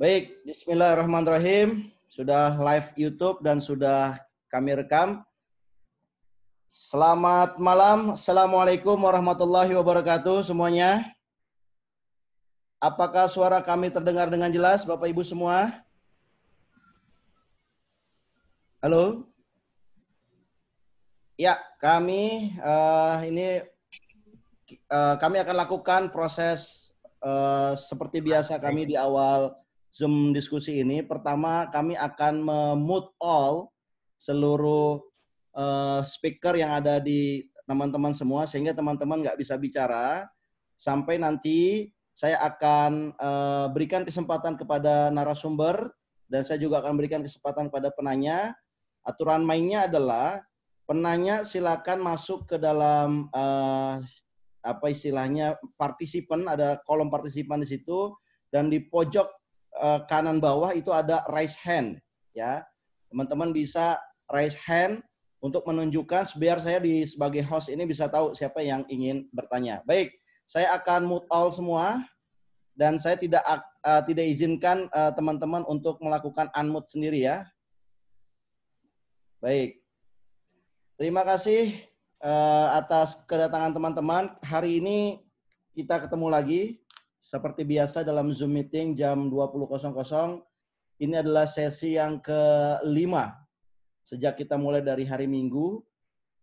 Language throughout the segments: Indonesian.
Baik, Bismillahirrahmanirrahim. Sudah live YouTube dan sudah kami rekam. Selamat malam. Assalamualaikum warahmatullahi wabarakatuh semuanya. Apakah suara kami terdengar dengan jelas Bapak Ibu semua? Halo? Ya, kami uh, ini uh, kami akan lakukan proses uh, seperti biasa kami di awal Zoom diskusi ini. Pertama, kami akan memute all seluruh uh, speaker yang ada di teman-teman semua, sehingga teman-teman nggak bisa bicara. Sampai nanti saya akan uh, berikan kesempatan kepada narasumber, dan saya juga akan berikan kesempatan kepada penanya. Aturan mainnya adalah penanya silakan masuk ke dalam uh, apa istilahnya partisipan, ada kolom partisipan di situ, dan di pojok uh, kanan bawah itu ada raise hand ya. Teman-teman bisa raise hand untuk menunjukkan biar saya di sebagai host ini bisa tahu siapa yang ingin bertanya. Baik, saya akan mute all semua dan saya tidak uh, tidak izinkan eh, teman-teman uh, untuk melakukan unmute sendiri ya. Baik. Terima kasih uh, atas kedatangan teman-teman. Hari ini kita ketemu lagi seperti biasa dalam Zoom meeting jam 20.00. Ini adalah sesi yang kelima sejak kita mulai dari hari Minggu.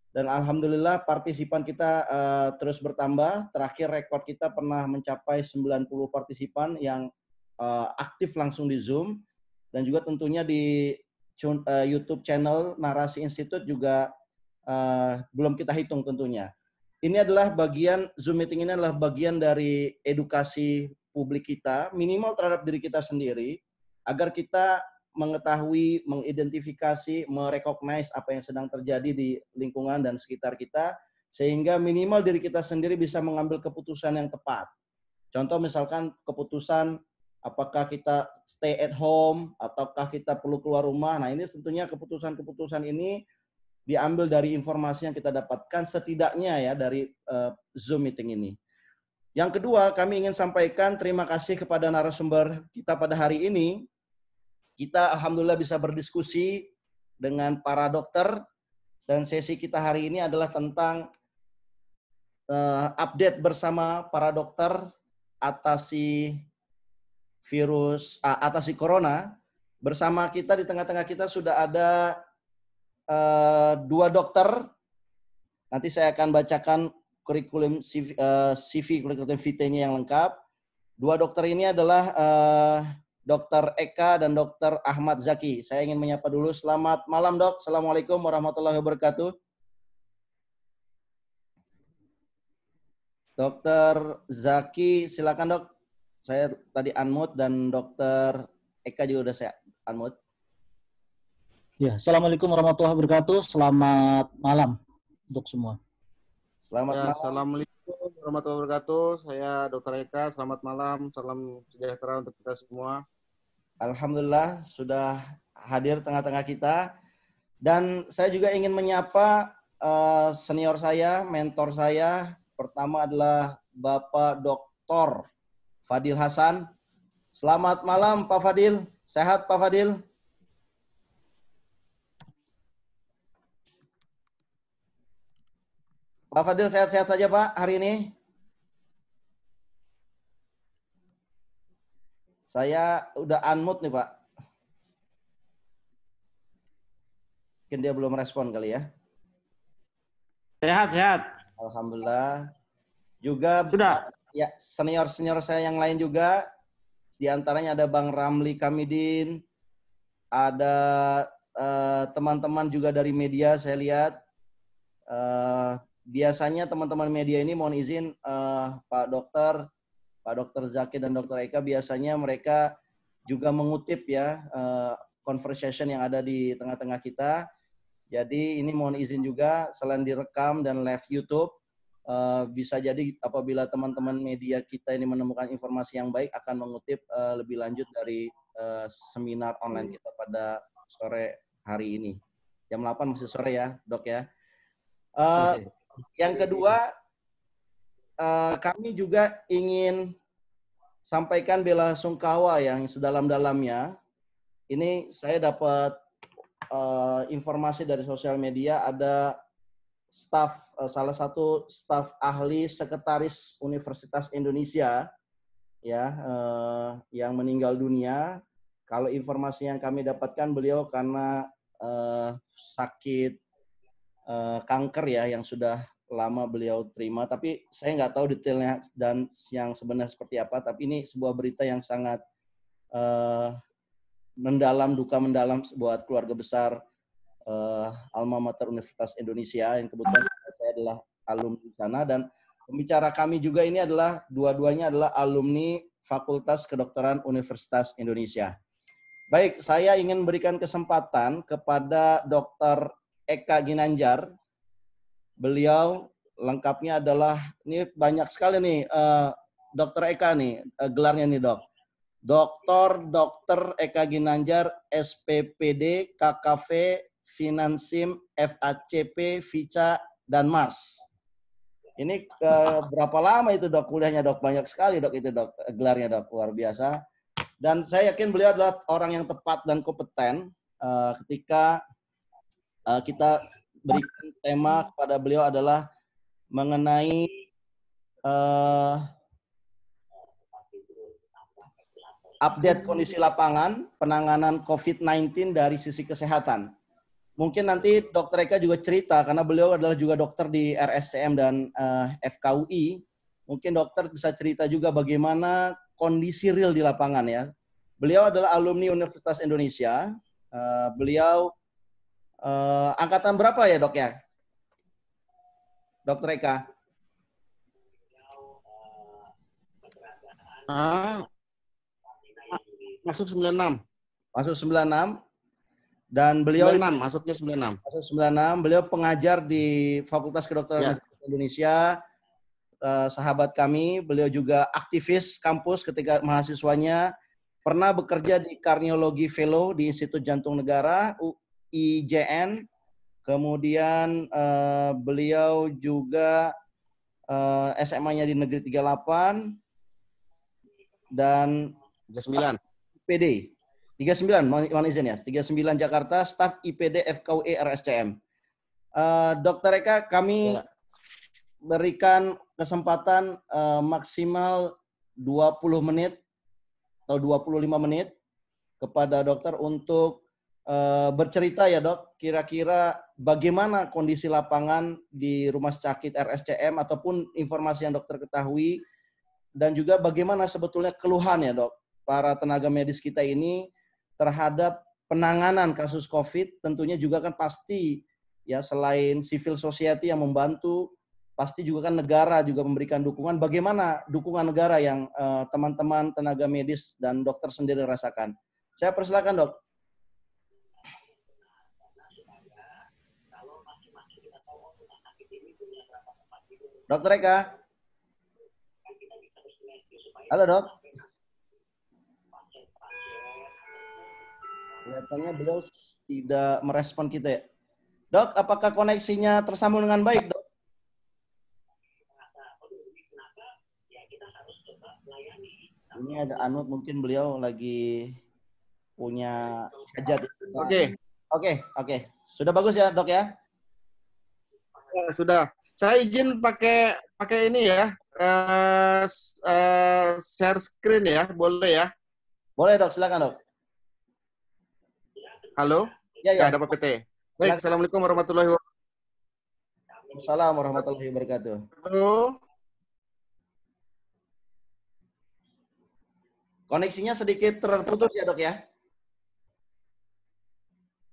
Dan Alhamdulillah partisipan kita uh, terus bertambah. Terakhir rekor kita pernah mencapai 90 partisipan yang uh, aktif langsung di Zoom. Dan juga tentunya di uh, YouTube channel Narasi Institute juga uh, belum kita hitung tentunya ini adalah bagian Zoom meeting ini adalah bagian dari edukasi publik kita minimal terhadap diri kita sendiri agar kita mengetahui, mengidentifikasi, merecognize apa yang sedang terjadi di lingkungan dan sekitar kita sehingga minimal diri kita sendiri bisa mengambil keputusan yang tepat. Contoh misalkan keputusan apakah kita stay at home ataukah kita perlu keluar rumah. Nah, ini tentunya keputusan-keputusan ini diambil dari informasi yang kita dapatkan setidaknya ya dari uh, Zoom meeting ini. Yang kedua, kami ingin sampaikan terima kasih kepada narasumber kita pada hari ini. Kita alhamdulillah bisa berdiskusi dengan para dokter dan sesi kita hari ini adalah tentang uh, update bersama para dokter atasi virus uh, atasi corona. Bersama kita di tengah-tengah kita sudah ada uh, dua dokter. Nanti saya akan bacakan kurikulum CV, CV kurikulum vitae-nya yang lengkap. Dua dokter ini adalah uh, Dokter Eka dan Dokter Ahmad Zaki. Saya ingin menyapa dulu. Selamat malam dok. Assalamualaikum warahmatullahi wabarakatuh. Dokter Zaki, silakan dok. Saya tadi unmute dan Dokter Eka juga udah saya unmute. Ya, Assalamualaikum warahmatullahi wabarakatuh. Selamat malam untuk semua. Selamat ya, malam. Assalamualaikum warahmatullahi wabarakatuh. Saya Dr. Eka. Selamat malam. Salam sejahtera untuk kita semua. Alhamdulillah sudah hadir tengah-tengah kita. Dan saya juga ingin menyapa uh, senior saya, mentor saya. Pertama adalah Bapak Dr. Fadil Hasan. Selamat malam Pak Fadil. Sehat Pak Fadil? Pak Fadil sehat-sehat saja Pak hari ini? Saya udah unmute nih Pak. Mungkin dia belum respon kali ya. Sehat, sehat. Alhamdulillah. Juga sudah. Ya, senior-senior saya yang lain juga. Di antaranya ada Bang Ramli Kamidin, ada eh, teman-teman uh, juga dari media saya lihat. Uh, biasanya teman-teman media ini mohon izin uh, Pak Dokter, Pak Dokter Zaki dan Dokter Eka biasanya mereka juga mengutip ya uh, conversation yang ada di tengah-tengah kita. Jadi ini mohon izin juga selain direkam dan live YouTube uh, bisa jadi apabila teman-teman media kita ini menemukan informasi yang baik akan mengutip uh, lebih lanjut dari uh, seminar online kita pada sore hari ini. Jam 8 masih sore ya, Dok ya. Uh, yang kedua, uh, kami juga ingin sampaikan bela sungkawa yang sedalam-dalamnya. Ini saya dapat uh, informasi dari sosial media ada staf uh, salah satu staf ahli sekretaris Universitas Indonesia ya uh, yang meninggal dunia. Kalau informasi yang kami dapatkan beliau karena uh, sakit uh, kanker ya yang sudah lama beliau terima. Tapi saya nggak tahu detailnya dan yang sebenarnya seperti apa. Tapi ini sebuah berita yang sangat uh, mendalam, duka mendalam buat keluarga besar uh, Alma Mater Universitas Indonesia yang kebetulan saya adalah alumni sana dan pembicara kami juga ini adalah dua-duanya adalah alumni Fakultas Kedokteran Universitas Indonesia. Baik, saya ingin berikan kesempatan kepada Dr. Eka Ginanjar. Beliau lengkapnya adalah ini banyak sekali nih uh, Dr. Eka nih uh, gelarnya nih dok. Doktor Dr. Eka Ginanjar SPPD KKV Finansim FACP Vica dan Mars. Ini ke berapa lama itu dok kuliahnya dok? Banyak sekali dok itu dok gelarnya dok luar biasa. Dan saya yakin beliau adalah orang yang tepat dan kompeten uh, ketika uh, kita berikan tema kepada beliau adalah mengenai uh, update kondisi lapangan penanganan COVID-19 dari sisi kesehatan. Mungkin nanti Dokter Eka juga cerita karena beliau adalah juga dokter di RSCM dan uh, FKUI. Mungkin dokter bisa cerita juga bagaimana kondisi real di lapangan ya. Beliau adalah alumni Universitas Indonesia. Uh, beliau uh, angkatan berapa ya dok ya? Dokter Eka? Ah, masuk 96. Masuk 96. Dan beliau 96, masuknya 96. Masuk 96. Beliau pengajar di Fakultas Kedokteran ya. Indonesia uh, sahabat kami, beliau juga aktivis kampus ketika mahasiswanya pernah bekerja di Kardiologi Fellow di Institut Jantung Negara UIJN. Kemudian uh, beliau juga uh, SMA-nya di Negeri 38 dan 39. IPD. 39, mohon izin ya. 39 Jakarta, staf IPD FKUE RSCM. Uh, Dokter Eka, kami ya. berikan kesempatan uh, maksimal 20 menit atau 25 menit kepada dokter untuk uh, bercerita ya dok, kira-kira bagaimana kondisi lapangan di rumah sakit RSCM ataupun informasi yang dokter ketahui dan juga bagaimana sebetulnya keluhan ya dok para tenaga medis kita ini terhadap penanganan kasus COVID tentunya juga kan pasti ya selain civil society yang membantu pasti juga kan negara juga memberikan dukungan. Bagaimana dukungan negara yang eh, teman-teman uh, tenaga medis dan dokter sendiri rasakan? Saya persilakan dok. Dokter Eka. Halo dok. Kelihatannya beliau tidak merespon kita ya. Dok, apakah koneksinya tersambung dengan baik, dok? Ini ada Anut mungkin beliau lagi punya hajat. Oke. Okay. Oke, oke. Okay. Sudah bagus ya, Dok ya? ya sudah. Saya izin pakai pakai ini ya. Uh, uh, share screen ya, boleh ya? Boleh, Dok. Silakan, Dok. Halo? Ya, ya. ada PT. Baik, Assalamualaikum warahmatullahi wabarakatuh. Assalamualaikum warahmatullahi wabarakatuh. Halo. Koneksinya sedikit terputus ya dok ya.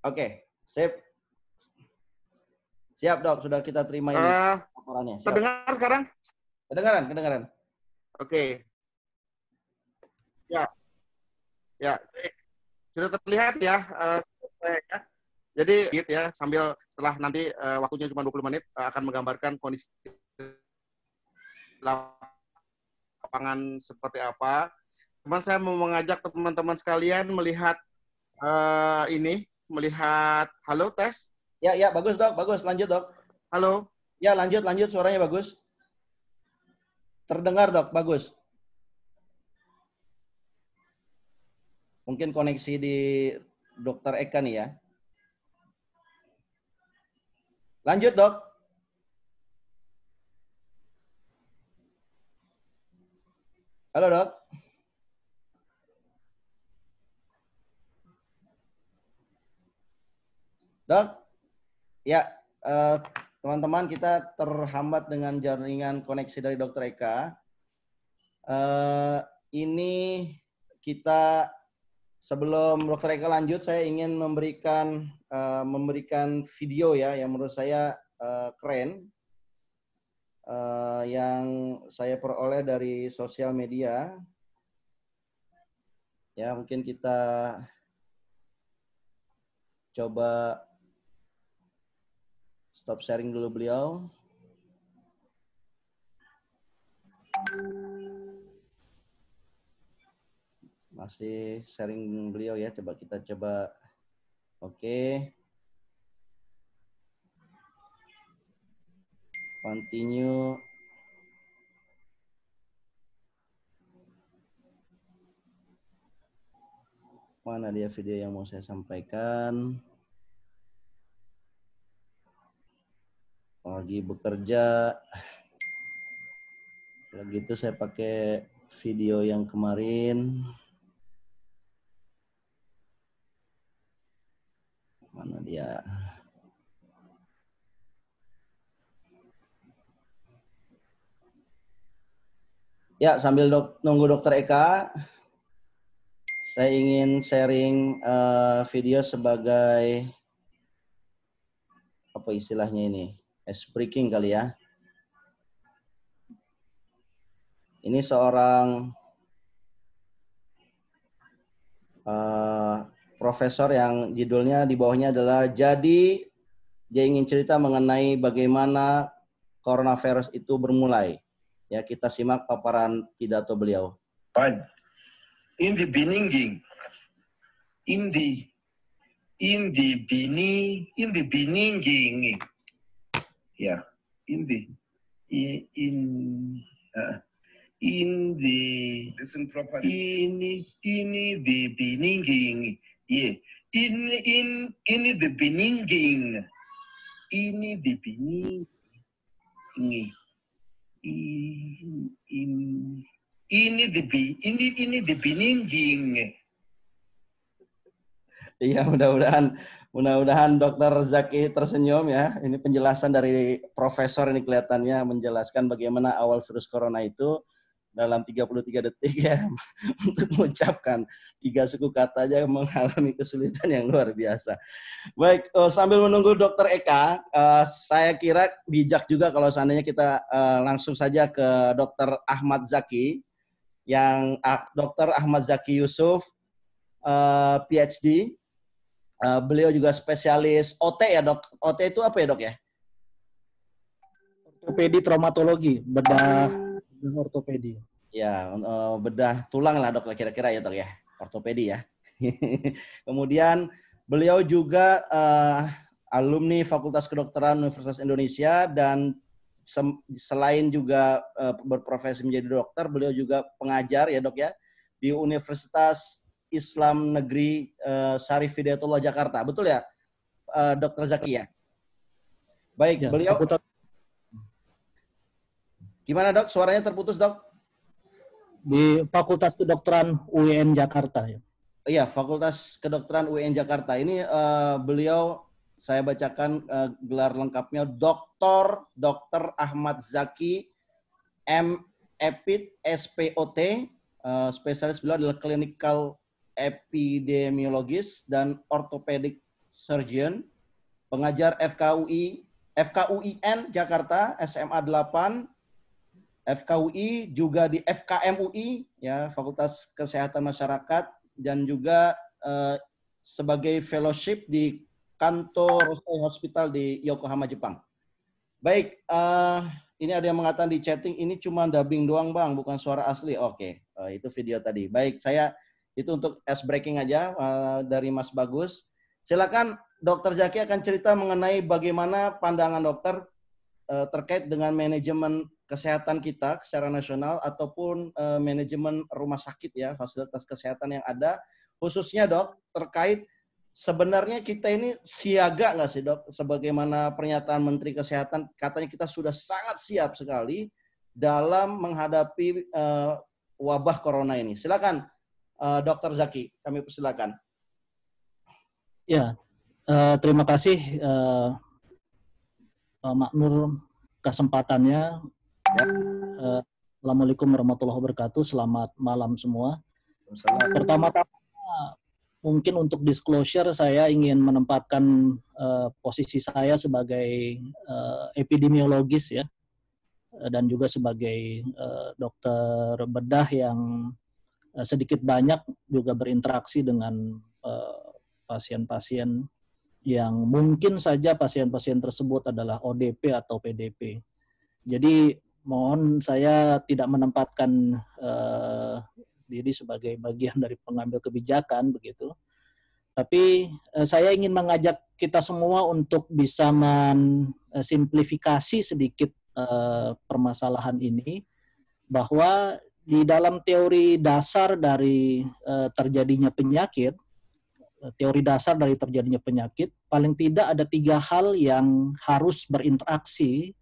Oke, sip. Siap dok, sudah kita terima ini uh, laporannya. Terdengar sekarang? Kedengaran, kedengaran. Oke. Ya, ya, sudah terlihat ya. Uh, saya, ya. Jadi gitu ya, sambil setelah nanti uh, waktunya cuma 20 menit uh, akan menggambarkan kondisi lapangan seperti apa Cuman saya mau mengajak teman-teman sekalian melihat uh, ini, melihat halo tes. Ya, ya, bagus dok, bagus. Lanjut dok. Halo. Ya, lanjut, lanjut. Suaranya bagus. Terdengar dok, bagus. Mungkin koneksi di Dokter Eka nih ya. Lanjut dok. Halo dok. Dok, ya eh, teman-teman kita terhambat dengan jaringan koneksi dari Dokter Eka. Eh, ini kita sebelum Dokter Eka lanjut, saya ingin memberikan eh, memberikan video ya yang menurut saya keren yang saya peroleh dari sosial media. Ya mungkin kita coba stop sharing dulu beliau. Masih sharing beliau ya. Coba kita coba. Oke. Continue. Mana dia video yang mau saya sampaikan? Lagi bekerja. Kalau gitu saya pakai video yang kemarin. Mana dia? Ya sambil dok, nunggu dokter Eka saya ingin sharing uh, video sebagai apa istilahnya ini ice breaking kali ya. Ini seorang uh, profesor yang judulnya di bawahnya adalah jadi dia ingin cerita mengenai bagaimana coronavirus itu bermulai. Ya, kita simak paparan pidato beliau. Fine. In the beginning, in the in the beginning, in the beginning, yeah, in the in in, uh, in the Listen properly. in in the beginning, yeah, in in in the beginning, in the beginning, in in in the be in in the beginning. Iya, mudah-mudahan mudah-mudahan Dokter Zaki tersenyum ya. Ini penjelasan dari profesor ini kelihatannya menjelaskan bagaimana awal virus corona itu dalam 33 detik ya untuk mengucapkan tiga suku kata aja mengalami kesulitan yang luar biasa. Baik, uh, sambil menunggu Dokter Eka, uh, saya kira bijak juga kalau seandainya kita uh, langsung saja ke Dokter Ahmad Zaki yang uh, Dokter Ahmad Zaki Yusuf uh, PhD Uh, beliau juga spesialis OT ya dok. OT itu apa ya dok ya? Ortopedi traumatologi, bedah ortopedi. Ya, uh, bedah tulang lah dok kira-kira ya dok ya, ortopedi ya. Kemudian beliau juga uh, alumni Fakultas Kedokteran Universitas Indonesia dan selain juga uh, berprofesi menjadi dokter, beliau juga pengajar ya dok ya di Universitas Islam Negeri uh, Syarif Hidayatullah Jakarta. Betul ya, uh, Dokter Zaki ya? Baik, ya, beliau. Gimana dok? Suaranya terputus dok? Di Fakultas Kedokteran UIN Jakarta ya. Iya, Fakultas Kedokteran UIN Jakarta. Ini uh, beliau saya bacakan uh, gelar lengkapnya Doktor Dokter Ahmad Zaki M. Epid SPOT. Uh, spesialis beliau adalah clinical epidemiologis dan orthopedic surgeon, pengajar FKUI, FKUIN Jakarta, SMA 8, FKUI juga di FKMUI, ya Fakultas Kesehatan Masyarakat, dan juga eh, sebagai fellowship di Kanto Rosai Hospital di Yokohama, Jepang. Baik, uh, ini ada yang mengatakan di chatting ini cuma dubbing doang bang, bukan suara asli. Oke, okay. uh, itu video tadi. Baik, saya itu untuk ice breaking aja uh, dari Mas Bagus. Silakan Dokter Zaki akan cerita mengenai bagaimana pandangan dokter uh, terkait dengan manajemen kesehatan kita secara nasional ataupun eh, manajemen rumah sakit ya, fasilitas kesehatan yang ada, khususnya dok terkait sebenarnya kita ini siaga nggak sih dok? Sebagaimana pernyataan Menteri Kesehatan katanya kita sudah sangat siap sekali dalam menghadapi eh, wabah corona ini. Silakan eh, Dokter Zaki, kami persilakan. Ya, eh, terima kasih eh, Pak Maknur kesempatannya. Eh, Assalamualaikum warahmatullahi wabarakatuh. Selamat malam semua. Pertama-tama mungkin untuk disclosure saya ingin menempatkan eh, posisi saya sebagai eh, epidemiologis ya dan juga sebagai eh, dokter bedah yang sedikit banyak juga berinteraksi dengan eh, pasien-pasien yang mungkin saja pasien-pasien tersebut adalah ODP atau PDP. Jadi mohon saya tidak menempatkan eh, diri sebagai bagian dari pengambil kebijakan begitu. Tapi eh, saya ingin mengajak kita semua untuk bisa mensimplifikasi sedikit eh, permasalahan ini bahwa di dalam teori dasar dari eh, terjadinya penyakit Eh, teori dasar dari terjadinya penyakit, paling tidak ada tiga hal yang harus berinteraksi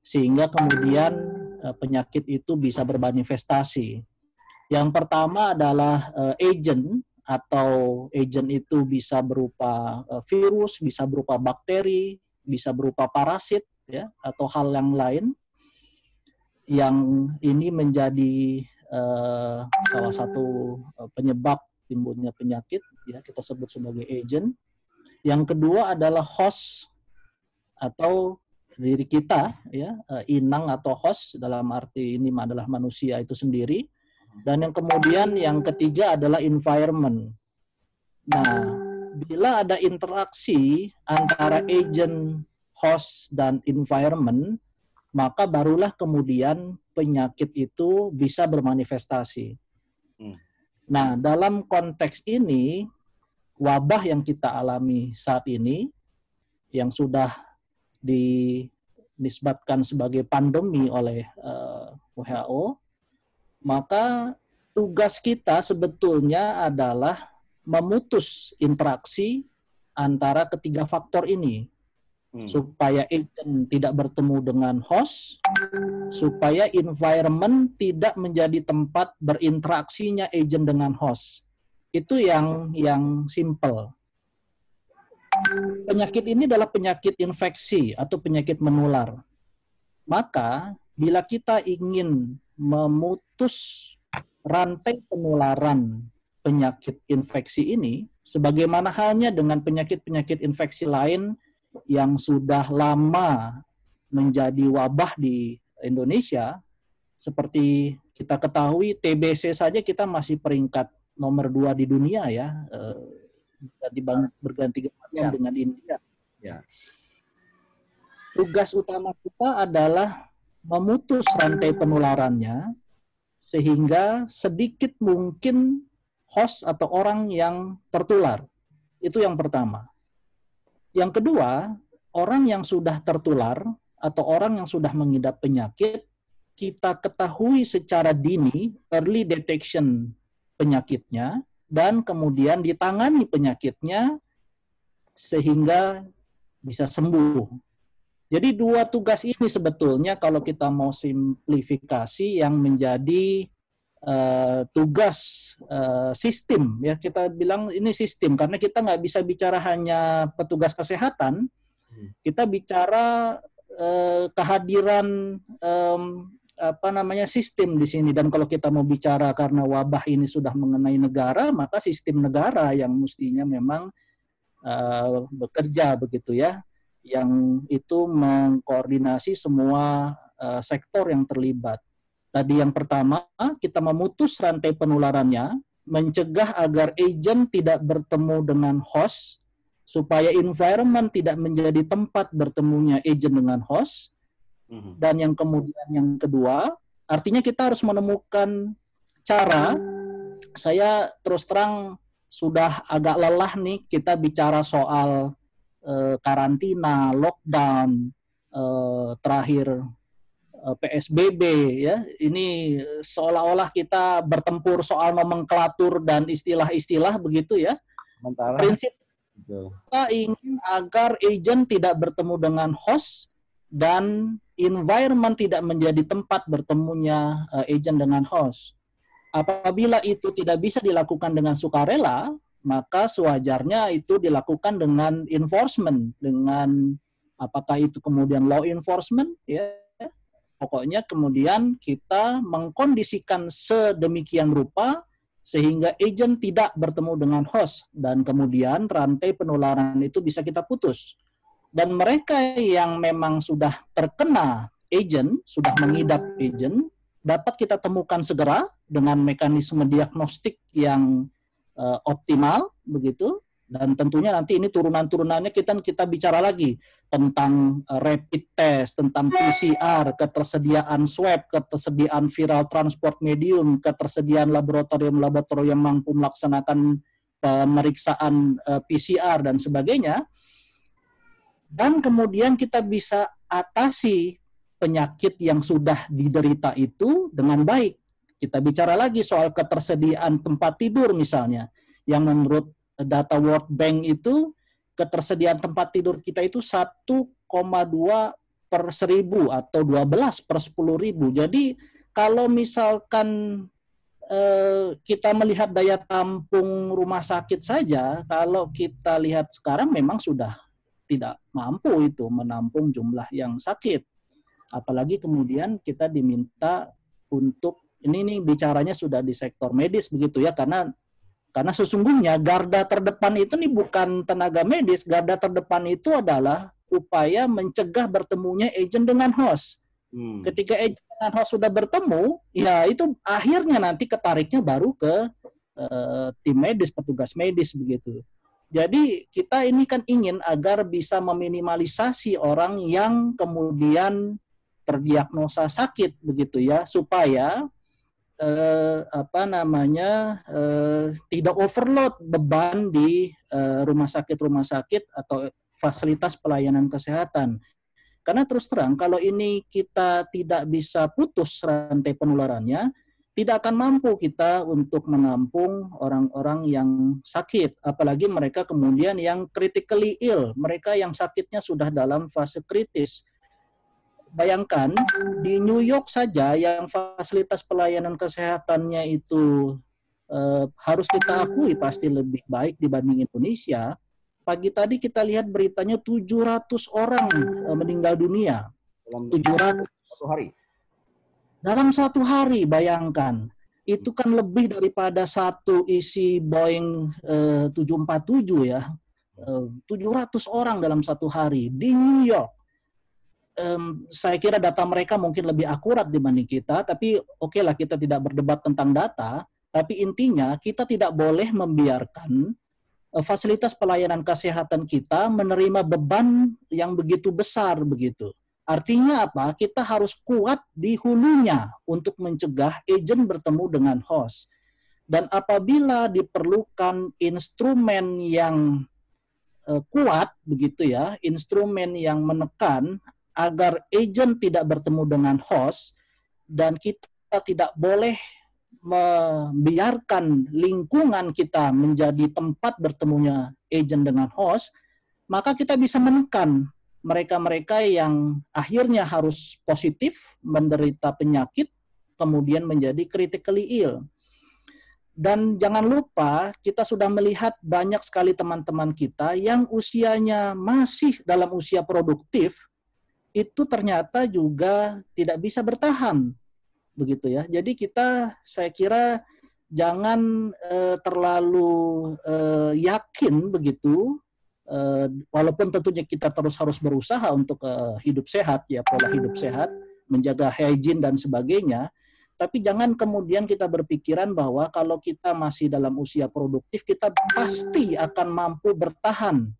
sehingga kemudian eh, penyakit itu bisa bermanifestasi. Yang pertama adalah agent atau agent itu bisa berupa virus, bisa berupa bakteri, bisa berupa parasit ya atau hal yang lain yang ini menjadi uh, salah satu penyebab timbulnya penyakit ya kita sebut sebagai agent. Yang kedua adalah host atau diri kita ya inang atau host dalam arti ini adalah manusia itu sendiri. Dan yang kemudian yang ketiga adalah environment. Nah, bila ada interaksi antara agent, host dan environment, maka barulah kemudian penyakit itu bisa bermanifestasi. Hmm. Nah, dalam konteks ini, wabah yang kita alami saat ini, yang sudah dinisbatkan sebagai pandemi oleh uh, eh, WHO, maka tugas kita sebetulnya adalah memutus interaksi antara ketiga faktor ini hmm. supaya agent tidak bertemu dengan host, supaya environment tidak menjadi tempat berinteraksinya agent dengan host. Itu yang yang simple. Penyakit ini adalah penyakit infeksi atau penyakit menular. Maka bila kita ingin memutus rantai penularan penyakit infeksi ini, sebagaimana halnya dengan penyakit-penyakit infeksi lain yang sudah lama menjadi wabah di Indonesia, seperti kita ketahui TBC saja kita masih peringkat nomor dua di dunia ya eh, berganti ya. dengan India. Ya. Tugas utama kita adalah memutus rantai penularannya sehingga sedikit mungkin host atau orang yang tertular. Itu yang pertama. Yang kedua, orang yang sudah tertular atau orang yang sudah mengidap penyakit, kita ketahui secara dini, early detection penyakitnya dan kemudian ditangani penyakitnya sehingga bisa sembuh. Jadi dua tugas ini sebetulnya kalau kita mau simplifikasi yang menjadi uh, tugas uh, sistem ya kita bilang ini sistem karena kita nggak bisa bicara hanya petugas kesehatan, hmm. kita bicara uh, kehadiran um, apa namanya sistem di sini dan kalau kita mau bicara karena wabah ini sudah mengenai negara maka sistem negara yang mestinya memang uh, bekerja begitu ya yang itu mengkoordinasi semua uh, sektor yang terlibat. Tadi yang pertama kita memutus rantai penularannya, mencegah agar agent tidak bertemu dengan host supaya environment tidak menjadi tempat bertemunya agent dengan host Mhm. Dan yang kemudian yang kedua, artinya kita harus menemukan cara. Saya terus terang sudah agak lelah nih kita bicara soal eh, karantina, lockdown, eh, terakhir PSBB ya. Ini seolah-olah kita bertempur soal nomenklatur dan istilah-istilah begitu ya. Sementara Prinsip kita ingin agar agent tidak bertemu dengan host dan environment tidak menjadi tempat bertemunya eh, agent dengan host. Apabila itu tidak bisa dilakukan dengan sukarela, maka sewajarnya itu dilakukan dengan enforcement, dengan apakah itu kemudian law enforcement, ya. Pokoknya kemudian kita mengkondisikan sedemikian rupa sehingga agent tidak bertemu dengan host dan kemudian rantai penularan itu bisa kita putus. Dan mereka yang memang sudah terkena agent, sudah mengidap agent, dapat kita temukan segera dengan mekanisme diagnostik yang eh, optimal begitu dan tentunya nanti ini turunan-turunannya kita kita bicara lagi tentang eh, rapid test, tentang PCR, ketersediaan swab, ketersediaan viral transport medium, ketersediaan laboratorium-laboratorium yang mampu melaksanakan pemeriksaan eh, PCR dan sebagainya. Dan kemudian kita bisa atasi penyakit yang sudah diderita itu dengan baik. Kita bicara lagi soal ketersediaan tempat tidur misalnya, yang menurut data World Bank itu ketersediaan tempat tidur kita itu 1,2 per seribu atau 12 per 10 ribu. Jadi kalau misalkan eh, kita melihat daya tampung rumah sakit saja, kalau kita lihat sekarang memang sudah tidak mampu itu menampung jumlah yang sakit. Apalagi kemudian kita diminta untuk ini nih bicaranya sudah di sektor medis begitu ya karena karena sesungguhnya garda terdepan itu nih bukan tenaga medis, garda terdepan itu adalah upaya mencegah bertemunya agent dengan host. Hmm. Ketika agent dengan host sudah bertemu, ya itu akhirnya nanti ketariknya baru ke eh, tim medis, petugas medis begitu. Jadi kita ini kan ingin agar bisa meminimalisasi orang yang kemudian terdiagnosa sakit begitu ya, supaya eh, apa namanya eh, tidak overload beban di eh, rumah sakit-rumah sakit atau fasilitas pelayanan kesehatan. Karena terus terang kalau ini kita tidak bisa putus rantai penularannya, tidak akan mampu kita untuk menampung orang-orang yang sakit, apalagi mereka kemudian yang critically ill, mereka yang sakitnya sudah dalam fase kritis bayangkan di New York saja yang fasilitas pelayanan kesehatannya itu eh, harus kita akui pasti lebih baik dibanding Indonesia. Pagi tadi kita lihat beritanya 700 orang eh, meninggal dunia. Dalam 700 satu hari. dalam satu hari bayangkan. Itu kan lebih daripada satu isi Boeing eh, 747 ya. Eh, 700 orang dalam satu hari di New York em, saya kira data mereka mungkin lebih akurat dibanding kita, tapi oke lah kita tidak berdebat tentang data, tapi intinya kita tidak boleh membiarkan eh, fasilitas pelayanan kesehatan kita menerima beban yang begitu besar begitu. Artinya apa? Kita harus kuat di hulunya untuk mencegah agent bertemu dengan host. Dan apabila diperlukan instrumen yang eh, kuat begitu ya, instrumen yang menekan agar agent tidak bertemu dengan host dan kita tidak boleh membiarkan lingkungan kita menjadi tempat bertemunya agent dengan host, maka kita bisa menekan mereka-mereka yang akhirnya harus positif menderita penyakit kemudian menjadi critically ill. Dan jangan lupa kita sudah melihat banyak sekali teman-teman kita yang usianya masih dalam usia produktif itu ternyata juga tidak bisa bertahan begitu ya. Jadi kita saya kira jangan eh, terlalu eh, yakin begitu eh, walaupun tentunya kita terus harus berusaha untuk hidup sehat ya pola hidup sehat, menjaga hygiene dan sebagainya. Tapi jangan kemudian kita berpikiran bahwa kalau kita masih dalam usia produktif kita pasti akan mampu bertahan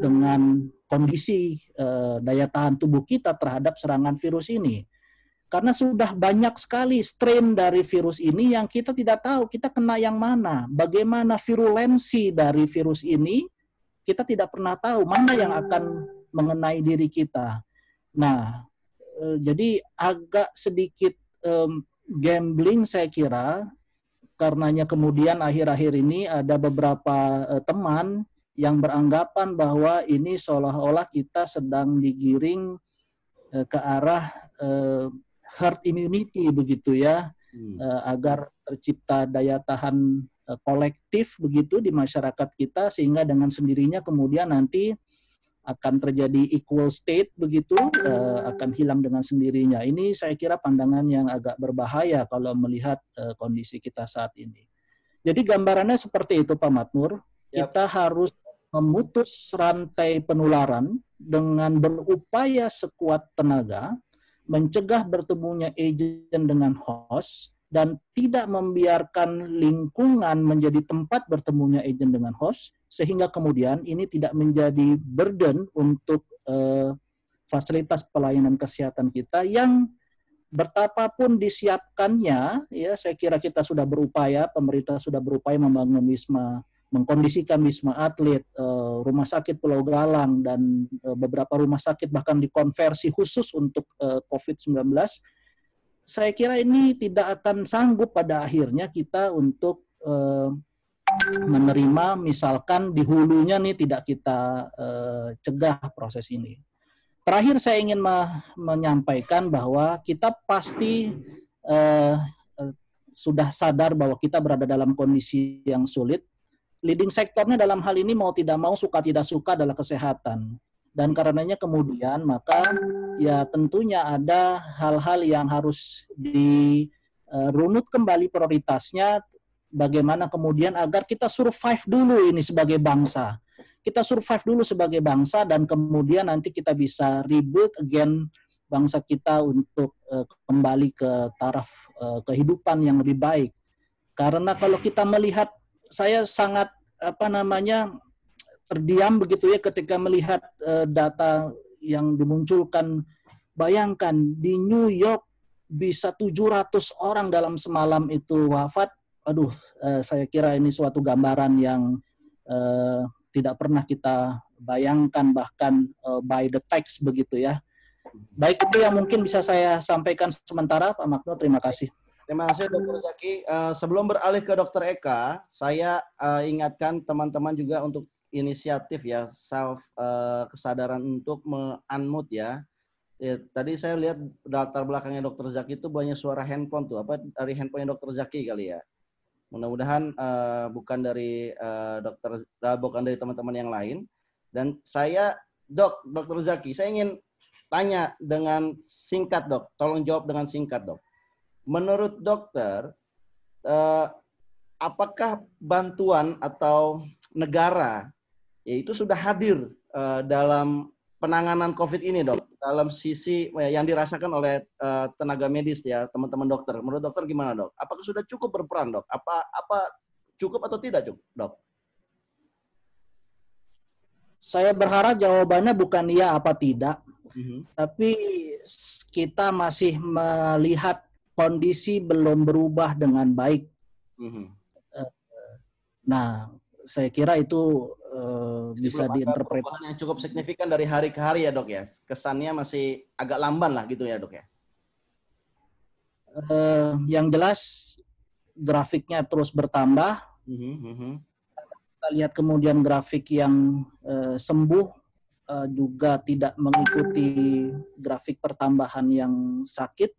dengan kondisi eh, daya tahan tubuh kita terhadap serangan virus ini. Karena sudah banyak sekali strain dari virus ini yang kita tidak tahu kita kena yang mana, bagaimana virulensi dari virus ini kita tidak pernah tahu mana yang akan mengenai diri kita. Nah, eh, jadi agak sedikit em, gambling saya kira karenanya kemudian akhir-akhir ini ada beberapa eh, teman yang beranggapan bahwa ini seolah-olah kita sedang digiring eh, ke arah eh, herd immunity begitu ya Hmm. eh, agar tercipta daya tahan kolektif begitu di masyarakat kita sehingga dengan sendirinya kemudian nanti akan terjadi equal state begitu akan hilang dengan sendirinya. Ini saya kira pandangan yang agak berbahaya kalau melihat kondisi kita saat ini. Jadi gambarannya seperti itu Pak Matmur. Kita harus memutus rantai penularan dengan berupaya sekuat tenaga mencegah bertemunya agent dengan host dan tidak membiarkan lingkungan menjadi tempat bertemunya agent dengan host sehingga kemudian ini tidak menjadi burden untuk eh, fasilitas pelayanan kesehatan kita yang betapapun disiapkannya ya saya kira kita sudah berupaya pemerintah sudah berupaya membangun wisma mengkondisikan wisma atlet eh, rumah sakit Pulau Galang dan eh, beberapa rumah sakit bahkan dikonversi khusus untuk eh, COVID-19 saya kira ini tidak akan sanggup pada akhirnya kita untuk menerima misalkan di hulunya nih tidak kita cegah proses ini. Terakhir saya ingin me- menyampaikan bahwa kita pasti sudah sadar bahwa kita berada dalam kondisi yang sulit. Leading sektornya dalam hal ini mau tidak mau suka tidak suka adalah kesehatan. Dan karenanya kemudian maka ya tentunya ada hal-hal yang harus dirunut kembali prioritasnya bagaimana kemudian agar kita survive dulu ini sebagai bangsa. Kita survive dulu sebagai bangsa dan kemudian nanti kita bisa rebuild again bangsa kita untuk eh, kembali ke taraf eh, kehidupan yang lebih baik. Karena kalau kita melihat saya sangat apa namanya terdiam begitu ya ketika melihat eh, data yang dimunculkan. Bayangkan di New York bisa 700 orang dalam semalam itu wafat. Aduh, eh, saya kira ini suatu gambaran yang eh, tidak pernah kita bayangkan bahkan eh, by the text begitu ya. Baik itu yang mungkin bisa saya sampaikan sementara Pak Makno. Terima kasih. Terima kasih Dokter Zaki. Eh, sebelum beralih ke Dokter Eka, saya eh, ingatkan teman-teman juga untuk inisiatif ya self eh, kesadaran untuk me-unmute ya. Ya, tadi saya lihat latar belakangnya Dokter Zaki itu banyak suara handphone tuh. Apa dari handphonenya Dokter Zaki kali ya? Mudah-mudahan eh, bukan dari eh, dokter eh, bukan dari teman-teman yang lain. Dan saya Dok, Dokter Zaki, saya ingin tanya dengan singkat Dok. Tolong jawab dengan singkat Dok. Menurut dokter, eh, apakah bantuan atau negara ya itu sudah hadir eh, dalam penanganan COVID ini, dok? Dalam sisi eh, yang dirasakan oleh eh, tenaga medis ya, teman-teman dokter. Menurut dokter gimana, dok? Apakah sudah cukup berperan, dok? Apa apa cukup atau tidak cukup, dok? Saya berharap jawabannya bukan iya apa tidak, Mhm. tapi s- kita masih melihat kondisi belum berubah dengan baik. Mhm. Nah, saya kira itu eh, bisa Belum ada diinterpretasi. perubahan yang cukup signifikan dari hari ke hari ya, dok ya. Kesannya masih agak lamban lah gitu ya, dok ya. Eh, yang jelas grafiknya terus bertambah. Mhm, mhm. Kita lihat kemudian grafik yang eh, sembuh eh, juga tidak mengikuti grafik pertambahan yang sakit.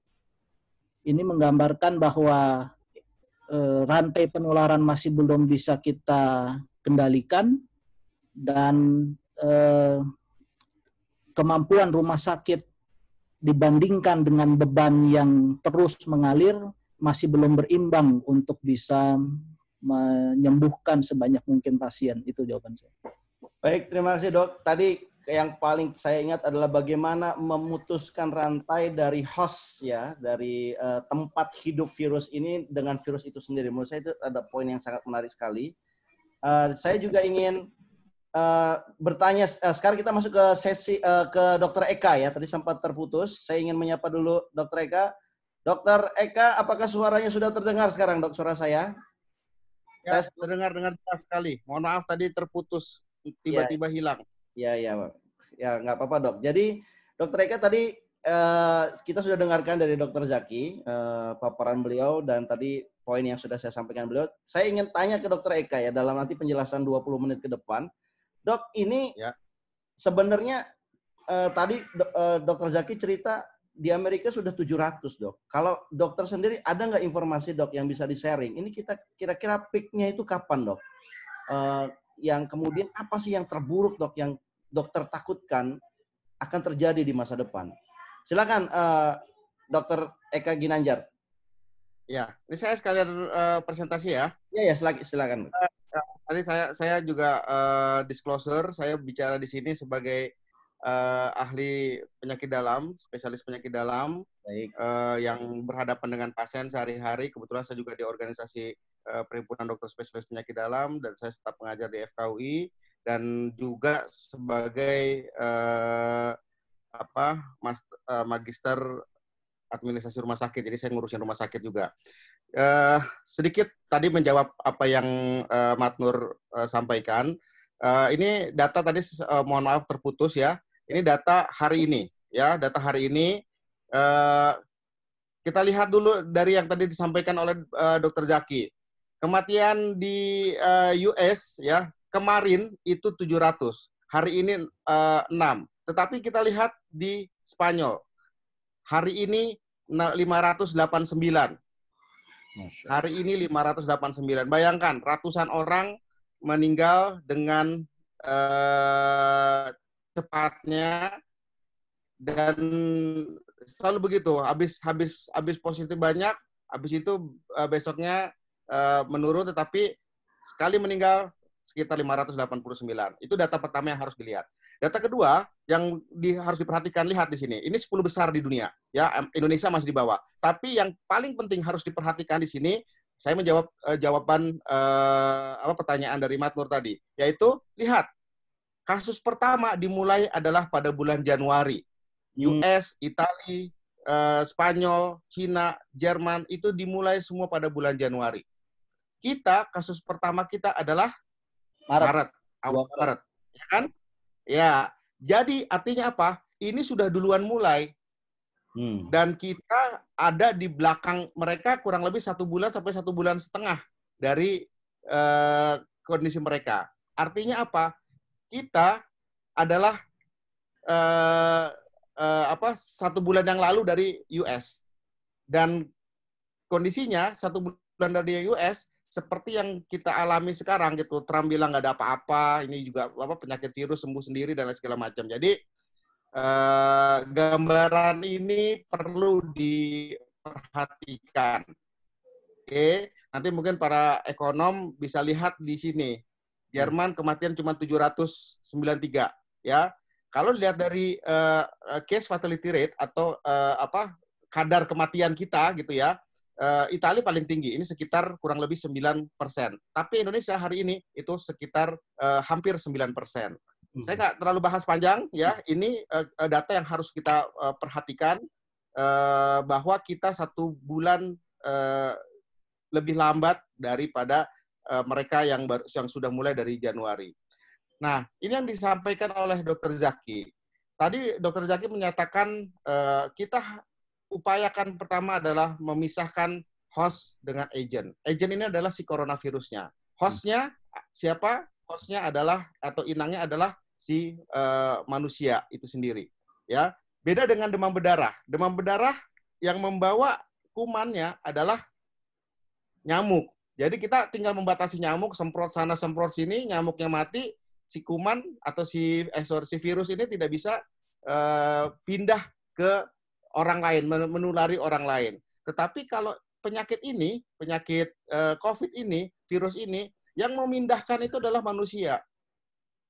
Ini menggambarkan bahwa eh, rantai penularan masih belum bisa kita kendalikan dan eh, kemampuan rumah sakit dibandingkan dengan beban yang terus mengalir masih belum berimbang untuk bisa menyembuhkan sebanyak mungkin pasien. Itu jawaban saya. Baik, terima kasih dok. Tadi yang paling saya ingat adalah bagaimana memutuskan rantai dari host ya, dari eh, tempat hidup virus ini dengan virus itu sendiri. Menurut saya itu ada poin yang sangat menarik sekali. Eh, saya juga ingin eh, bertanya. eh, sekarang kita masuk ke sesi eh, ke Dokter Eka ya. Tadi sempat terputus. Saya ingin menyapa dulu Dokter Eka. Dokter Eka, apakah suaranya sudah terdengar sekarang, dok? Suara saya? Ya, terdengar dengar jelas sekali. Mohon maaf tadi terputus, tiba-tiba hilang. Ya, ya, ya nggak apa-apa dok. Jadi dokter Eka tadi eh, kita sudah dengarkan dari Dokter Zaki eh, paparan beliau dan tadi poin yang sudah saya sampaikan beliau. Saya ingin tanya ke Dokter Eka ya dalam nanti penjelasan 20 menit ke depan. Dok, ini Ya. sebenarnya eh, tadi do- eh, Dokter Zaki cerita di Amerika sudah 700 dok. Kalau dokter sendiri ada nggak informasi dok yang bisa di-sharing? Ini kita kira-kira peak-nya itu kapan dok? Eh, yang kemudian apa sih yang terburuk dok yang dokter takutkan akan terjadi di masa depan? Silakan eh, dokter Eka Ginanjar. Ya, ini saya sekalian eh, presentasi ya. Ya ya silakan. silakan. Tadi saya saya juga eh, disclosure, saya bicara di sini sebagai eh, ahli penyakit dalam, spesialis penyakit dalam Baik. eh, yang berhadapan dengan pasien sehari-hari. Kebetulan saya juga di organisasi eh, Perhimpunan Dokter Spesialis Penyakit Dalam dan saya tetap mengajar di FKUI dan juga sebagai eh, apa mas, eh, magister administrasi rumah sakit. Jadi saya ngurusin rumah sakit juga. Eh, sedikit tadi menjawab apa yang eh, Matnur eh, sampaikan. Eh, ini data tadi eh, mohon maaf terputus ya. Ini data hari ini ya, data hari ini eh, kita lihat dulu dari yang tadi disampaikan oleh eh, Dr. Zaki. Kematian di eh, US ya, kemarin itu 700. Hari ini eh, 6. Tetapi kita lihat di Spanyol. Hari ini na- 589. Masya Hari ini 589. Bayangkan ratusan orang meninggal dengan eh, cepatnya dan selalu begitu. Habis habis habis positif banyak, habis itu eh, besoknya menurun tetapi sekali meninggal sekitar 589. Itu data pertama yang harus dilihat. Data kedua yang di, harus diperhatikan lihat di sini. Ini 10 besar di dunia, ya. Indonesia masih di bawah. Tapi yang paling penting harus diperhatikan di sini, saya menjawab eh, jawaban eh, apa pertanyaan dari Matnur tadi, yaitu lihat kasus pertama dimulai adalah pada bulan Januari. Hmm. US, Itali, eh, Spanyol, Cina, Jerman itu dimulai semua pada bulan Januari. Kita kasus pertama kita adalah Maret. Maret, awal Maret. Maret, ya kan? Ya, jadi artinya apa? Ini sudah duluan mulai Hmm. dan kita ada di belakang mereka kurang lebih satu bulan sampai satu bulan setengah dari eh, kondisi mereka. Artinya apa? Kita adalah eh, eh, apa satu bulan yang lalu dari US dan kondisinya satu bulan dari US seperti yang kita alami sekarang gitu. Trump bilang nggak ada apa-apa, ini juga apa penyakit virus sembuh sendiri dan segala macam. Jadi eh, gambaran ini perlu diperhatikan. Oke, nanti mungkin para ekonom bisa lihat di sini. Jerman kematian cuma 793 ya. Kalau dilihat dari eh, case fatality rate atau eh, apa kadar kematian kita gitu ya, eh, Italia paling tinggi, ini sekitar kurang lebih 9%. Tapi Indonesia hari ini itu sekitar eh, hampir 9%. Saya nggak terlalu bahas panjang ya. Ini eh, eh, data yang harus kita eh, perhatikan eh, bahwa kita satu bulan eh, lebih lambat daripada eh, mereka yang baru, yang sudah mulai dari Januari. Nah, ini yang disampaikan oleh Dr. Zaki. Tadi Dr. Zaki menyatakan eh, kita upayakan pertama adalah memisahkan host dengan agent. Agent ini adalah si coronavirusnya. Hostnya siapa? Hostnya adalah atau inangnya adalah si eh, manusia itu sendiri. Ya, beda dengan demam berdarah. Demam berdarah yang membawa kumannya adalah nyamuk. Jadi kita tinggal membatasi nyamuk, semprot sana, semprot sini, nyamuknya mati, si kuman atau si eh, sorry, si virus ini tidak bisa eh, pindah ke orang lain, men- menulari orang lain. Tetapi kalau penyakit ini, penyakit eh, COVID ini, virus ini, yang memindahkan itu adalah manusia,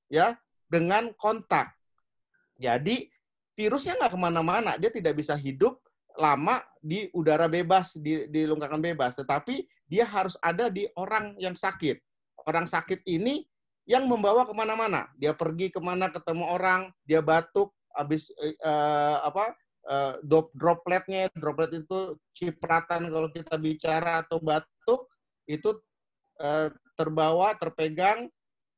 ya, dengan kontak. Jadi virusnya nggak ke mana-mana, dia tidak bisa hidup lama di udara bebas, di, di longgangan bebas, tetapi dia harus ada di orang yang sakit. Orang sakit ini yang membawa ke mana-mana. Dia pergi ke mana ketemu orang, dia batuk, habis eh, eh, apa drop dropletnya, droplet itu cipratan kalau kita bicara atau batuk itu eh, terbawa, terpegang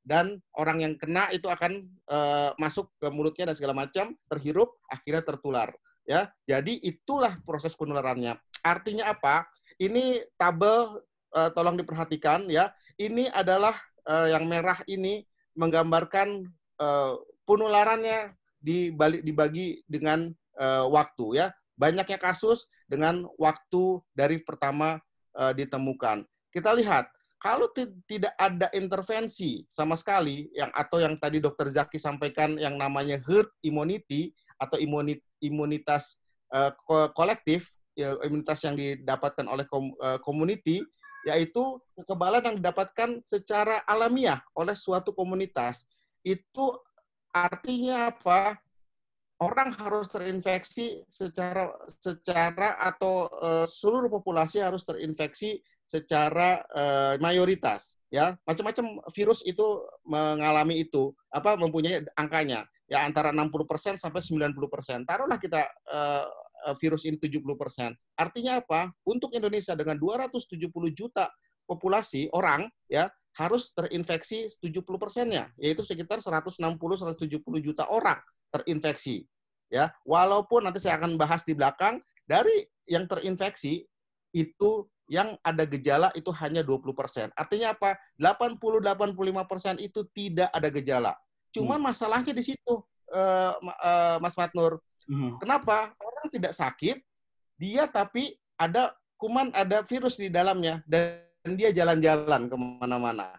dan orang yang kena itu akan eh, masuk ke mulutnya dan segala macam, terhirup, akhirnya tertular. ya. Jadi itulah proses penularannya. Artinya apa? Ini tabel uh, tolong diperhatikan ya. Ini adalah uh, yang merah ini menggambarkan uh, penularannya dibalik dibagi dengan uh, waktu ya. Banyaknya kasus dengan waktu dari pertama uh, ditemukan. Kita lihat kalau tidak ada intervensi sama sekali yang atau yang tadi dokter Zaki sampaikan yang namanya herd immunity atau imunitas uh, kolektif ya, imunitas yang didapatkan oleh uh, community yaitu kekebalan yang didapatkan secara alamiah oleh suatu komunitas itu artinya apa orang harus terinfeksi secara secara atau uh, seluruh populasi harus terinfeksi secara uh, mayoritas ya macam-macam virus itu mengalami itu apa mempunyai angkanya ya antara 60% sampai 90%. Taruhlah kita uh, virus ini 70%. Artinya apa? Untuk Indonesia dengan 270 juta populasi orang ya harus terinfeksi 70 persennya, yaitu sekitar 160-170 juta orang terinfeksi. Ya, walaupun nanti saya akan bahas di belakang dari yang terinfeksi itu yang ada gejala itu hanya 20%. Artinya apa? 80-85% itu tidak ada gejala. Cuman hmm. masalahnya di situ, uh, uh, Mas Matnur. Hmm. Kenapa? Orang tidak sakit, dia tapi ada kuman, ada virus di dalamnya, dan dia jalan-jalan ke mana-mana.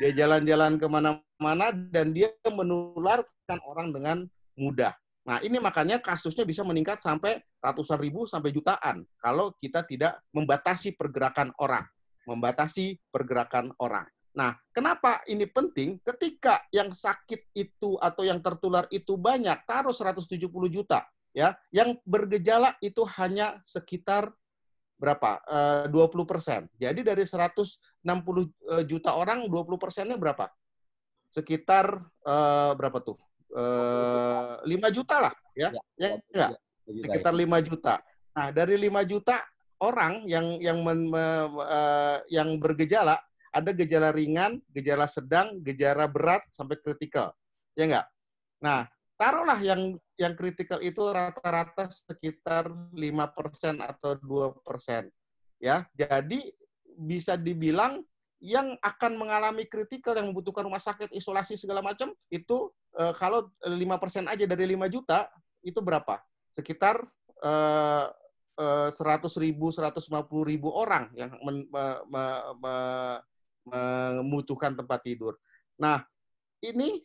Dia jalan-jalan ke mana-mana, dan dia menularkan orang dengan mudah. Nah, ini makanya kasusnya bisa meningkat sampai ratusan ribu sampai jutaan kalau kita tidak membatasi pergerakan orang, membatasi pergerakan orang. Nah, kenapa ini penting? Ketika yang sakit itu atau yang tertular itu banyak, taruh 170 juta, ya, yang bergejala itu hanya sekitar berapa? E, 20 persen. Jadi dari 160 eh, juta orang, 20 persennya berapa? Sekitar e, berapa tuh? eh, 5 juta lah ya. Ya, ya enggak? Sekitar 5 juta. Nah, dari 5 juta orang yang yang men, me, uh, yang bergejala ada gejala ringan, gejala sedang, gejala berat sampai kritikal. Ya enggak? Nah, taruhlah yang yang kritikal itu rata-rata sekitar 5% atau 2%. Ya. Jadi bisa dibilang yang akan mengalami kritikal yang membutuhkan rumah sakit, isolasi segala macam itu uh, kalau lima persen aja dari 5 juta itu berapa? Sekitar uh, uh, ribu, 150 ribu orang yang men, me, me, me, membutuhkan tempat tidur. Nah, ini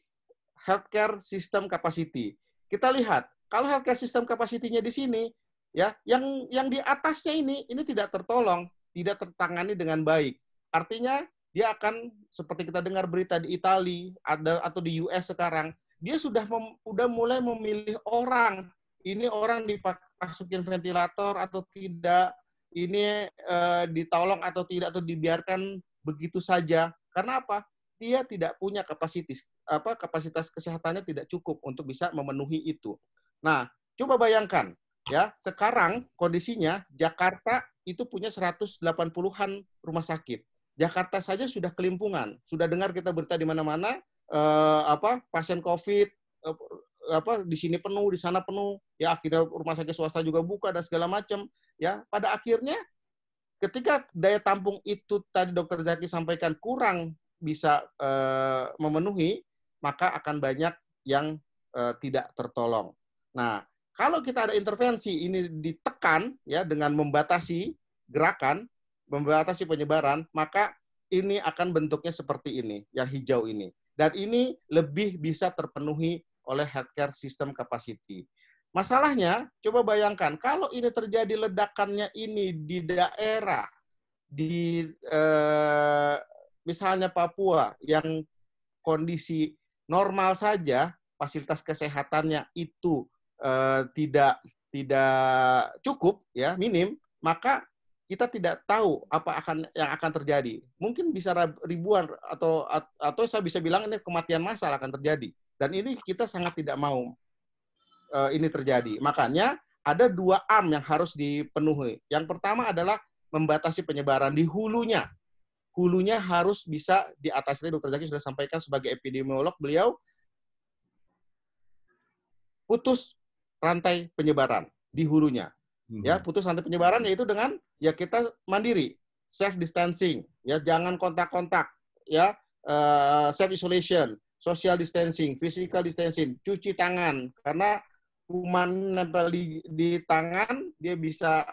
healthcare system capacity. Kita lihat, kalau healthcare system capacity-nya di sini, ya, yang yang di atasnya ini ini tidak tertolong, tidak tertangani dengan baik. Artinya dia akan seperti kita dengar berita di Italia atau di US sekarang, dia sudah mem, udah mulai memilih orang. Ini orang dipasukin ventilator atau tidak, ini uh, ditolong atau tidak atau dibiarkan begitu saja. Karena apa? Dia tidak punya kapasitas apa kapasitas kesehatannya tidak cukup untuk bisa memenuhi itu. Nah, coba bayangkan ya, sekarang kondisinya Jakarta itu punya 180-an rumah sakit. Jakarta saja sudah kelimpungan. Sudah dengar kita berita di mana-mana eh, apa pasien COVID eh, apa di sini penuh, di sana penuh. Ya akhirnya rumah sakit swasta juga buka dan segala macam. Ya pada akhirnya ketika daya tampung itu tadi dokter Zaki sampaikan kurang bisa eh, memenuhi, maka akan banyak yang eh, tidak tertolong. Nah, kalau kita ada intervensi ini ditekan ya dengan membatasi gerakan, membatasi penyebaran, maka ini akan bentuknya seperti ini, yang hijau ini. Dan ini lebih bisa terpenuhi oleh healthcare system capacity. Masalahnya, coba bayangkan, kalau ini terjadi ledakannya ini di daerah, di eh, misalnya Papua, yang kondisi normal saja, fasilitas kesehatannya itu eh, tidak tidak cukup, ya minim, maka kita tidak tahu apa akan yang akan terjadi. Mungkin bisa ribuan atau atau saya bisa bilang ini kematian massal akan terjadi. Dan ini kita sangat tidak mau uh, ini terjadi. Makanya ada dua arm yang harus dipenuhi. Yang pertama adalah membatasi penyebaran di hulunya. Hulunya harus bisa diatasi. Dokter Zaki sudah sampaikan sebagai epidemiolog beliau putus rantai penyebaran. di hulunya. Hmm. Ya, putus rantai penyebaran yaitu dengan ya kita mandiri, self distancing, ya jangan kontak-kontak, ya eh, self isolation, social distancing, physical distancing, cuci tangan karena kuman nempel di, di tangan dia bisa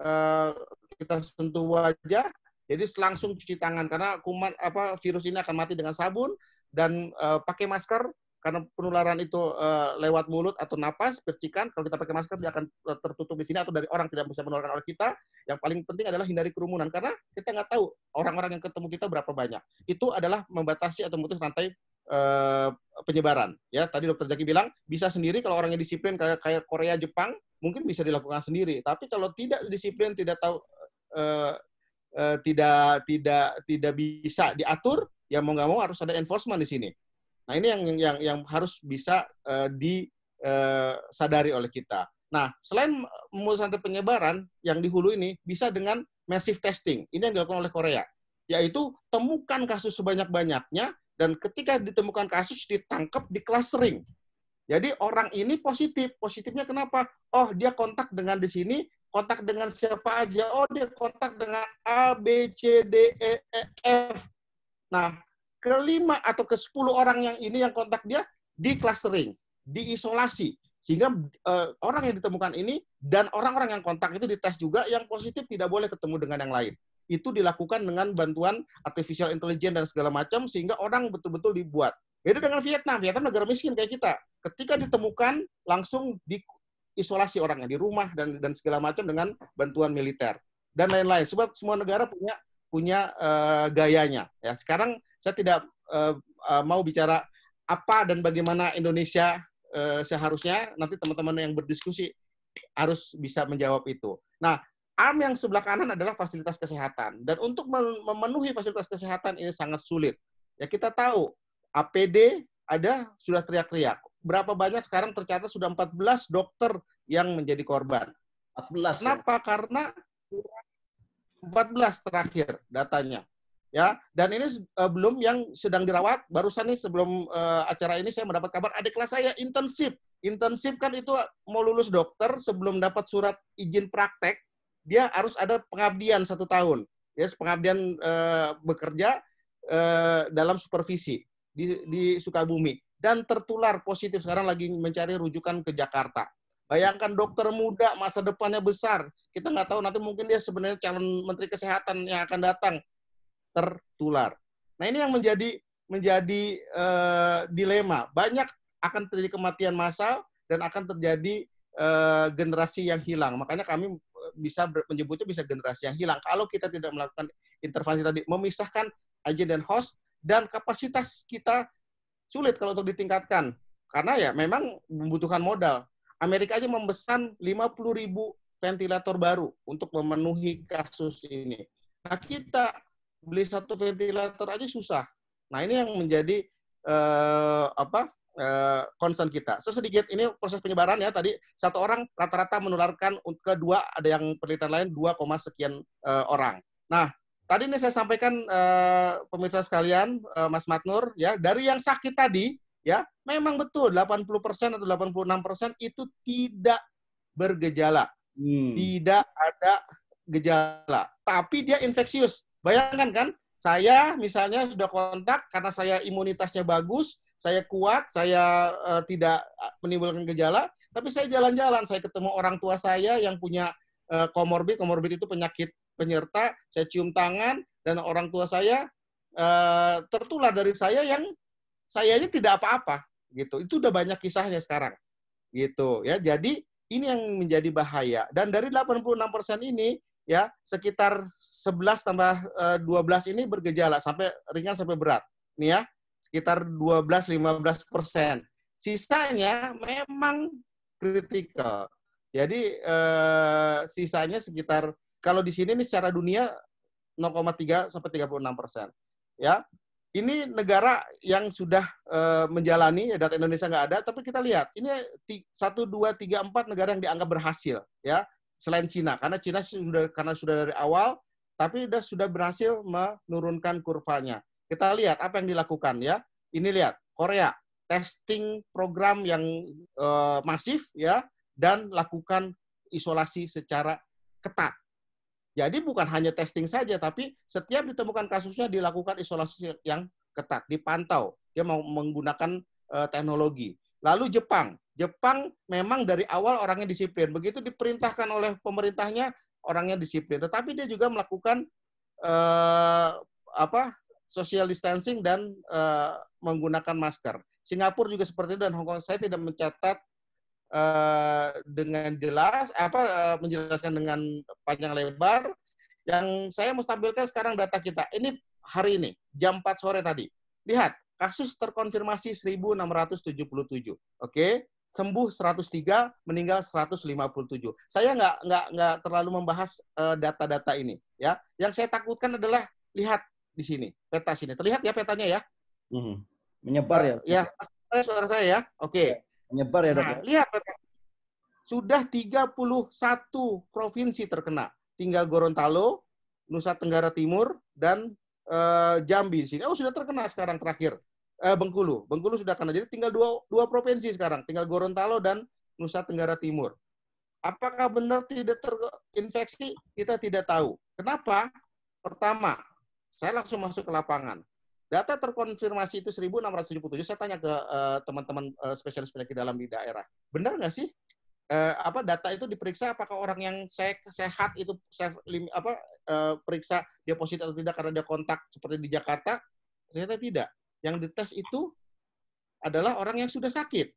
eh, kita sentuh wajah jadi langsung cuci tangan karena kuman apa virus ini akan mati dengan sabun dan eh, pakai masker karena penularan itu eh, lewat mulut atau napas, percikan. Kalau kita pakai masker dia akan eh, tertutup di sini atau dari orang tidak bisa menularkan oleh kita. Yang paling penting adalah hindari kerumunan karena kita nggak tahu orang-orang yang ketemu kita berapa banyak. Itu adalah membatasi atau memutus rantai eh, penyebaran. Ya, tadi dokter Zaki bilang bisa sendiri kalau orangnya disiplin kayak kayak Korea, Jepang mungkin bisa dilakukan sendiri. Tapi kalau tidak disiplin, tidak tahu eh, tidak tidak tidak bisa diatur, ya mau nggak mau harus ada enforcement di sini. Nah ini yang yang yang harus bisa uh, disadari oleh kita. Nah selain memutus rantai penyebaran yang di hulu ini bisa dengan massive testing. Ini yang dilakukan oleh Korea, yaitu temukan kasus sebanyak-banyaknya dan ketika ditemukan kasus ditangkap di clustering. Jadi orang ini positif. Positifnya kenapa? Oh dia kontak dengan di sini, kontak dengan siapa aja? Oh dia kontak dengan A, B, C, D, E, E, F. Nah kelima atau ke sepuluh orang yang ini yang kontak dia di clustering, diisolasi. Sehingga uh, orang yang ditemukan ini dan orang-orang yang kontak itu dites juga yang positif tidak boleh ketemu dengan yang lain. Itu dilakukan dengan bantuan artificial intelligence dan segala macam sehingga orang betul-betul dibuat. Beda dengan Vietnam. Vietnam negara miskin kayak kita. Ketika ditemukan langsung diisolasi orangnya di rumah dan dan segala macam dengan bantuan militer dan lain-lain. Sebab semua negara punya punya uh, gayanya. Ya, sekarang saya tidak uh, uh, mau bicara apa dan bagaimana Indonesia uh, seharusnya. Nanti teman-teman yang berdiskusi harus bisa menjawab itu. Nah, arm yang sebelah kanan adalah fasilitas kesehatan. Dan untuk memenuhi fasilitas kesehatan ini sangat sulit. Ya kita tahu APD ada sudah teriak-teriak. Berapa banyak sekarang tercatat sudah 14 dokter yang menjadi korban. 14. Kenapa? Ya? Karena 14 terakhir datanya. Ya, dan ini uh, belum yang sedang dirawat. Barusan nih sebelum uh, acara ini saya mendapat kabar adik kelas saya intensif. Intensif kan itu mau lulus dokter sebelum dapat surat izin praktek, dia harus ada pengabdian satu tahun. Ya, yes, pengabdian uh, bekerja uh, dalam supervisi di, di Sukabumi dan tertular positif sekarang lagi mencari rujukan ke Jakarta. Bayangkan dokter muda masa depannya besar. Kita nggak tahu nanti mungkin dia sebenarnya calon menteri kesehatan yang akan datang tertular. Nah ini yang menjadi menjadi uh, dilema. Banyak akan terjadi kematian massal dan akan terjadi uh, generasi yang hilang. Makanya kami bisa menyebutnya bisa generasi yang hilang. Kalau kita tidak melakukan intervensi tadi, memisahkan agen dan host dan kapasitas kita sulit kalau untuk ditingkatkan. Karena ya memang membutuhkan modal. Amerika aja memesan 50 ribu ventilator baru untuk memenuhi kasus ini. Nah kita beli satu ventilator aja susah. Nah ini yang menjadi uh, apa uh, concern kita. Sesedikit ini proses penyebaran ya tadi satu orang rata-rata menularkan ke dua ada yang penelitian lain 2, sekian uh, orang. Nah tadi ini saya sampaikan uh, pemirsa sekalian uh, Mas Matnur ya dari yang sakit tadi ya memang betul 80% atau 86% itu tidak bergejala. Hmm. Tidak ada gejala, tapi dia infeksius. Bayangkan kan, saya misalnya sudah kontak karena saya imunitasnya bagus, saya kuat, saya uh, tidak menimbulkan gejala, tapi saya jalan-jalan, saya ketemu orang tua saya yang punya komorbid, komorbid itu penyakit penyerta, saya cium tangan dan orang tua saya uh, tertular dari saya yang saya sayanya tidak apa-apa gitu. Itu udah banyak kisahnya sekarang. Gitu ya. Jadi ini yang menjadi bahaya. Dan dari 86% ini ya sekitar 11 tambah 12 eh, ini bergejala sampai ringan sampai berat. Nih ya, sekitar 12-15 persen. Sisanya memang kritikal. Jadi eh, sisanya sekitar kalau di sini nih secara dunia 0,3 sampai 36 persen. Ya, ini negara yang sudah uh, menjalani ya, data Indonesia nggak ada, tapi kita lihat ini satu dua tiga empat negara yang dianggap berhasil ya selain Cina karena Cina sudah karena sudah dari awal tapi sudah sudah berhasil menurunkan kurvanya. Kita lihat apa yang dilakukan ya. Ini lihat Korea testing program yang uh, masif ya dan lakukan isolasi secara ketat. Jadi bukan hanya testing saja, tapi setiap ditemukan kasusnya dilakukan isolasi yang ketat, dipantau. Dia mau menggunakan uh, teknologi. Lalu Jepang, Jepang memang dari awal orangnya disiplin. Begitu diperintahkan oleh pemerintahnya, orangnya disiplin. Tetapi dia juga melakukan uh, apa social distancing dan uh, menggunakan masker. Singapura juga seperti itu dan Hong Kong. Saya tidak mencatat uh, dengan jelas apa uh, menjelaskan dengan panjang lebar. Yang saya mau tampilkan sekarang data kita. Ini hari ini jam 4 sore tadi. Lihat, kasus terkonfirmasi 1677. Oke, okay? sembuh 103, meninggal 157. Saya nggak nggak nggak terlalu membahas data-data uh, ini, ya. Yang saya takutkan adalah lihat di sini, peta sini. Terlihat ya petanya ya? Hmm. Menyebar ya? Ya, suara saya ya. Oke. Okay. Menyebar ya, dok. Nah, lihat peta. Sudah 31 provinsi terkena. Tinggal Gorontalo, Nusa Tenggara Timur, dan uh, Jambi sini. Oh, sudah terkena sekarang terakhir. Uh, Bengkulu. Bengkulu sudah kena. Jadi tinggal dua, dua provinsi sekarang. Tinggal Gorontalo dan Nusa Tenggara Timur. Apakah benar tidak terinfeksi? Kita tidak tahu. Kenapa? Pertama, saya langsung masuk ke lapangan. Data terkonfirmasi itu 1677. Saya tanya ke uh, teman-teman uh, spesialis penyakit dalam di daerah. Benar nggak sih uh, apa data itu diperiksa apakah orang yang se sehat itu se apa uh, periksa dia positif atau tidak karena dia kontak seperti di Jakarta? Ternyata tidak. Yang dites itu adalah orang yang sudah sakit.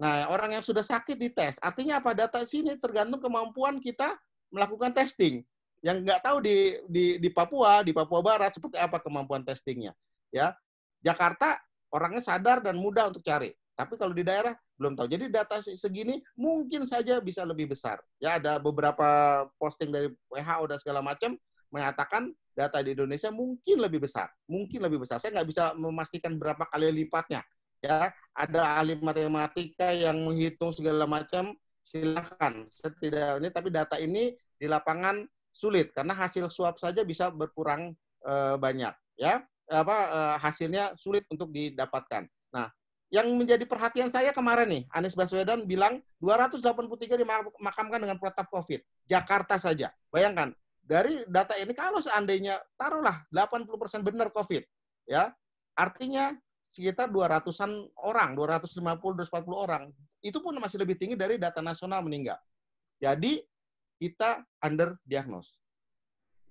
Nah, orang yang sudah sakit dites. Artinya apa? Data sini tergantung kemampuan kita melakukan testing yang nggak tahu di, di di Papua, di Papua Barat seperti apa kemampuan testingnya. Ya, Jakarta orangnya sadar dan mudah untuk cari. Tapi kalau di daerah belum tahu. Jadi data segini mungkin saja bisa lebih besar. Ya, ada beberapa posting dari WHO dan segala macam mengatakan data di Indonesia mungkin lebih besar, mungkin lebih besar. Saya nggak bisa memastikan berapa kali lipatnya. Ya, ada ahli matematika yang menghitung segala macam. Silahkan, setidaknya tapi data ini di lapangan sulit karena hasil swab saja bisa berkurang uh, banyak ya apa uh, hasilnya sulit untuk didapatkan. Nah, yang menjadi perhatian saya kemarin nih, Anies Baswedan bilang 283 dimakamkan dengan protap COVID. Jakarta saja. Bayangkan, dari data ini kalau seandainya taruhlah 80% benar COVID, ya, artinya sekitar 200-an orang, 250 240 orang. Itu pun masih lebih tinggi dari data nasional meninggal. Jadi kita under diagnose.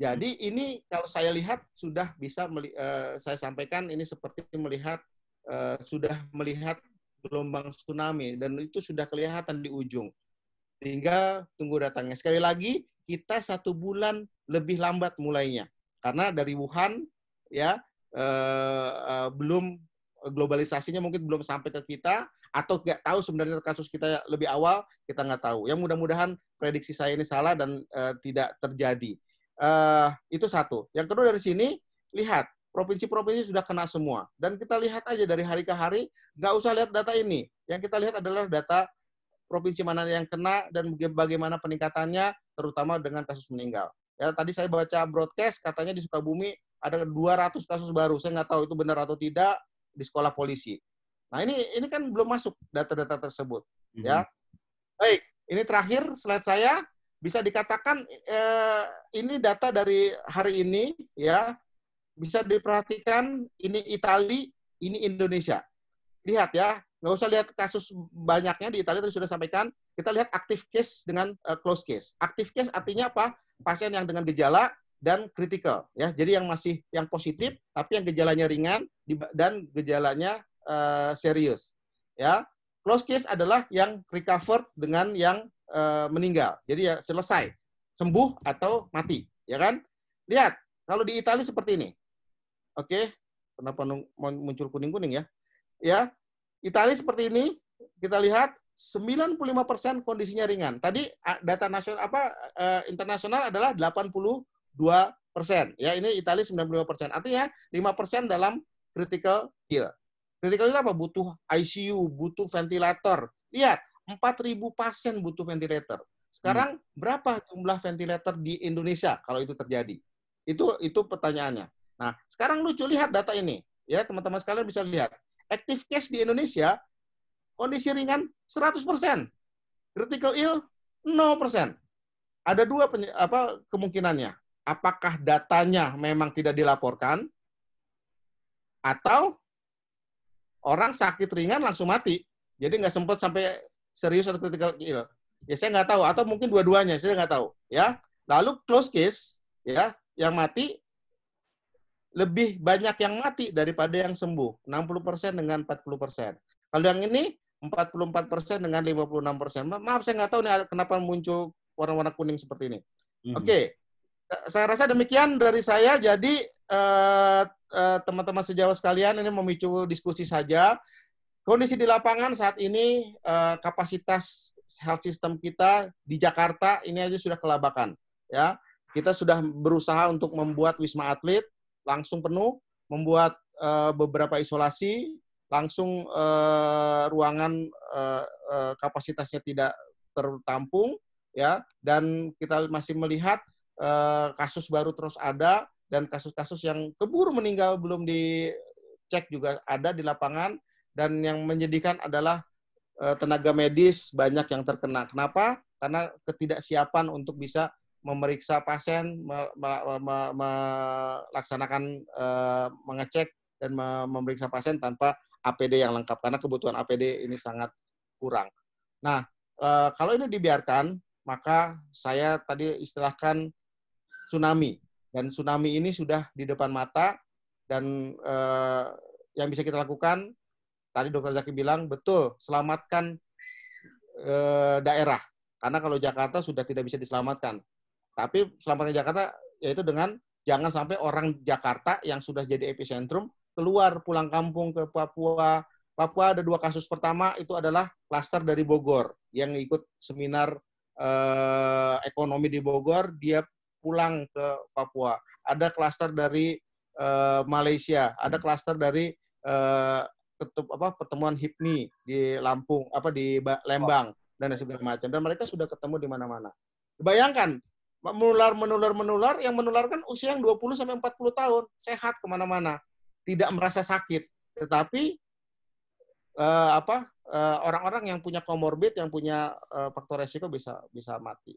Jadi ini kalau saya lihat sudah bisa uh, saya sampaikan ini seperti melihat uh, sudah melihat gelombang tsunami dan itu sudah kelihatan di ujung. Hingga tunggu datangnya. Sekali lagi kita satu bulan lebih lambat mulainya karena dari Wuhan ya uh, uh, belum globalisasinya mungkin belum sampai ke kita atau nggak tahu sebenarnya kasus kita lebih awal kita nggak tahu. Yang mudah-mudahan prediksi saya ini salah dan uh, tidak terjadi. Uh, itu satu. Yang kedua dari sini lihat provinsi-provinsi sudah kena semua dan kita lihat aja dari hari ke hari nggak usah lihat data ini. Yang kita lihat adalah data provinsi mana yang kena dan bagaimana peningkatannya terutama dengan kasus meninggal. Ya tadi saya baca broadcast katanya di Sukabumi ada 200 kasus baru. Saya nggak tahu itu benar atau tidak di sekolah polisi. Nah ini ini kan belum masuk data-data tersebut, mm -hmm. ya. Baik, ini terakhir slide saya bisa dikatakan eh, ini data dari hari ini ya. Bisa diperhatikan ini Itali ini Indonesia. Lihat ya nggak usah lihat kasus banyaknya di Italia tadi sudah sampaikan. Kita lihat aktif case dengan uh, close case. Aktif case artinya apa? Pasien yang dengan gejala dan critical ya. Jadi yang masih yang positif tapi yang gejalanya ringan dan gejalanya uh, serius ya. Close case adalah yang recovered dengan yang uh, meninggal. Jadi ya selesai, sembuh atau mati, ya kan? Lihat, kalau di Italia seperti ini. Oke, kenapa muncul kuning-kuning ya? Ya, Italia seperti ini, kita lihat 95% kondisinya ringan. Tadi data nasional apa uh, internasional adalah 82 persen. Ya, ini Italia 95 persen. Artinya 5 persen dalam critical ill. Critical apa? Butuh ICU, butuh ventilator. Lihat, 4.000 pasien butuh ventilator. Sekarang hmm. berapa jumlah ventilator di Indonesia kalau itu terjadi? Itu itu pertanyaannya. Nah, sekarang lucu lihat data ini. Ya, teman-teman sekalian bisa lihat. Active case di Indonesia kondisi ringan 100%. Critical ill 0%. Ada dua apa kemungkinannya. Apakah datanya memang tidak dilaporkan atau orang sakit ringan langsung mati. Jadi nggak sempat sampai serius atau critical ill. Ya saya nggak tahu atau mungkin dua-duanya saya nggak tahu. Ya. Lalu close case ya yang mati lebih banyak yang mati daripada yang sembuh. 60% dengan 40%. Kalau yang ini 44% dengan 56%. Ma- Maaf saya nggak tahu nih kenapa muncul warna-warna kuning seperti ini. Mhm. Oke, saya rasa demikian dari saya. Jadi eh, eh, teman-teman sejawat sekalian ini memicu diskusi saja. Kondisi di lapangan saat ini eh, kapasitas health system kita di Jakarta ini aja sudah kelabakan. Ya, kita sudah berusaha untuk membuat wisma atlet langsung penuh, membuat eh, beberapa isolasi, langsung eh, ruangan kapasitasnya tidak tertampung, ya, dan kita masih melihat kasus baru terus ada dan kasus-kasus yang keburu meninggal belum dicek juga ada di lapangan dan yang menyedihkan adalah eh, tenaga medis banyak yang terkena. Kenapa? Karena ketidaksiapan untuk bisa memeriksa pasien, me- me- me- melaksanakan eh, mengecek dan me- memeriksa pasien tanpa APD yang lengkap karena kebutuhan APD ini sangat kurang. Nah, eh, kalau ini dibiarkan, maka saya tadi istilahkan tsunami dan tsunami ini sudah di depan mata dan yang bisa kita lakukan tadi dokter Zaki bilang betul selamatkan eh, daerah. Karena kalau Jakarta sudah tidak bisa diselamatkan. Tapi selamatkan Jakarta yaitu dengan jangan sampai orang Jakarta yang sudah jadi epicentrum keluar pulang kampung ke Papua. Papua ada dua kasus pertama itu adalah klaster dari Bogor. Yang ikut seminar eh, ekonomi di Bogor dia pulang ke Papua. Ada klaster dari eh, Malaysia, ada klaster dari ketu- apa, pertemuan HIPMI di Lampung, apa di Ba- Lembang dan segala macam. Dan mereka sudah ketemu di mana-mana. Bayangkan menular, menular, menular, yang menularkan usia yang 20 sampai 40 tahun, sehat ke mana-mana, tidak merasa sakit, tetapi eh, apa eh, orang-orang yang punya komorbid, yang punya eh, faktor resiko bisa bisa mati.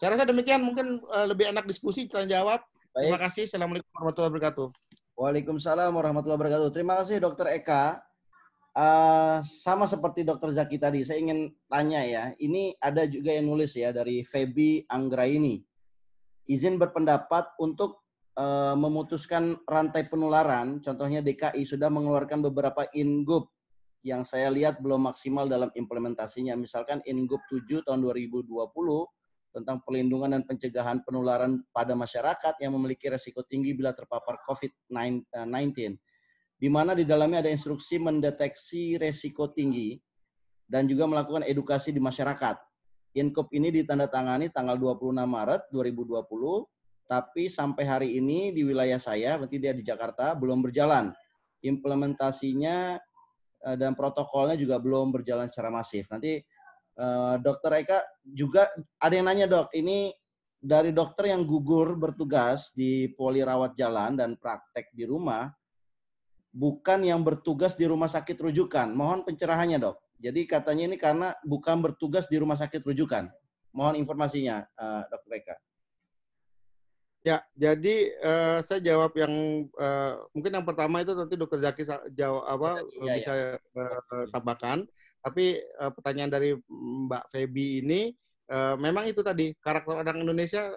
Saya rasa demikian mungkin eh, lebih enak diskusi kita jawab. Terima Baik. kasih. Assalamualaikum warahmatullahi wabarakatuh. Waalaikumsalam warahmatullahi wabarakatuh. Terima kasih Dokter Eka. Eh, sama seperti Dokter Zaki tadi, saya ingin tanya ya. Ini ada juga yang nulis ya dari Feby Anggraini. Izin berpendapat untuk eh, memutuskan rantai penularan. Contohnya DKI sudah mengeluarkan beberapa ingub yang saya lihat belum maksimal dalam implementasinya. Misalkan ingub 7 tahun 2020 tentang perlindungan dan pencegahan penularan pada masyarakat yang memiliki resiko tinggi bila terpapar COVID-19, di mana di dalamnya ada instruksi mendeteksi resiko tinggi dan juga melakukan edukasi di masyarakat. Inkop ini ditandatangani tanggal 26 Maret 2020, tapi sampai hari ini di wilayah saya, berarti dia di Jakarta, belum berjalan. Implementasinya eh, dan protokolnya juga belum berjalan secara masif. Nanti eh, Dokter Eka juga ada yang nanya dok, ini dari dokter yang gugur bertugas di poli rawat jalan dan praktek di rumah, bukan yang bertugas di rumah sakit rujukan. Mohon pencerahannya dok. Jadi katanya ini karena bukan bertugas di rumah sakit rujukan. Mohon informasinya, eh, dokter Eka. Ya, jadi eh, saya jawab yang eh, mungkin yang pertama itu nanti Dokter Zaki jawab apa Iya, bisa eh, tambahkan. Tapi eh, pertanyaan dari Mbak Feby ini eh, memang itu tadi karakter orang Indonesia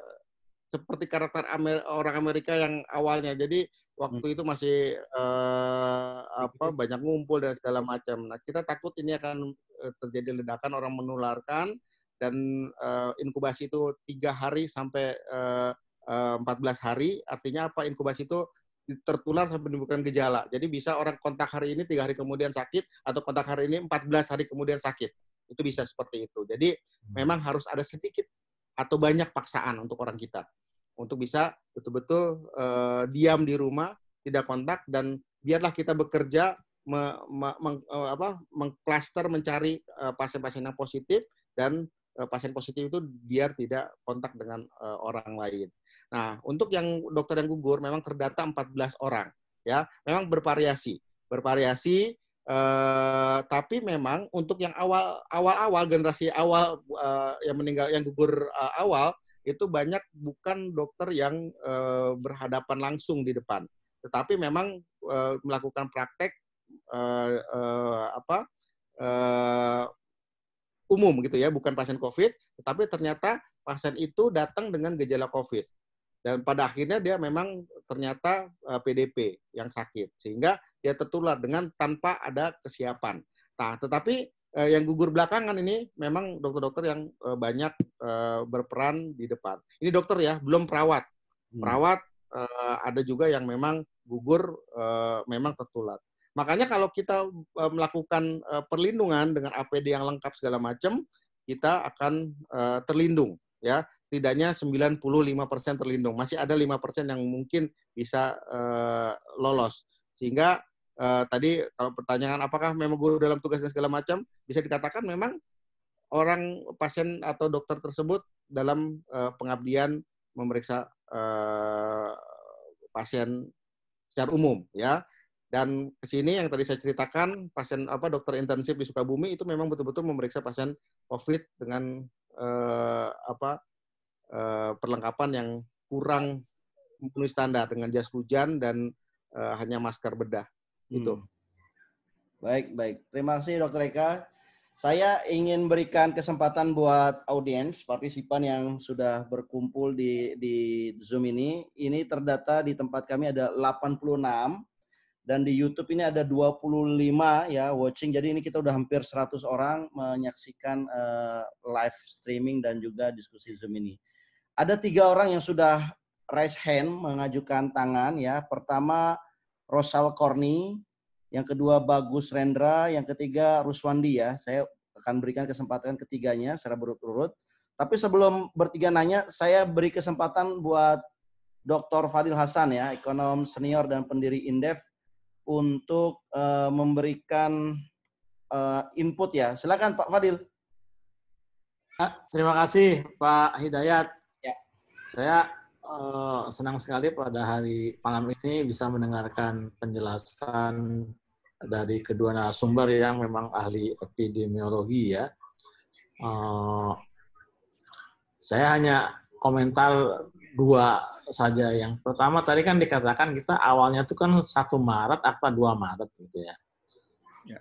seperti karakter Amer- orang Amerika yang awalnya. Jadi waktu itu masih eh, apa banyak ngumpul dan segala macam. Nah, kita takut ini akan eh, terjadi ledakan orang menularkan dan eh, inkubasi itu tiga hari sampai eh, 14 hari. Artinya apa? Inkubasi itu tertular sampai menimbulkan gejala. Jadi bisa orang kontak hari ini tiga hari kemudian sakit atau kontak hari ini 14 hari kemudian sakit. Itu bisa seperti itu. Jadi memang harus ada sedikit atau banyak paksaan untuk orang kita untuk bisa betul-betul eh, diam di rumah, tidak kontak dan biarlah kita bekerja me- me- eh, mengklaster mencari eh, pasien-pasien yang positif dan eh, pasien positif itu biar tidak kontak dengan eh, orang lain. Nah, untuk yang dokter yang gugur memang terdata 14 orang ya. Memang bervariasi. Bervariasi Eh, tapi memang untuk yang awal awal-awal generasi awal eh, yang meninggal yang gugur eh, awal itu banyak bukan dokter yang eh, berhadapan langsung di depan, tetapi memang eh, melakukan praktek eh, eh, apa eh, umum gitu ya, bukan pasien COVID, tetapi ternyata pasien itu datang dengan gejala COVID dan pada akhirnya dia memang ternyata eh, PDP yang sakit sehingga dia tertular dengan tanpa ada kesiapan. Nah, tetapi eh, yang gugur belakangan ini memang dokter-dokter yang eh, banyak eh, berperan di depan. Ini dokter ya, belum perawat. Hmm. Perawat eh, ada juga yang memang gugur eh, memang tertular. Makanya kalau kita eh, melakukan eh, perlindungan dengan APD yang lengkap segala macam, kita akan eh, terlindung ya setidaknya 95% terlindung. Masih ada 5% yang mungkin bisa eh, lolos. Sehingga eh, tadi kalau pertanyaan apakah memang guru dalam tugas dan segala macam, bisa dikatakan memang orang pasien atau dokter tersebut dalam eh, pengabdian memeriksa eh, pasien secara umum ya. Dan ke sini yang tadi saya ceritakan pasien apa dokter intensif di Sukabumi itu memang betul-betul memeriksa pasien COVID dengan eh, apa eh, perlengkapan yang kurang memenuhi standar dengan jas hujan dan eh, hanya masker bedah gitu. Hmm. Baik, baik. Terima kasih Dokter Eka. Saya ingin berikan kesempatan buat audiens, partisipan yang sudah berkumpul di, di Zoom ini. Ini terdata di tempat kami ada 86 dan di YouTube ini ada 25 ya watching. Jadi ini kita udah hampir 100 orang menyaksikan uh, live streaming dan juga diskusi Zoom ini. Ada tiga orang yang sudah raise hand mengajukan tangan ya. Pertama Rosal Korni, yang kedua Bagus Rendra, yang ketiga Ruswandi ya. Saya akan berikan kesempatan ketiganya secara berurut-urut. Tapi sebelum bertiga nanya, saya beri kesempatan buat Dr. Fadil Hasan ya, ekonom senior dan pendiri Indef untuk uh, memberikan uh, input ya. Silakan Pak Fadil. Terima kasih Pak Hidayat. Ya. Saya uh, senang sekali pada hari malam ini bisa mendengarkan penjelasan dari kedua narasumber yang memang ahli epidemiologi ya. Uh, saya hanya komentar dua saja. Yang pertama tadi kan dikatakan kita awalnya itu kan satu Maret apa dua Maret gitu ya. ya.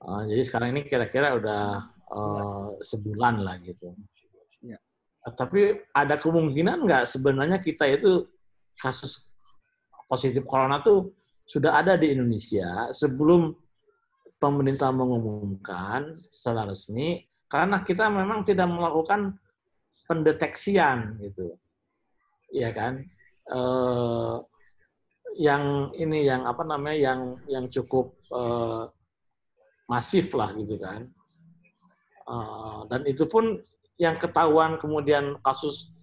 Uh, jadi sekarang ini kira-kira udah uh, sebulan lah gitu. Tapi ada kemungkinan nggak sebenarnya kita itu kasus positif corona tuh sudah ada di Indonesia sebelum pemerintah mengumumkan secara resmi karena kita memang tidak melakukan pendeteksian gitu. Ya kan? Eh, yang ini yang apa namanya yang yang cukup eh, masif lah gitu kan. Eh, dan itu pun yang ketahuan kemudian kasus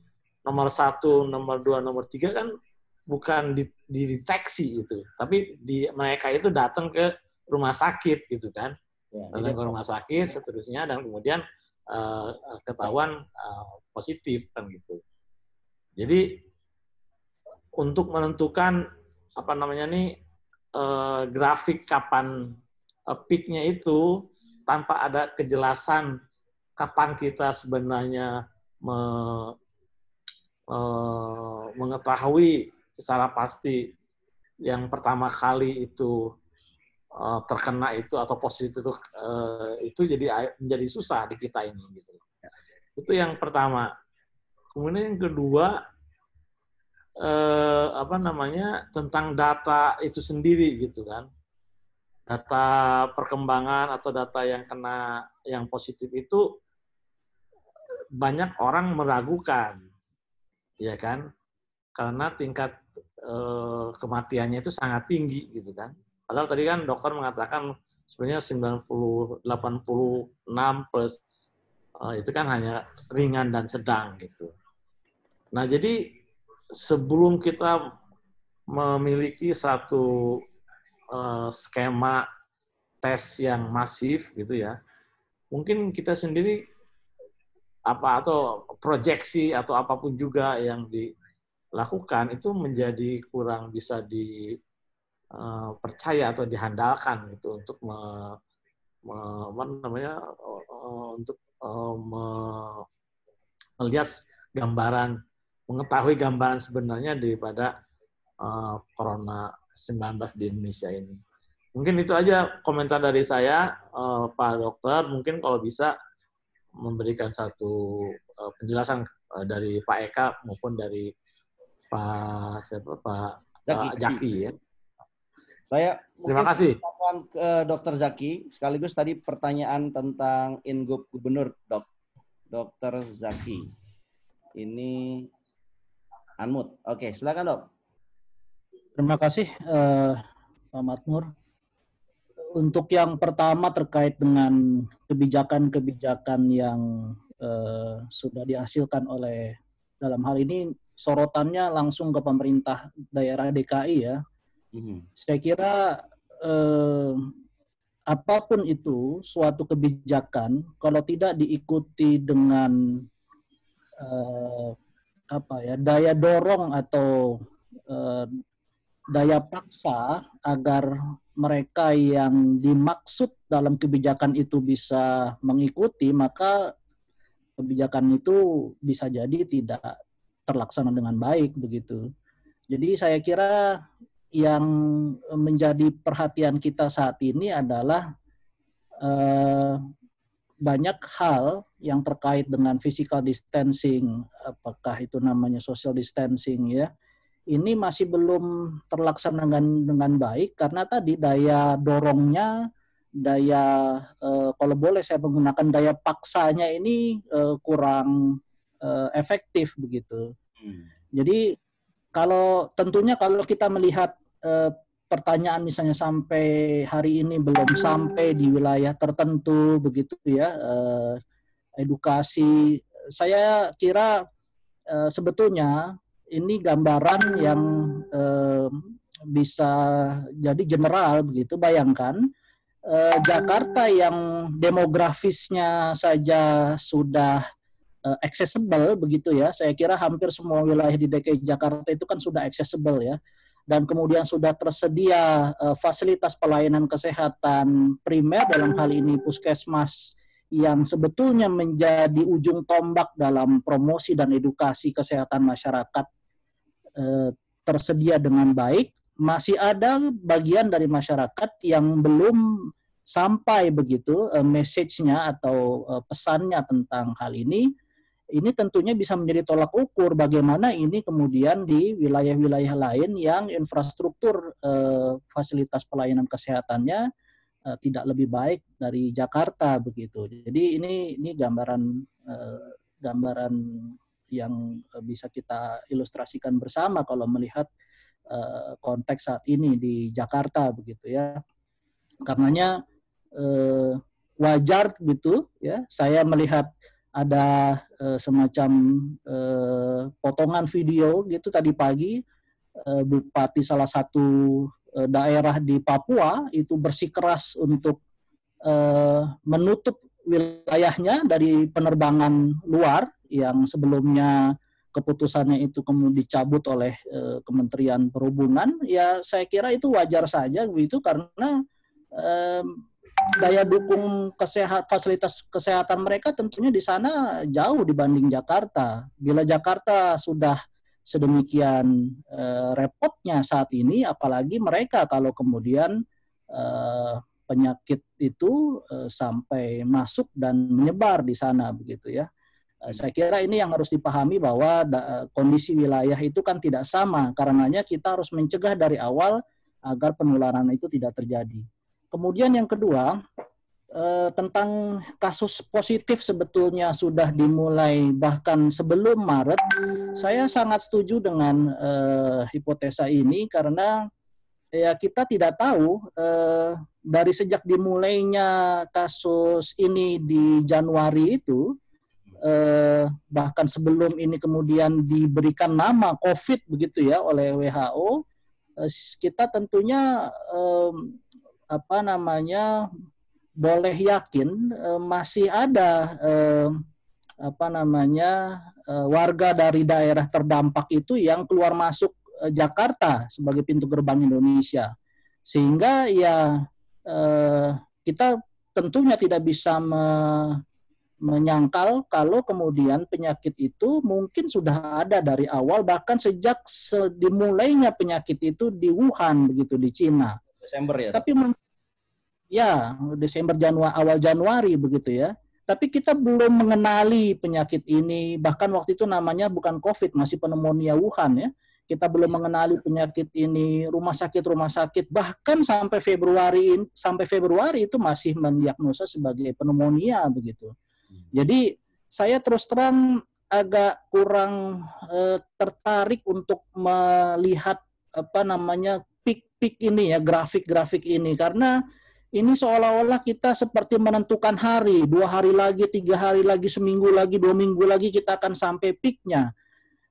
nomor satu nomor dua nomor tiga kan bukan dideteksi itu, tapi di mereka itu datang ke rumah sakit gitu kan, ya, datang ke rumah sakit seterusnya dan kemudian uh, ketahuan uh, positif kan gitu. Jadi untuk menentukan apa namanya nih uh, grafik kapan uh, peaknya itu tanpa ada kejelasan kapan kita sebenarnya me, uh, mengetahui secara pasti yang pertama kali itu uh, terkena itu atau positif itu uh, itu jadi menjadi susah di kita ini gitu. Itu yang pertama. Kemudian yang kedua uh, apa namanya tentang data itu sendiri gitu kan. Data perkembangan atau data yang kena yang positif itu banyak orang meragukan. Ya kan? Karena tingkat eh, kematiannya itu sangat tinggi gitu kan. Padahal tadi kan dokter mengatakan sebenarnya 90 86 plus eh, itu kan hanya ringan dan sedang gitu. Nah, jadi sebelum kita memiliki satu eh, skema tes yang masif gitu ya, mungkin kita sendiri apa atau proyeksi atau apa pun juga yang di lakukan itu menjadi kurang bisa di eh, atau dihandalkan gitu untuk me, me- apa namanya eh, untuk eh, me- melihat gambaran mengetahui gambaran sebenarnya daripada eh, corona 19 di Indonesia ini. Mungkin itu aja komentar dari saya, Pak Dokter. Mungkin kalau bisa memberikan satu eh, penjelasan eh, dari Pak Eka maupun dari Pak siapa Pak Zaki. eh, Jaki ya. Saya Terima kasih. ke Dokter Zaki sekaligus tadi pertanyaan tentang Ingup Gubernur Dok Dokter Zaki. Ini Anmut. Oke, silakan Dok. Terima kasih eh, Pak Matmur. Untuk yang pertama terkait dengan kebijakan-kebijakan yang eh, sudah dihasilkan oleh dalam hal ini sorotannya langsung ke pemerintah daerah DKI ya. Mhm. Saya kira eh, apa pun itu suatu kebijakan kalau tidak diikuti dengan eh, apa ya daya dorong atau eh, daya paksa agar mereka yang dimaksud dalam kebijakan itu bisa mengikuti maka kebijakan itu bisa jadi tidak terlaksana dengan baik begitu. Jadi saya kira yang menjadi perhatian kita saat ini adalah eh, banyak hal yang terkait dengan physical distancing, apakah itu namanya social distancing ya, ini masih belum terlaksana dengan dengan baik karena tadi daya dorongnya, daya eh, kalau boleh saya menggunakan daya paksanya ini eh, kurang eh, efektif begitu. Hmm. Jadi kalau tentunya kalau kita melihat eh, pertanyaan misalnya sampai hari ini belum sampai di wilayah tertentu begitu ya eh, edukasi saya kira eh, sebetulnya ini gambaran yang eh, bisa jadi general begitu bayangkan eh, Jakarta yang demografisnya saja sudah eh, accessible begitu ya. Saya kira hampir semua wilayah di DKI Jakarta itu kan sudah accessible ya. Dan kemudian sudah tersedia eh, fasilitas pelayanan kesehatan primer dalam hal ini puskesmas yang sebetulnya menjadi ujung tombak dalam promosi dan edukasi kesehatan masyarakat eh, tersedia dengan baik. Masih ada bagian dari masyarakat yang belum sampai begitu eh, message-nya atau eh, pesannya tentang hal ini ini tentunya bisa menjadi tolak ukur bagaimana ini kemudian di wilayah-wilayah lain yang infrastruktur eh, fasilitas pelayanan kesehatannya eh, tidak lebih baik dari Jakarta begitu. Jadi ini ini gambaran eh, gambaran yang eh, bisa kita ilustrasikan bersama kalau melihat eh, konteks saat ini di Jakarta begitu ya. Karenanya eh, wajar gitu ya saya melihat ada semacam potongan video gitu tadi pagi bupati salah satu daerah di Papua itu bersikeras untuk menutup wilayahnya dari penerbangan luar yang sebelumnya keputusannya itu kemudian dicabut oleh eh, Kementerian Perhubungan ya saya kira itu wajar saja begitu karena eh, daya dukung kesehat fasilitas kesehatan mereka tentunya di sana jauh dibanding Jakarta. Bila Jakarta sudah sedemikian eh, repotnya saat ini, apalagi mereka kalau kemudian eh, penyakit itu eh, sampai masuk dan menyebar di sana begitu ya. Eh, saya kira ini yang harus dipahami bahwa da, kondisi wilayah itu kan tidak sama. Karenanya kita harus mencegah dari awal agar penularan itu tidak terjadi. Kemudian yang kedua, eh, tentang kasus positif sebetulnya sudah dimulai bahkan sebelum Maret. Saya sangat setuju dengan eh, hipotesa ini karena ya kita tidak tahu eh, dari sejak dimulainya kasus ini di Januari itu, eh, bahkan sebelum ini kemudian diberikan nama COVID begitu ya oleh WHO, eh, kita tentunya eh, apa namanya boleh yakin eh, masih ada eh, apa namanya eh, warga dari daerah terdampak itu yang keluar masuk eh, Jakarta sebagai pintu gerbang Indonesia. Sehingga ya eh, kita tentunya tidak bisa me- menyangkal kalau kemudian penyakit itu mungkin sudah ada dari awal bahkan sejak se- dimulainya penyakit itu di Wuhan begitu di Cina. Desember ya. Tapi ya Desember Januari awal Januari begitu ya. Tapi kita belum mengenali penyakit ini bahkan waktu itu namanya bukan COVID masih pneumonia Wuhan ya. Kita belum mengenali penyakit ini rumah sakit rumah sakit bahkan sampai Februari sampai Februari itu masih mendiagnosa sebagai pneumonia begitu. Jadi saya terus terang agak kurang eh, tertarik untuk melihat apa namanya pik-pik ini ya grafik-grafik ini. Karena ini seolah-olah kita seperti menentukan hari. Dua hari lagi tiga hari lagi seminggu lagi dua minggu lagi kita akan sampai piknya.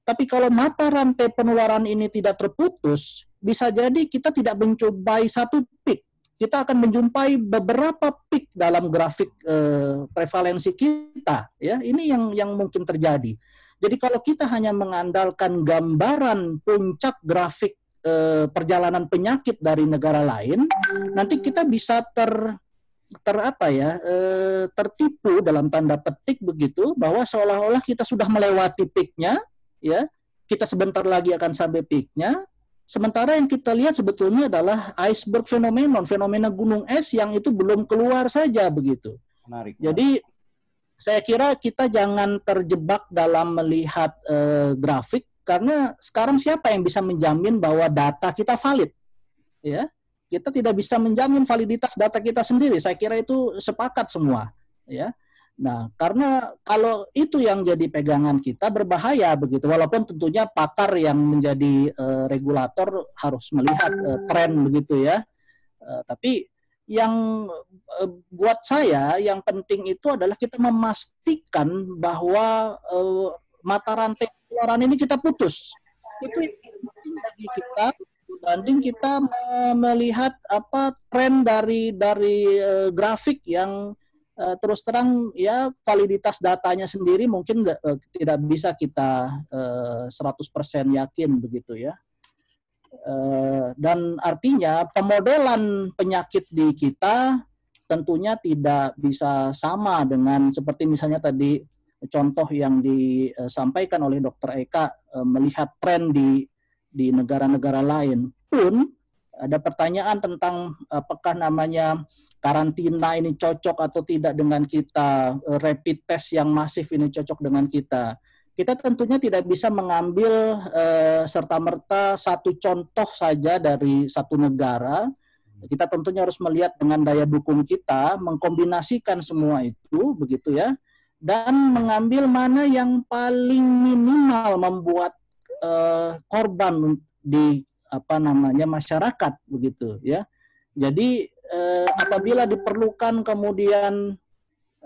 Tapi kalau mata rantai penularan ini tidak terputus bisa jadi kita tidak mencobai satu pik kita akan menjumpai beberapa peak dalam grafik eh, prevalensi kita ya. Ini yang yang mungkin terjadi. Jadi kalau kita hanya mengandalkan gambaran puncak grafik eh, perjalanan penyakit dari negara lain nanti kita bisa ter ter apa ya eh, tertipu dalam tanda petik begitu bahwa seolah-olah kita sudah melewati peaknya ya. Kita sebentar lagi akan sampai peaknya Sementara yang kita lihat sebetulnya adalah iceberg phenomenon, fenomena gunung es yang itu belum keluar saja begitu. Menarik. Jadi saya kira kita jangan terjebak dalam melihat eh, grafik karena sekarang siapa yang bisa menjamin bahwa data kita valid? Ya, kita tidak bisa menjamin validitas data kita sendiri. Saya kira itu sepakat semua. Ya, Nah, karena kalau itu yang jadi pegangan kita berbahaya begitu. Walaupun tentunya pakar yang menjadi uh, regulator harus melihat uh, tren begitu ya. Uh, tapi yang uh, buat saya yang penting itu adalah kita memastikan bahwa uh, mata rantai penularan ini kita putus. Itu penting bagi kita dibanding kita melihat apa tren dari dari grafik yang uh, terus terang ya validitas datanya sendiri mungkin uh, tidak bisa kita uh, 100% yakin begitu ya. Dan artinya pemodelan penyakit di kita tentunya tidak bisa sama dengan seperti misalnya tadi contoh yang disampaikan oleh Dr. Eka melihat tren di di negara-negara lain pun ada pertanyaan tentang apakah namanya karantina ini cocok atau tidak dengan kita, rapid test yang masif ini cocok dengan kita. Kita tentunya tidak bisa mengambil eh, serta-merta satu contoh saja dari satu negara. Kita tentunya harus melihat dengan daya dukung kita, mengkombinasikan semua itu, begitu ya, dan mengambil mana yang paling minimal membuat eh, korban di apa namanya masyarakat, begitu ya. Jadi eh, apabila diperlukan kemudian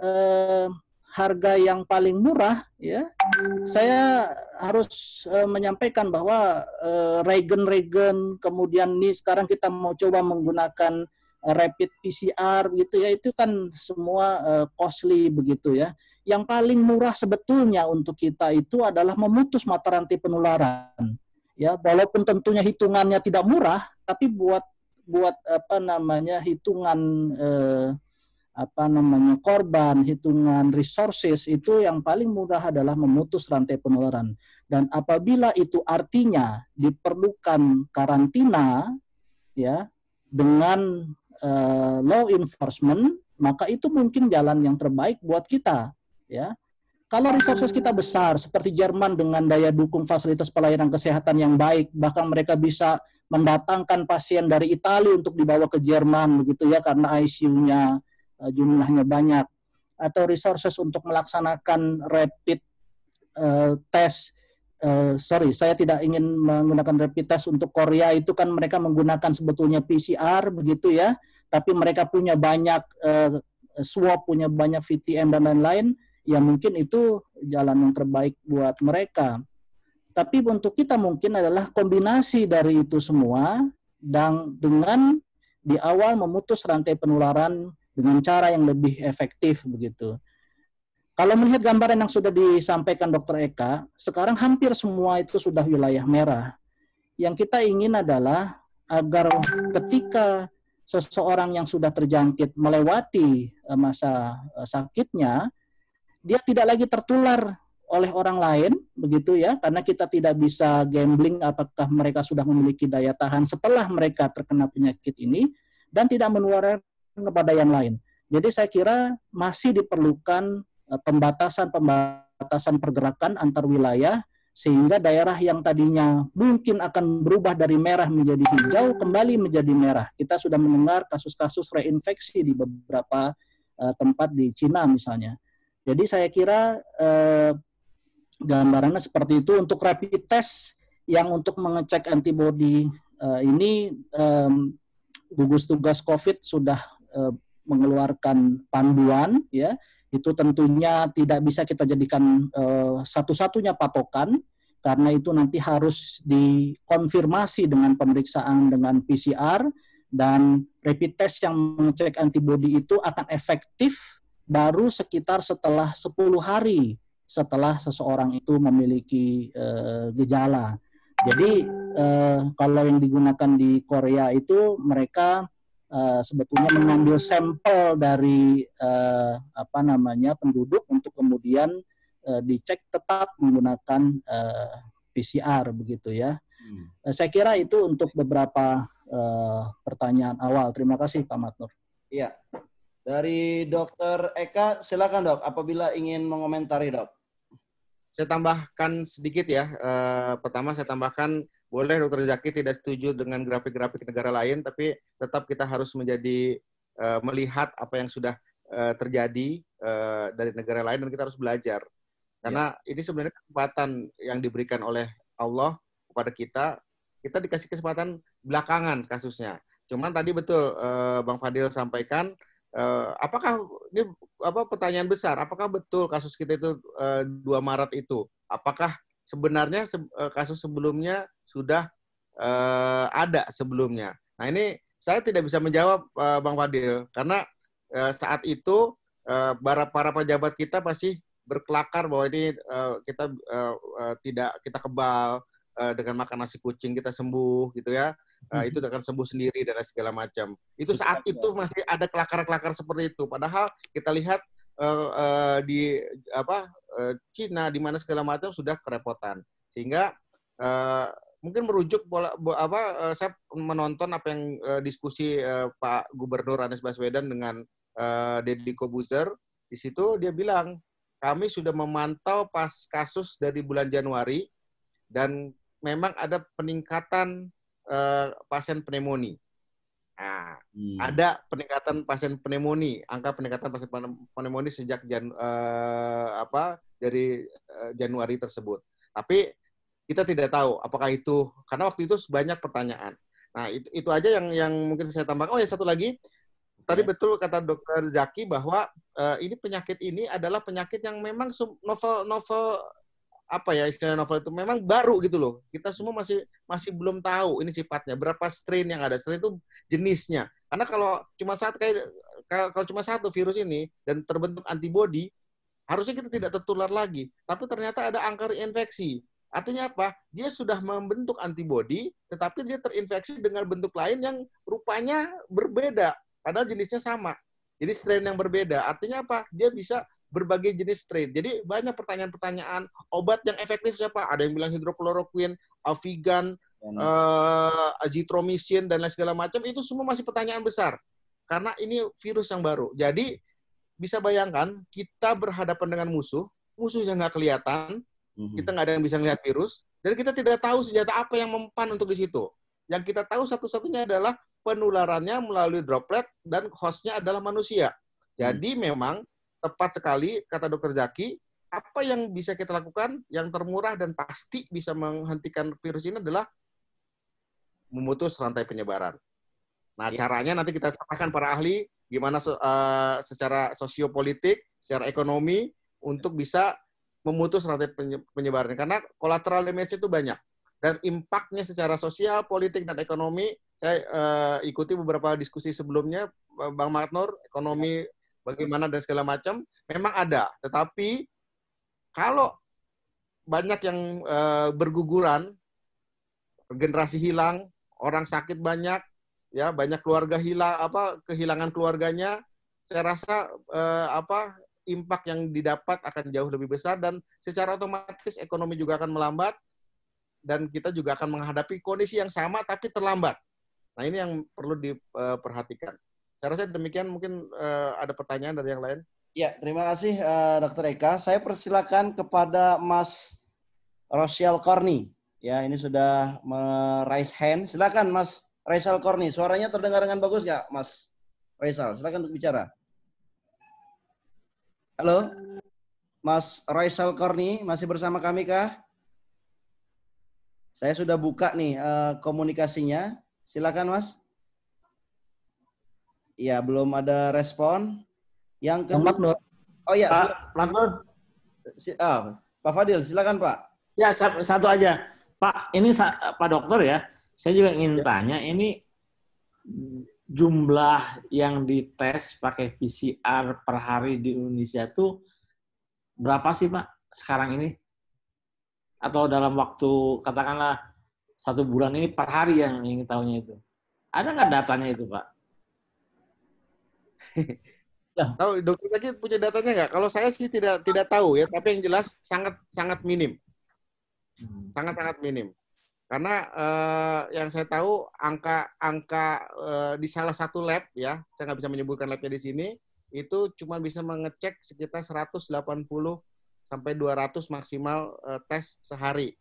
eh, harga yang paling murah, ya, saya harus eh, menyampaikan bahwa eh, regen-regen, kemudian nih sekarang kita mau coba menggunakan rapid PCR gitu ya, itu kan semua eh, costly begitu ya. Yang paling murah sebetulnya untuk kita itu adalah memutus mata rantai penularan. Ya, walaupun tentunya hitungannya tidak murah, tapi buat buat apa namanya hitungan eh, apa namanya korban, hitungan resources itu yang paling mudah adalah memutus rantai penularan. Dan apabila itu artinya diperlukan karantina ya dengan uh, law enforcement, maka itu mungkin jalan yang terbaik buat kita ya. Kalau resources kita besar seperti Jerman dengan daya dukung fasilitas pelayanan kesehatan yang baik, bahkan mereka bisa mendatangkan pasien dari Italia untuk dibawa ke Jerman begitu ya karena ICU-nya uh, jumlahnya banyak atau resources untuk melaksanakan rapid uh, test uh, sorry saya tidak ingin menggunakan rapid test untuk Korea itu kan mereka menggunakan sebetulnya PCR begitu ya tapi mereka punya banyak uh, swab punya banyak VTM dan lain-lain ya mungkin itu jalan yang terbaik buat mereka tapi untuk kita mungkin adalah kombinasi dari itu semua dan dengan di awal memutus rantai penularan dengan cara yang lebih efektif begitu. Kalau melihat gambaran yang sudah disampaikan Dr. Eka, sekarang hampir semua itu sudah wilayah merah. Yang kita ingin adalah agar ketika seseorang yang sudah terjangkit melewati uh, masa uh, sakitnya, dia tidak lagi tertular oleh orang lain, begitu ya, karena kita tidak bisa gambling apakah mereka sudah memiliki daya tahan setelah mereka terkena penyakit ini dan tidak menularkan kepada yang lain. Jadi saya kira masih diperlukan pembatasan-pembatasan pergerakan antar wilayah sehingga daerah yang tadinya mungkin akan berubah dari merah menjadi hijau kembali menjadi merah. Kita sudah mendengar kasus-kasus reinfeksi di beberapa uh, tempat di Cina misalnya. Jadi saya kira uh, gambarannya seperti itu. Untuk rapid test yang untuk mengecek antibodi uh, ini um, gugus tugas COVID sudah uh, mengeluarkan panduan ya. Itu tentunya tidak bisa kita jadikan uh, satu-satunya patokan karena itu nanti harus dikonfirmasi dengan pemeriksaan dengan PCR dan rapid test yang mengecek antibodi itu akan efektif baru sekitar setelah 10 hari setelah seseorang itu memiliki uh, gejala. Jadi uh, kalau yang digunakan di Korea itu mereka uh, sebetulnya mengambil sampel dari uh, apa namanya penduduk untuk kemudian uh, dicek tetap menggunakan uh, PCR begitu ya. Hmm. Uh, saya kira itu untuk beberapa uh, pertanyaan awal. Terima kasih Pak Matnur. Iya. Dari Dokter Eka, silakan dok. Apabila ingin mengomentari dok. Saya tambahkan sedikit ya. Uh, pertama saya tambahkan boleh dokter Zaki tidak setuju dengan grafik-grafik negara lain, tapi tetap kita harus menjadi uh, melihat apa yang sudah uh, terjadi uh, dari negara lain dan kita harus belajar. Karena ya. ini sebenarnya kesempatan yang diberikan oleh Allah kepada kita. Kita dikasih kesempatan belakangan kasusnya. Cuman tadi betul uh, Bang Fadil sampaikan, uh, apakah ini apa pertanyaan besar? Apakah betul kasus kita itu uh, 2 Maret itu? Apakah sebenarnya se kasus sebelumnya sudah uh, ada sebelumnya. Nah ini saya tidak bisa menjawab uh, Bang Fadil karena uh, saat itu uh, para para pejabat kita pasti berkelakar bahwa ini uh, kita uh, uh, tidak kita kebal uh, dengan makan nasi kucing kita sembuh gitu ya. Uh, itu akan sembuh sendiri dan segala macam. Itu saat itu masih ada kelakar-kelakar seperti itu. Padahal kita lihat uh, uh, di apa uh, Cina di mana segala macam sudah kerepotan. Sehingga uh, mungkin merujuk bola, bo, apa uh, saya menonton apa yang uh, diskusi uh, Pak Gubernur Anies Baswedan dengan uh, Deddy Kobuzer di situ dia bilang kami sudah memantau pas kasus dari bulan Januari dan memang ada peningkatan uh, pasien pneumonia. Nah, hmm. ada peningkatan pasien pneumonia, angka peningkatan pasien pneumonia sejak Jan, uh, apa dari uh, Januari tersebut. Tapi kita tidak tahu apakah itu karena waktu itu banyak pertanyaan. Nah, itu itu aja yang yang mungkin saya tambahkan. Oh ya satu lagi. Tadi betul kata dokter Zaki bahwa uh, ini penyakit ini adalah penyakit yang memang novel novel apa ya istilah novel itu memang baru gitu loh. Kita semua masih masih belum tahu ini sifatnya berapa strain yang ada. Strain itu jenisnya. Karena kalau cuma satu kayak kalau cuma satu virus ini dan terbentuk antibodi, harusnya kita tidak tertular lagi. Tapi ternyata ada angka reinfeksi. Artinya apa? Dia sudah membentuk antibodi, tetapi dia terinfeksi dengan bentuk lain yang rupanya berbeda, padahal jenisnya sama. Jadi strain yang berbeda. Artinya apa? Dia bisa berbagai jenis strain. Jadi banyak pertanyaan-pertanyaan obat yang efektif siapa? Ada yang bilang hidrokloroquine, Avigan, uh, azitromisin dan lain segala macam itu semua masih pertanyaan besar. Karena ini virus yang baru. Jadi bisa bayangkan kita berhadapan dengan musuh, musuhnya nggak kelihatan, hmm Kita nggak ada yang bisa melihat virus dan kita tidak tahu senjata apa yang mempan untuk di situ. Yang kita tahu satu-satunya adalah penularannya melalui droplet dan hostnya adalah manusia. Jadi hmm. memang tepat sekali kata dokter Zaki, apa yang bisa kita lakukan yang termurah dan pasti bisa menghentikan virus ini adalah memutus rantai penyebaran. Nah, ya. caranya nanti kita serahkan para ahli gimana uh, secara sosiopolitik, secara ekonomi untuk bisa memutus rantai penyebaran karena collateral damage itu banyak dan impactnya secara sosial, politik dan ekonomi saya uh, ikuti beberapa diskusi sebelumnya Bang Matnur ekonomi bagaimana dan segala macam memang ada tetapi kalau banyak yang uh, berguguran generasi hilang orang sakit banyak, ya banyak keluarga hilang apa kehilangan keluarganya. Saya rasa eh, apa impact yang didapat akan jauh lebih besar dan secara otomatis ekonomi juga akan melambat dan kita juga akan menghadapi kondisi yang sama tapi terlambat. Nah ini yang perlu diperhatikan. Saya rasa demikian mungkin eh, ada pertanyaan dari yang lain. Ya, terima kasih uh, Dr. Eka. Saya persilakan kepada Mas Rosyal Korni. Ya, ini sudah raise hand. Silakan Mas Rosyal Korni. Suaranya terdengar dengan bagus nggak, Mas Rosyal? Silakan untuk bicara. Halo, Mas Roysal Korni, masih bersama kami kah? Saya sudah buka nih uh, komunikasinya. Silakan, Mas. Iya, belum ada respon. Yang kedua. Oh iya, Pak Maknur. Ah, Pak Fadil, silakan Pak. Ya, satu aja. Pak, ini Pak Dokter ya, saya juga ingin ya. tanya, ini jumlah yang dites pakai PCR per hari di Indonesia itu berapa sih Pak sekarang ini? Atau dalam waktu katakanlah satu bulan ini per hari yang ingin tahunya itu. Ada nggak datanya itu Pak? Ya. Tahu dokter lagi punya datanya nggak? Kalau saya sih tidak tidak tahu ya, tapi yang jelas sangat sangat minim, hmm. sangat sangat minim. Karena uh, yang saya tahu angka angka uh, di salah satu lab ya, saya nggak bisa menyebutkan labnya di sini, itu cuma bisa mengecek sekitar 180 sampai 200 maksimal uh, tes sehari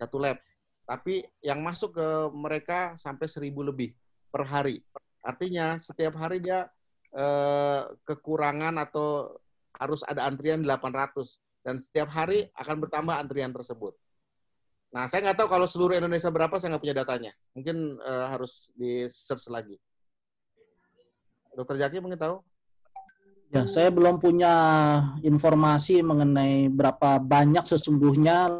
satu lab. Tapi yang masuk ke mereka sampai 1000 lebih per hari. Artinya setiap hari dia uh, kekurangan atau harus ada antrian 800 dan setiap hari akan bertambah antrian tersebut. Nah, saya nggak tahu kalau seluruh Indonesia berapa, saya nggak punya datanya. Mungkin uh, harus di-search lagi. Dokter Jaki mungkin tahu? Ya, saya belum punya informasi mengenai berapa banyak sesungguhnya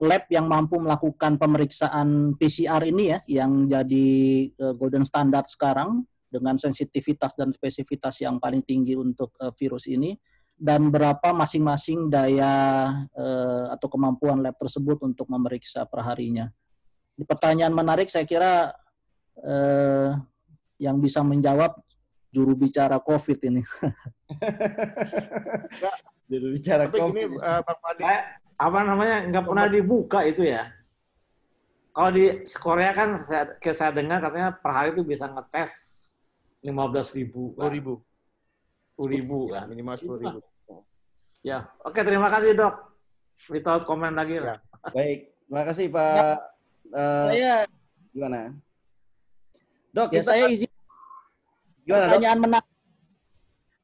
lab yang mampu melakukan pemeriksaan PCR ini ya, yang jadi uh, golden standard sekarang dengan sensitivitas dan spesifitas yang paling tinggi untuk uh, virus ini dan berapa masing-masing daya eh, atau kemampuan lab tersebut untuk memeriksa perharinya. Di pertanyaan menarik saya kira eh, yang bisa menjawab juru bicara COVID ini. juru bicara Tapi COVID. Ini, uh, Pak Fadi. apa namanya nggak pernah dibuka itu ya? Kalau di Korea kan saya, saya dengar katanya per hari itu bisa ngetes 15 ribu. 10 ribu. 10 ribu ya, minimal 10 ribu. Ya, oke terima kasih dok. Without komen lagi lah. Ya. Baik, terima kasih Pak. Ya. Uh, saya gimana? Dok, ya, saya izin. Gimana, pertanyaan dok? menarik.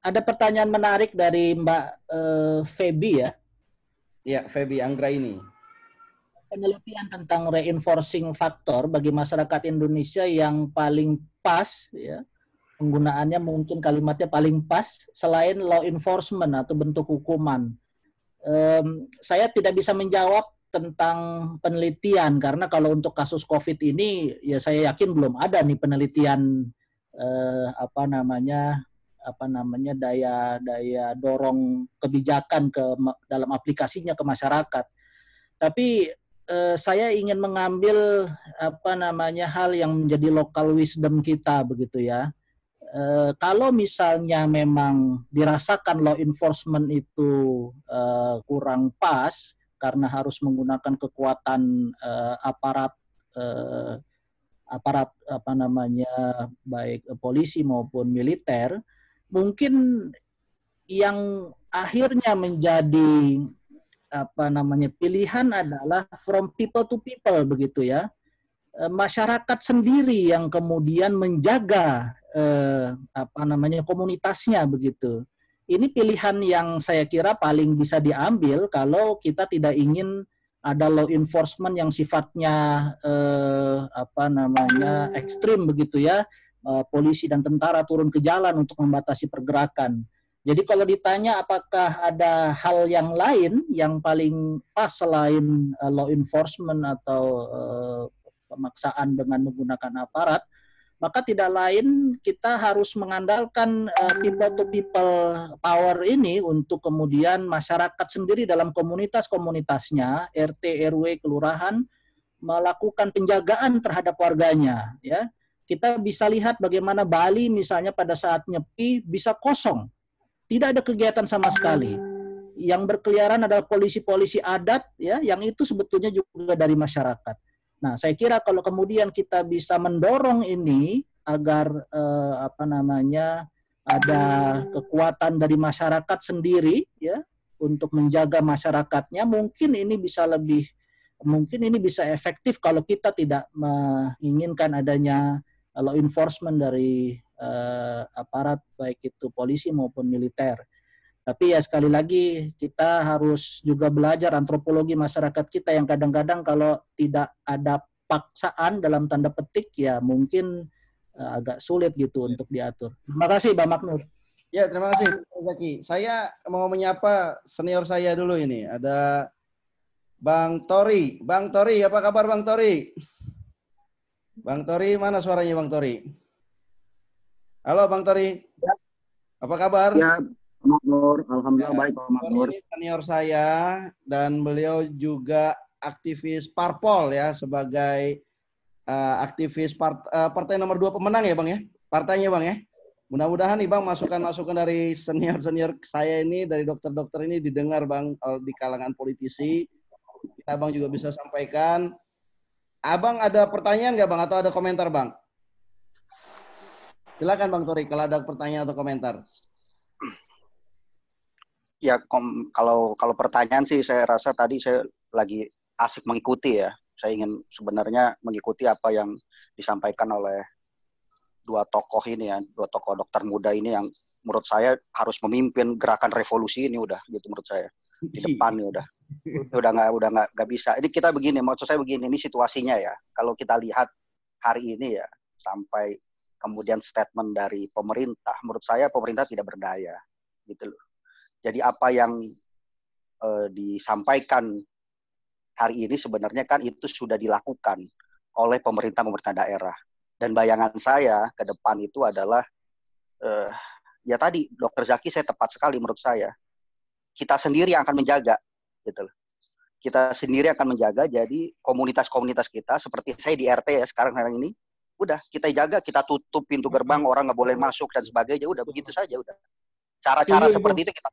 Ada pertanyaan menarik dari Mbak uh, Feby ya. Iya, Feby Anggra ini. Penelitian tentang reinforcing factor bagi masyarakat Indonesia yang paling pas ya penggunaannya mungkin kalimatnya paling pas selain law enforcement atau bentuk hukuman. Um, saya tidak bisa menjawab tentang penelitian karena kalau untuk kasus COVID ini ya saya yakin belum ada nih penelitian uh, apa namanya apa namanya daya daya dorong kebijakan ke dalam aplikasinya ke masyarakat. Tapi uh, saya ingin mengambil apa namanya hal yang menjadi local wisdom kita begitu ya Eh, kalau misalnya memang dirasakan law enforcement itu uh, kurang pas karena harus menggunakan kekuatan uh, aparat uh, aparat apa namanya baik polisi maupun militer mungkin yang akhirnya menjadi apa namanya pilihan adalah from people to people begitu ya. Masyarakat sendiri yang kemudian menjaga eh, apa namanya komunitasnya begitu. Ini pilihan yang saya kira paling bisa diambil kalau kita tidak ingin ada law enforcement yang sifatnya eh, apa namanya ekstrim begitu ya, eh, polisi dan tentara turun ke jalan untuk membatasi pergerakan. Jadi kalau ditanya apakah ada hal yang lain yang paling pas selain uh, law enforcement atau uh, pemaksaan dengan menggunakan aparat, maka tidak lain kita harus mengandalkan uh, people to people power ini untuk kemudian masyarakat sendiri dalam komunitas-komunitasnya RT RW kelurahan melakukan penjagaan terhadap warganya ya. Kita bisa lihat bagaimana Bali misalnya pada saat nyepi bisa kosong. Tidak ada kegiatan sama sekali. Yang berkeliaran adalah polisi-polisi adat ya yang itu sebetulnya juga dari masyarakat nah saya kira kalau kemudian kita bisa mendorong ini agar eh, apa namanya ada kekuatan dari masyarakat sendiri ya untuk menjaga masyarakatnya mungkin ini bisa lebih mungkin ini bisa efektif kalau kita tidak menginginkan adanya law enforcement dari uh, aparat baik itu polisi maupun militer. Tapi ya sekali lagi kita harus juga belajar antropologi masyarakat kita yang kadang-kadang kalau tidak ada paksaan dalam tanda petik ya mungkin uh, agak sulit gitu untuk diatur. Terima kasih Bang Maknur. Ya, terima kasih Pak Zaki. Saya mau menyapa senior saya dulu ini. Ada Bang Tori. Bang Tori, apa kabar Bang Tori? Bang Tori, mana suaranya Bang Tori? Halo Bang Tori. Ya. Apa kabar? Ya, Makmur. Alhamdulillah ya, baik Pak Makmur. Senior saya dan beliau juga aktivis parpol ya sebagai uh, aktivis part, uh, partai nomor dua pemenang ya Bang ya? Partainya Bang ya? Mudah-mudahan nih Bang masukan-masukan dari senior-senior saya ini dari dokter-dokter ini didengar Bang di kalangan politisi. Kita Bang juga bisa sampaikan. Abang ada pertanyaan nggak Bang atau ada komentar Bang? Silakan Bang Tori kalau ada pertanyaan atau komentar. Ya kom, kalau kalau pertanyaan sih saya rasa tadi saya lagi asik mengikuti ya. Saya ingin sebenarnya mengikuti apa yang disampaikan oleh dua tokoh ini ya, dua tokoh dokter muda ini yang menurut saya harus memimpin gerakan revolusi ini udah gitu menurut saya di iya. depan nih udah udah nggak udah nggak nggak bisa. Ini kita begini, maksud saya begini, ini situasinya ya. Kalau kita lihat hari ini ya sampai kemudian statement dari pemerintah, menurut saya pemerintah tidak berdaya gitu loh. Jadi apa yang uh, disampaikan hari ini sebenarnya kan itu sudah dilakukan oleh pemerintah-pemerintah daerah. Dan bayangan saya ke depan itu adalah uh, ya tadi dokter Zaki saya tepat sekali menurut saya. Kita sendiri yang akan menjaga gitu loh. Kita sendiri akan menjaga jadi komunitas-komunitas kita seperti saya di RT ya sekarang sekarang ini udah kita jaga kita tutup pintu gerbang orang nggak boleh masuk dan sebagainya udah begitu saja udah. Cara-cara iya, iya. seperti itu kita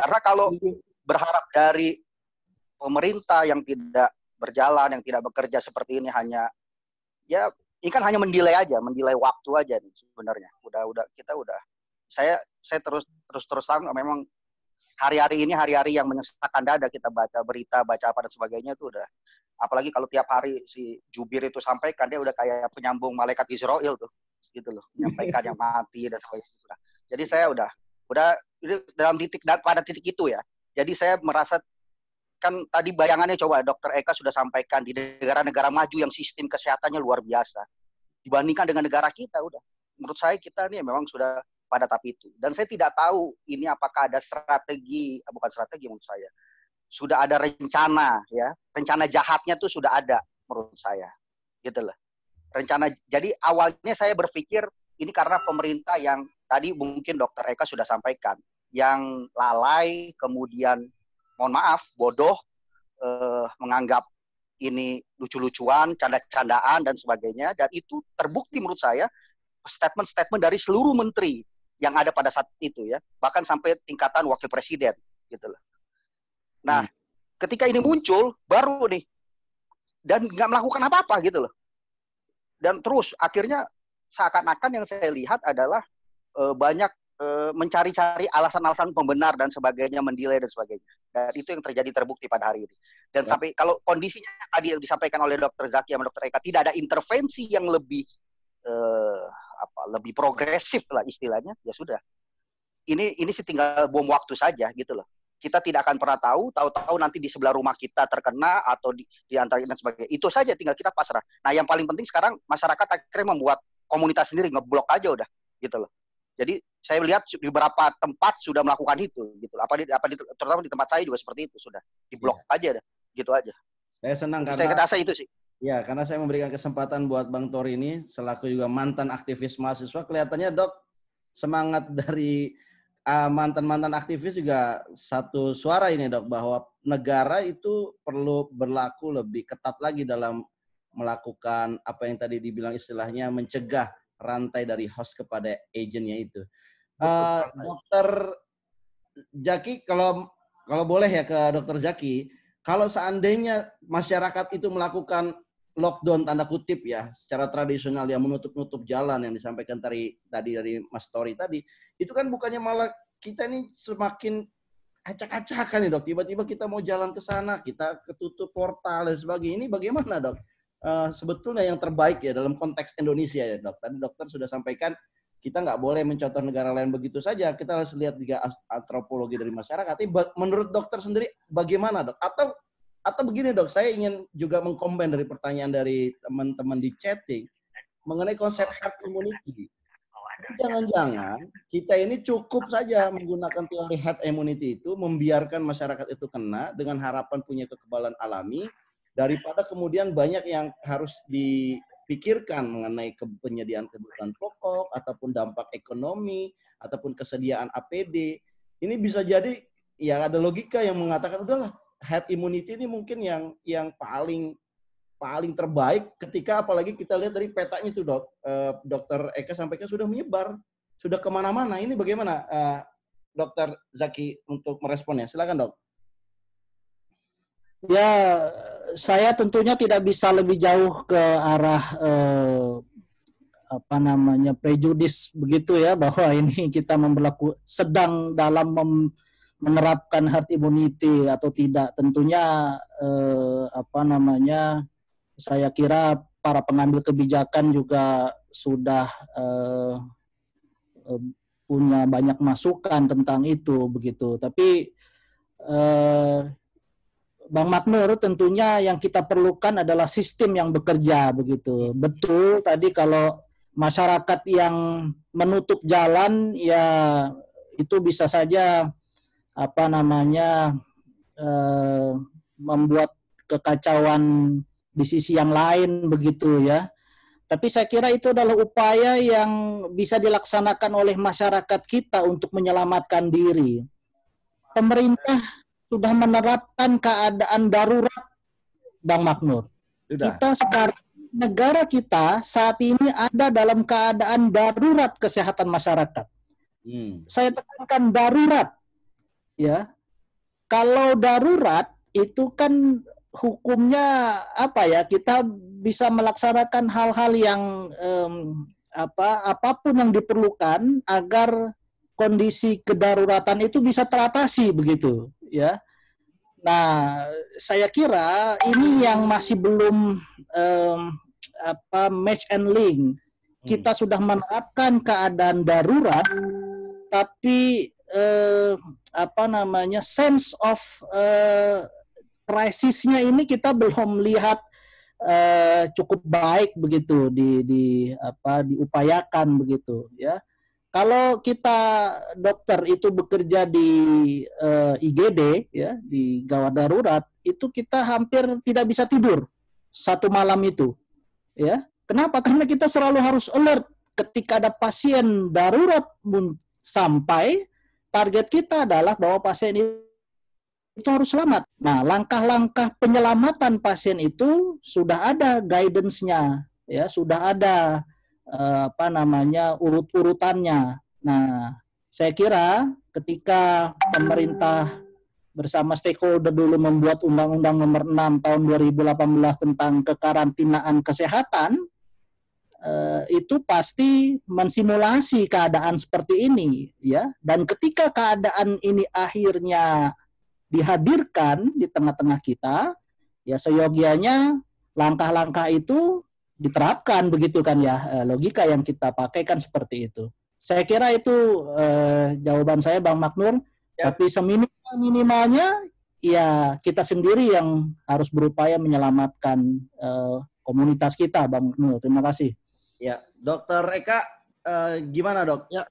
karena kalau berharap dari pemerintah yang tidak berjalan yang tidak bekerja seperti ini hanya ya ini kan hanya mendelay aja, mendelay waktu aja nih sebenarnya. Udah udah kita udah saya saya terus terus terus terang memang hari-hari ini hari-hari yang menyesakan dada kita baca berita, baca apa dan sebagainya itu udah apalagi kalau tiap hari si jubir itu sampaikan dia udah kayak penyambung malaikat Israel tuh gitu loh menyampaikan yang mati dan sebagainya jadi saya udah udah dalam titik pada titik itu ya. Jadi saya merasa kan tadi bayangannya coba dokter Eka sudah sampaikan di negara-negara maju yang sistem kesehatannya luar biasa. Dibandingkan dengan negara kita udah. Menurut saya kita ini memang sudah pada tahap itu. Dan saya tidak tahu ini apakah ada strategi bukan strategi menurut saya. Sudah ada rencana ya. Rencana jahatnya tuh sudah ada menurut saya. Gitu loh rencana jadi awalnya saya berpikir ini karena pemerintah yang tadi mungkin dokter Eka sudah sampaikan yang lalai kemudian mohon maaf bodoh eh, menganggap ini lucu-lucuan, canda-candaan dan sebagainya dan itu terbukti menurut saya statement-statement dari seluruh menteri yang ada pada saat itu ya, bahkan sampai tingkatan wakil presiden gitu loh. Nah, hmm. ketika ini muncul baru nih dan nggak melakukan apa-apa gitu loh. Dan terus akhirnya seakan-akan yang saya lihat adalah e, banyak Eh, mencari-cari alasan-alasan pembenar dan sebagainya, mendelay dan sebagainya. Dan itu yang terjadi terbukti pada hari ini. Dan ya. sampai kalau kondisinya tadi yang disampaikan oleh Dokter Zaki sama Dokter Eka tidak ada intervensi yang lebih uh, apa lebih progresif lah istilahnya, ya sudah. Ini ini sih tinggal bom waktu saja gitu loh. Kita tidak akan pernah tahu, tahu-tahu nanti di sebelah rumah kita terkena atau di, di antara dan sebagainya. Itu saja tinggal kita pasrah. Nah, yang paling penting sekarang masyarakat akhirnya membuat komunitas sendiri ngeblok aja udah gitu loh jadi saya melihat di beberapa tempat sudah melakukan itu gitu. Apa di, apa di, terutama di tempat saya juga seperti itu sudah diblok ya. aja deh. Gitu aja. Saya senang karena saya itu sih. Ya, karena saya memberikan kesempatan buat Bang Tor ini selaku juga mantan aktivis mahasiswa kelihatannya Dok semangat dari uh, mantan-mantan aktivis juga satu suara ini Dok bahwa negara itu perlu berlaku lebih ketat lagi dalam melakukan apa yang tadi dibilang istilahnya mencegah rantai dari host kepada agentnya itu. Uh, dokter Jaki, kalau kalau boleh ya ke Dokter Jaki, kalau seandainya masyarakat itu melakukan lockdown tanda kutip ya secara tradisional yang menutup-nutup jalan yang disampaikan tadi tadi dari Mas Tori tadi itu kan bukannya malah kita ini semakin acak-acakan nih dok. Tiba-tiba kita mau jalan ke sana kita ketutup portal dan sebagainya. Ini bagaimana dok uh, sebetulnya yang terbaik ya dalam konteks Indonesia ya dok tadi dokter sudah sampaikan kita nggak boleh mencontoh negara lain begitu saja. Kita harus lihat juga antropologi dari masyarakat. Ini menurut dokter sendiri bagaimana dok? Atau atau begini dok, saya ingin juga mengkomben dari pertanyaan dari teman-teman di chatting mengenai konsep herd immunity. Jangan-jangan kita ini cukup saja menggunakan teori herd immunity itu, membiarkan masyarakat itu kena dengan harapan punya kekebalan alami, daripada kemudian banyak yang harus dipikirkan mengenai penyediaan kebutuhan pokok, ataupun dampak ekonomi, ataupun kesediaan APD. Ini bisa jadi ya ada logika yang mengatakan udahlah head immunity ini mungkin yang yang paling paling terbaik ketika apalagi kita lihat dari petanya itu dok, uh, dokter Eka sampaikan sudah menyebar, sudah ke mana-mana. Ini bagaimana uh, dokter Zaki untuk meresponnya? Silakan dok. Ya, saya tentunya tidak bisa lebih jauh ke arah uh, apa namanya prejudis begitu ya bahwa ini kita memperlaku sedang dalam mem, menerapkan herd immunity atau tidak. Tentunya eh, apa namanya saya kira para pengambil kebijakan juga sudah eh, eh, punya banyak masukan tentang itu begitu. Tapi eh, Bang Makmur tentunya yang kita perlukan adalah sistem yang bekerja begitu betul tadi kalau masyarakat yang menutup jalan ya itu bisa saja apa namanya eh, membuat kekacauan di sisi yang lain begitu ya. Tapi saya kira itu adalah upaya yang bisa dilaksanakan oleh masyarakat kita untuk menyelamatkan diri. Pemerintah sudah menerapkan keadaan darurat, Bang Makmur. Sudah. Kita sekarang negara kita saat ini ada dalam keadaan darurat kesehatan masyarakat. Hmm. Saya tekankan darurat ya kalau darurat itu kan hukumnya apa ya kita bisa melaksanakan hal-hal yang um, apa apa pun yang diperlukan agar kondisi kedaruratan itu bisa teratasi begitu ya. Nah saya kira ini yang masih belum um, apa match and link. Kita hmm. sudah menerapkan keadaan darurat tapi eh, apa namanya sense of eh, krisisnya ini kita belum lihat eh, cukup baik begitu di di apa diupayakan begitu ya kalau kita dokter itu bekerja di uh, eh, IGD ya di gawat darurat itu kita hampir tidak bisa tidur satu malam itu ya kenapa karena kita selalu harus alert ketika ada pasien darurat sampai target kita adalah bahwa pasien itu harus selamat. Nah, langkah-langkah penyelamatan pasien itu sudah ada guidance-nya, ya, sudah ada apa namanya urut-urutannya. Nah, saya kira ketika pemerintah bersama stakeholder dulu membuat Undang-Undang Nomor 6 Tahun 2018 tentang kekarantinaan kesehatan, uh, itu pasti mensimulasi keadaan seperti ini ya dan ketika keadaan ini akhirnya dihadirkan di tengah-tengah kita ya seyogianya langkah-langkah itu diterapkan begitu kan ya eh, logika yang kita pakai kan seperti itu saya kira itu uh, jawaban saya Bang Maknur ya. tapi seminimal minimalnya ya kita sendiri yang harus berupaya menyelamatkan uh, komunitas kita Bang Maknur terima kasih Ya, Dokter Eka, uh, gimana dok? Ya,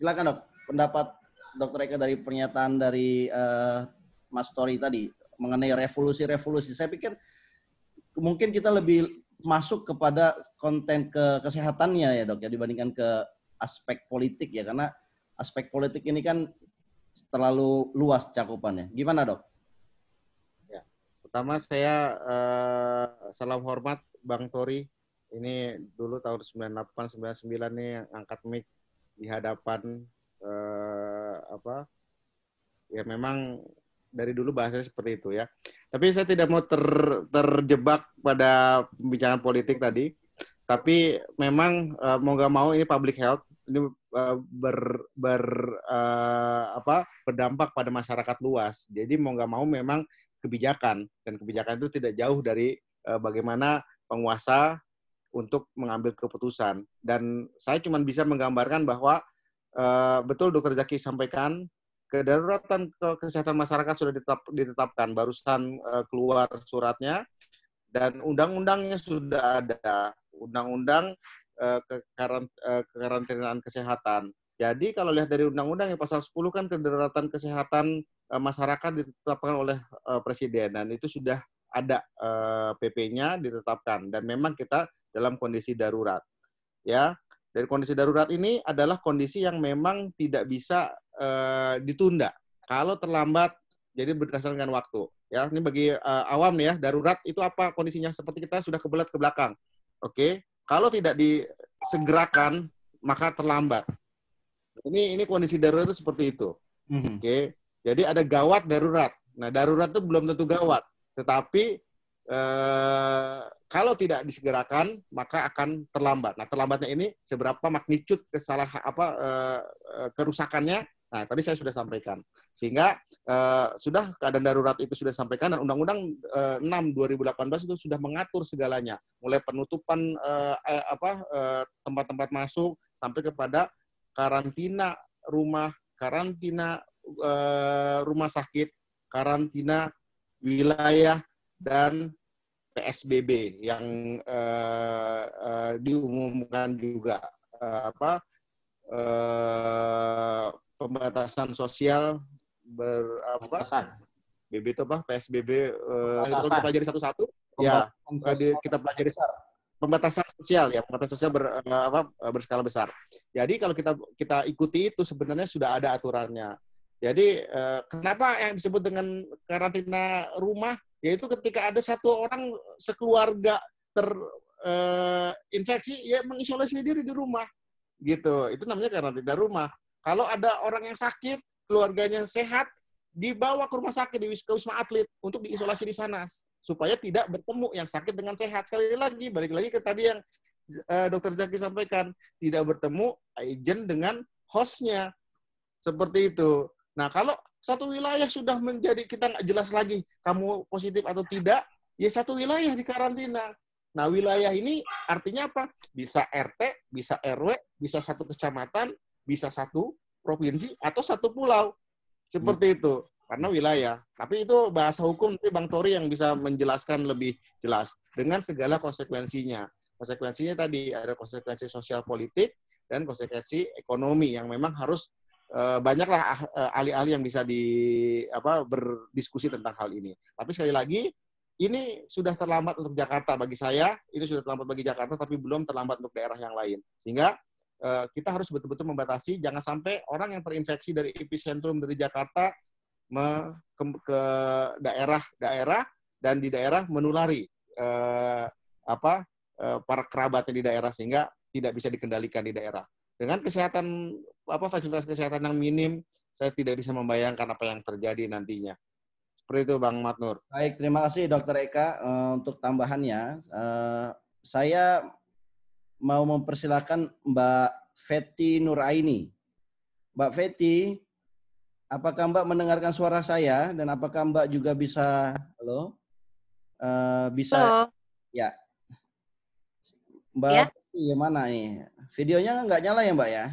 silakan dok. Pendapat Dokter Eka dari pernyataan dari uh, Mas Tori tadi mengenai revolusi-revolusi. Saya pikir mungkin kita lebih masuk kepada konten ke kesehatannya ya dok ya dibandingkan ke aspek politik ya karena aspek politik ini kan terlalu luas cakupannya. Gimana dok? Ya, pertama saya uh, salam hormat Bang Tori. Ini dulu tahun 98 99 nih yang angkat mic di hadapan eh, apa? Ya memang dari dulu bahasanya seperti itu ya. Tapi saya tidak mau ter, terjebak pada pembicaraan politik tadi. Tapi memang eh, mau nggak mau ini public health ini eh, ber, ber eh, apa berdampak pada masyarakat luas. Jadi mau nggak mau memang kebijakan dan kebijakan itu tidak jauh dari eh, bagaimana penguasa untuk mengambil keputusan. Dan saya cuma bisa menggambarkan bahwa eh, betul Dokter Zaki sampaikan kedaruratan ke- kesehatan masyarakat sudah ditetap- ditetapkan barusan eh, keluar suratnya dan undang-undangnya sudah ada undang-undang eh, kekarantinaan kesehatan. Jadi kalau lihat dari undang-undang yang pasal 10 kan kedaruratan kesehatan eh, masyarakat ditetapkan oleh eh, presiden dan itu sudah ada PP-nya ditetapkan dan memang kita dalam kondisi darurat. Ya, dari kondisi darurat ini adalah kondisi yang memang tidak bisa eh, ditunda. Kalau terlambat, jadi berdasarkan waktu. Ya, ini bagi eh, awam nih ya, darurat itu apa kondisinya? Seperti kita sudah kebelat ke belakang. Oke, kalau tidak disegerakan maka terlambat. Ini ini kondisi darurat itu seperti itu. Mhm. Oke, jadi ada gawat darurat. Nah, darurat itu belum tentu gawat, tetapi eh, kalau tidak disegerakan maka akan terlambat. Nah, terlambatnya ini seberapa magnitude kesalah apa eh, kerusakannya? Nah, tadi saya sudah sampaikan. Sehingga eh, sudah keadaan darurat itu sudah sampaikan dan Undang-Undang eh, 6 2018 itu sudah mengatur segalanya, mulai penutupan eh, eh, apa eh, tempat-tempat masuk sampai kepada karantina rumah, karantina eh, rumah sakit, karantina wilayah dan PSBB yang diumumkan juga apa pembatasan sosial ber apa. BB itu apa PSBB eh, itu kita pelajari satu-satu ya Kita- kita pelajari pembatasan sosial ya pembatasan sosial ber, eh, apa, eh, berskala besar. Jadi kalau kita kita ikuti itu sebenarnya sudah ada aturannya. Jadi eh, kenapa yang disebut dengan karantina rumah yaitu ketika ada satu orang sekeluarga terinfeksi ya mengisolasi diri di rumah gitu. Itu namanya karantina rumah. Kalau ada orang yang sakit, keluarganya sehat, dibawa ke rumah sakit di Wisma Atlet untuk diisolasi di sana supaya tidak bertemu yang sakit dengan sehat. Sekali lagi, balik lagi ke tadi yang eh, Dokter Zaki sampaikan, tidak bertemu agent dengan hostnya. Seperti itu. Nah, kalau satu wilayah sudah menjadi kita nggak jelas lagi kamu positif atau tidak, ya satu wilayah di karantina. Nah, wilayah ini artinya apa? Bisa RT, bisa RW, bisa satu kecamatan, bisa satu provinsi atau satu pulau. Seperti itu. Karena wilayah. Tapi itu bahasa hukum nanti Bang Tori yang bisa menjelaskan lebih jelas dengan segala konsekuensinya. Konsekuensinya tadi ada konsekuensi sosial politik dan konsekuensi ekonomi yang memang harus eh, banyaklah ah- eh, ahli-ahli yang bisa di apa berdiskusi tentang hal ini. Tapi sekali lagi ini sudah terlambat untuk Jakarta bagi saya, ini sudah terlambat bagi Jakarta tapi belum terlambat untuk daerah yang lain. Sehingga eh, kita harus betul-betul membatasi jangan sampai orang yang terinfeksi dari epicentrum dari Jakarta ke daerah-daerah dan di daerah menulari eh, apa eh, para kerabatnya di daerah sehingga tidak bisa dikendalikan di daerah. Dengan kesehatan apa fasilitas kesehatan yang minim, saya tidak bisa membayangkan apa yang terjadi nantinya. Seperti itu Bang Matnur. Baik, terima kasih Dokter Eka eh, untuk tambahannya. Eh, saya mau mempersilahkan Mbak Feti Nuraini. Mbak Feti, apakah Mbak mendengarkan suara saya dan apakah Mbak juga bisa, halo, Eh, bisa Halo. Mbak Ya. Feti mana nih? Videonya nggak nyala ya Mbak ya?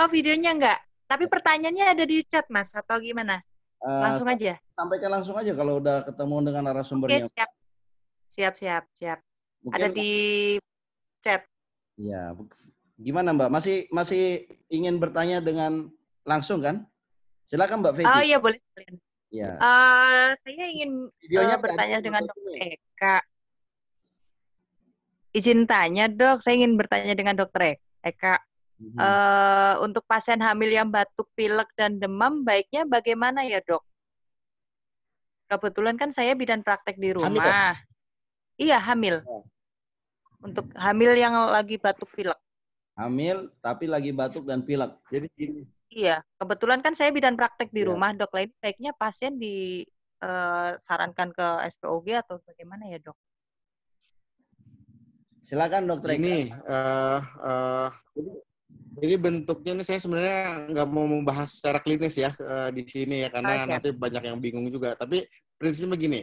Oh, videonya enggak. Tapi pertanyaannya ada di chat, Mas, atau gimana? Eh, Langsung aja. sampaikan langsung aja kalau udah ketemu dengan Oke, narasumbernya. siap. Siap, siap, siap. Mungkin- Ada di chat. Ya, gimana Mbak? Masih masih ingin bertanya dengan langsung kan? Silakan Mbak Feti. Oh iya, boleh. Ya. Eh, saya ingin Videonya eh, bertanya dengan dokter. Eka. Izin tanya, dok. Saya ingin bertanya dengan dokter Eka. Eh, untuk pasien hamil yang batuk, pilek, dan demam, baiknya bagaimana ya, dok? Kebetulan kan saya bidan praktek di Hamil ya? rumah. Iya, hamil. Untuk hamil yang lagi batuk pilek. Hamil tapi lagi batuk dan pilek. Jadi gini, Iya, kebetulan kan saya bidan praktek di Iya. rumah, dok. Lain baiknya pasien disarankan ke SPOG atau bagaimana ya, dok? silakan dokter. Ini eh eh, jadi- jadi bentuknya ini saya sebenarnya nggak mau membahas secara klinis ya eh, di sini ya karena Oke. nanti banyak yang bingung juga. Tapi prinsipnya begini,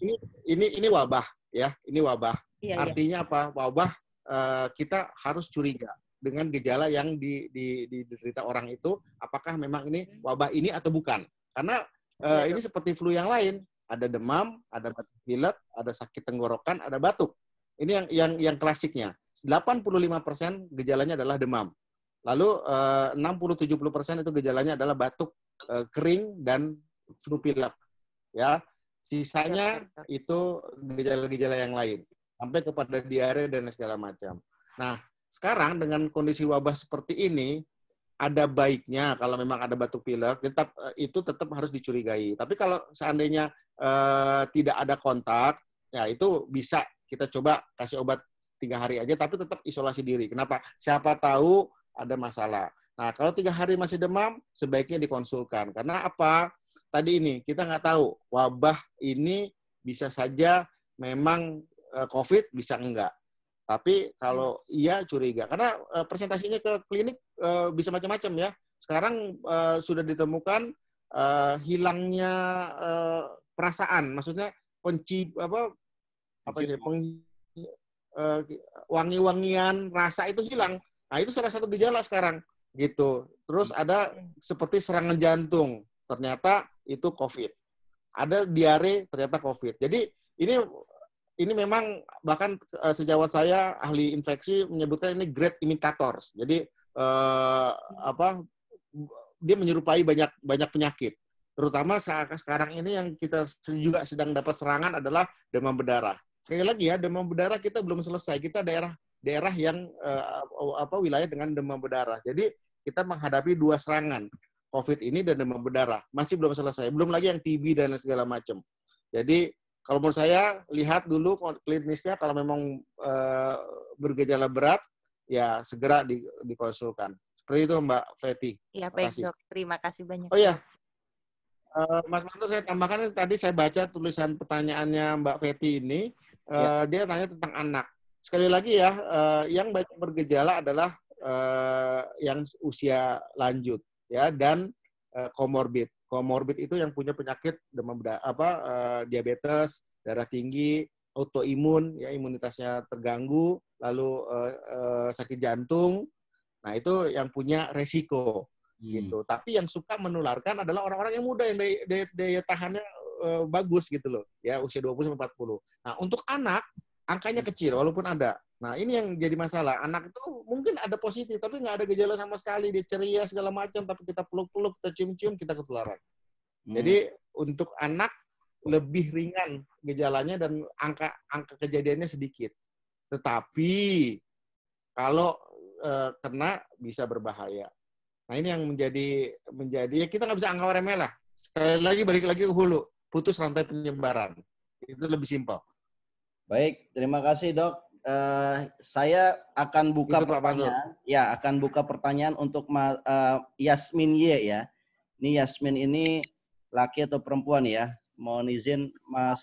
ini ini ini wabah ya, ini wabah. Iya, iya. Artinya apa? Wabah eh, kita harus curiga dengan gejala yang di, di, diderita orang itu, apakah memang ini wabah ini atau bukan? Karena Iya, ini seperti flu yang lain, ada demam, ada batuk pilek, ada sakit tenggorokan, ada batuk. Ini yang yang yang klasiknya. 85% gejalanya adalah demam. Lalu eh, 60-70% itu gejalanya adalah batuk eh, kering dan flu pilek. Ya, sisanya itu gejala-gejala yang lain sampai kepada diare dan segala macam. Nah, sekarang dengan kondisi wabah seperti ini ada baiknya kalau memang ada batuk pilek tetap eh, itu tetap harus dicurigai. Tapi kalau seandainya eh, tidak ada kontak, ya itu bisa kita coba kasih obat tiga hari aja, tapi tetap isolasi diri. Kenapa? Siapa tahu ada masalah. Nah, kalau tiga hari masih demam, sebaiknya dikonsulkan. Karena apa? Tadi ini kita nggak tahu wabah ini bisa saja memang COVID bisa enggak. Tapi kalau iya curiga, karena eh, presentasinya ke klinik eh, bisa macam-macam ya. Sekarang eh, sudah ditemukan eh, hilangnya eh, perasaan, maksudnya penci apa apa ya peng- eh, wangi-wangian rasa itu hilang. Nah itu salah satu gejala sekarang gitu. Terus ada seperti serangan jantung, ternyata itu COVID. Ada diare, ternyata COVID. Jadi ini ini memang bahkan eh, sejawat saya ahli infeksi menyebutkan ini great imitators. Jadi eh, apa dia menyerupai banyak banyak penyakit. Terutama saat sekarang ini yang kita juga sedang dapat serangan adalah demam berdarah. Sekali lagi ya, demam berdarah kita belum selesai. Kita daerah daerah yang eh, apa wilayah dengan demam berdarah. Jadi kita menghadapi dua serangan COVID ini dan demam berdarah. Masih belum selesai. Belum lagi yang TB dan segala macam. Jadi kalau menurut saya lihat dulu klinisnya kalau memang eh, bergejala berat ya segera di, dikonsulkan. Seperti itu Mbak Feti. Iya, Terima baik, kasih. dok. Terima kasih banyak. Oh iya, Eh, Mas Manto saya tambahkan tadi saya baca tulisan pertanyaannya Mbak Feti ini, eh, dia tanya tentang anak. Sekali lagi ya, eh, yang banyak bergejala adalah eh, yang usia lanjut ya dan komorbid. Komorbid itu yang punya penyakit demam apa eh, diabetes, darah tinggi, autoimun ya imunitasnya terganggu, lalu eh, eh, sakit jantung. Nah, itu yang punya resiko gitu. Tapi yang suka menularkan adalah orang-orang yang muda yang daya, daya, daya tahannya eh, bagus gitu loh, ya usia 20 sampai 40. Nah, untuk anak angkanya kecil walaupun ada. Nah, ini yang jadi masalah. Anak itu mungkin ada positif tapi nggak ada gejala sama sekali, dia ceria segala macam tapi kita peluk-peluk, kita cium-cium, kita ketularan. Hmm. Jadi untuk anak lebih ringan gejalanya dan angka angka kejadiannya sedikit. Tetapi kalau eh, kena bisa berbahaya. Nah ini yang menjadi menjadi ya kita nggak bisa anggap remeh lah. Sekali lagi balik lagi ke hulu, putus rantai penyebaran. Itu lebih simpel. Baik, terima kasih dok. Eh, saya akan buka Itu, Pak Pantul. pertanyaan. Ya, akan buka pertanyaan untuk Ma- eh, Yasmin Y ya. Ini Yasmin ini laki atau perempuan ya? Mohon izin Mas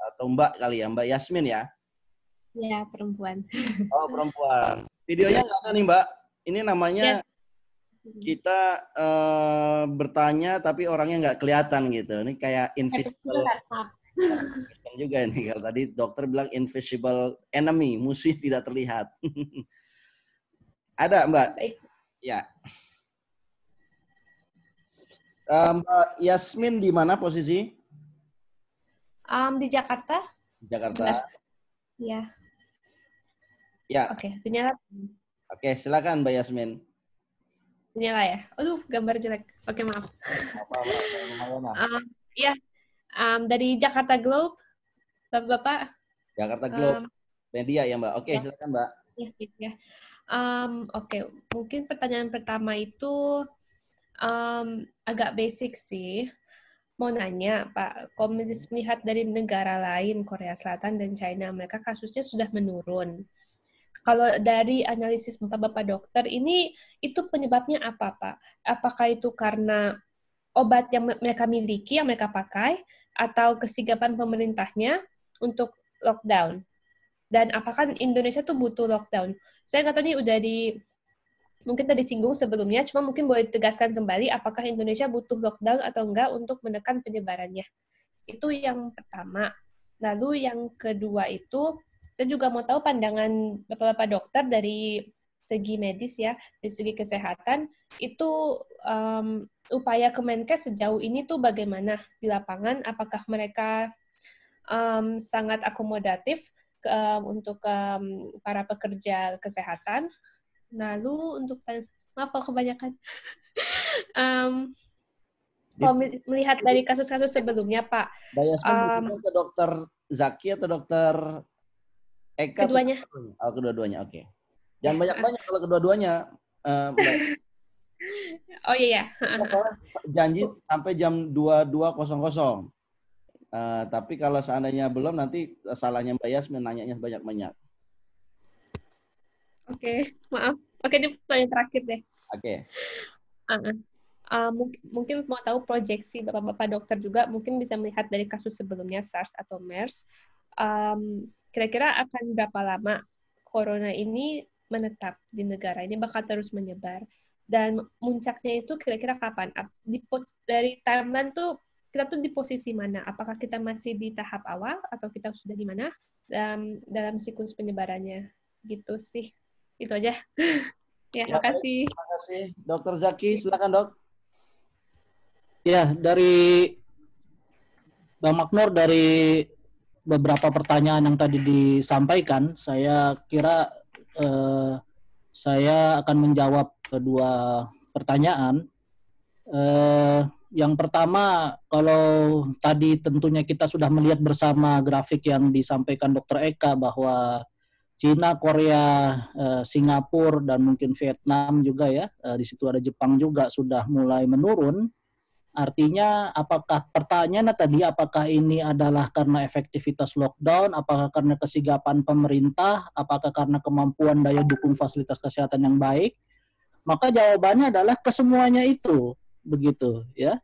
atau Mbak kali ya, Mbak Yasmin ya. Ya, perempuan. Oh perempuan. Videonya nggak ada nih Mbak. Ini namanya kita eh, bertanya tapi orangnya nggak kelihatan gitu. Ini kayak invisible Kan juga ini kalau tadi dokter bilang invisible enemy, musuh tidak terlihat. Ada Mbak? Ya. Eh, Mbak Yasmin di mana posisi? Um, di Jakarta? Jakarta. Sebentar. Ya. Ya. Oke, dinyala. Oke, silakan Mbak Yasmin. Dinyala ya. Aduh, gambar jelek. Oke, maaf. Um, ya, um, dari Jakarta Globe, Bapak-bapak. Jakarta Globe Um, Media ya Mbak. Oke, ya. silakan Mbak. Ya, ya. Um, Oke, mungkin pertanyaan pertama itu um, agak basic sih. Mau nanya, Pak, Komis melihat dari negara lain, Korea Selatan dan China, mereka kasusnya sudah menurun. kalau dari analisis bapak-bapak dokter ini itu penyebabnya apa pak? Apakah itu karena obat yang mereka miliki yang mereka pakai atau kesigapan pemerintahnya untuk lockdown? Dan apakah Indonesia tuh butuh lockdown? Saya nggak tahu ini udah di mungkin tadi singgung sebelumnya, cuma mungkin boleh ditegaskan kembali apakah Indonesia butuh lockdown atau enggak untuk menekan penyebarannya. Itu yang pertama. Lalu yang kedua itu saya juga mau tahu pandangan bapak-bapak dokter dari segi medis ya, dari segi kesehatan, itu um, upaya Kemenkes sejauh ini tuh bagaimana di lapangan? Apakah mereka um, sangat akomodatif um, untuk um, para pekerja kesehatan? Lalu untuk maaf kebanyakan. um, kalau melihat dari kasus-kasus sebelumnya, Pak. um, ke dokter Zaki atau dokter Eka keduanya. Oh, kedua-duanya. Oke. Okay. Jangan ya. banyak-banyak kalau kedua-duanya. Uh, oh iya ya. janji sampai jam 22.00. Uh, tapi kalau seandainya belum nanti salahnya Mbak Yasmin nanyanya banyak-banyak. Oke, okay, maaf. Oke, okay, ini pertanyaan terakhir deh. Oke. Okay. Uh, uh. Uh, mungkin, mungkin mau tahu proyeksi bapak-bapak dokter juga mungkin bisa melihat dari kasus sebelumnya SARS atau MERS. Um, kira-kira akan berapa lama corona ini menetap di negara ini bakal terus menyebar. Dan muncaknya itu kira-kira kapan? Di dari timeline tuh kita tuh di posisi mana? Apakah kita masih di tahap awal atau kita sudah di mana dalam dalam siklus penyebarannya? Gitu sih. Itu aja. Ya, terima kasih terima kasih dokter Zaki silakan dok. Ya dari Bang Maknur dari beberapa pertanyaan yang tadi disampaikan, saya kira eh, saya akan menjawab kedua pertanyaan. Eh, yang pertama, kalau tadi tentunya kita sudah melihat bersama grafik yang disampaikan Dr. Eka bahwa Cina, Korea, eh, Singapura, dan mungkin Vietnam juga ya, eh, di situ ada Jepang juga sudah mulai menurun Artinya apakah pertanyaannya tadi apakah ini adalah karena efektivitas lockdown, apakah karena kesigapan pemerintah, apakah karena kemampuan daya dukung fasilitas kesehatan yang baik? Maka jawabannya adalah kesemuanya itu, begitu ya.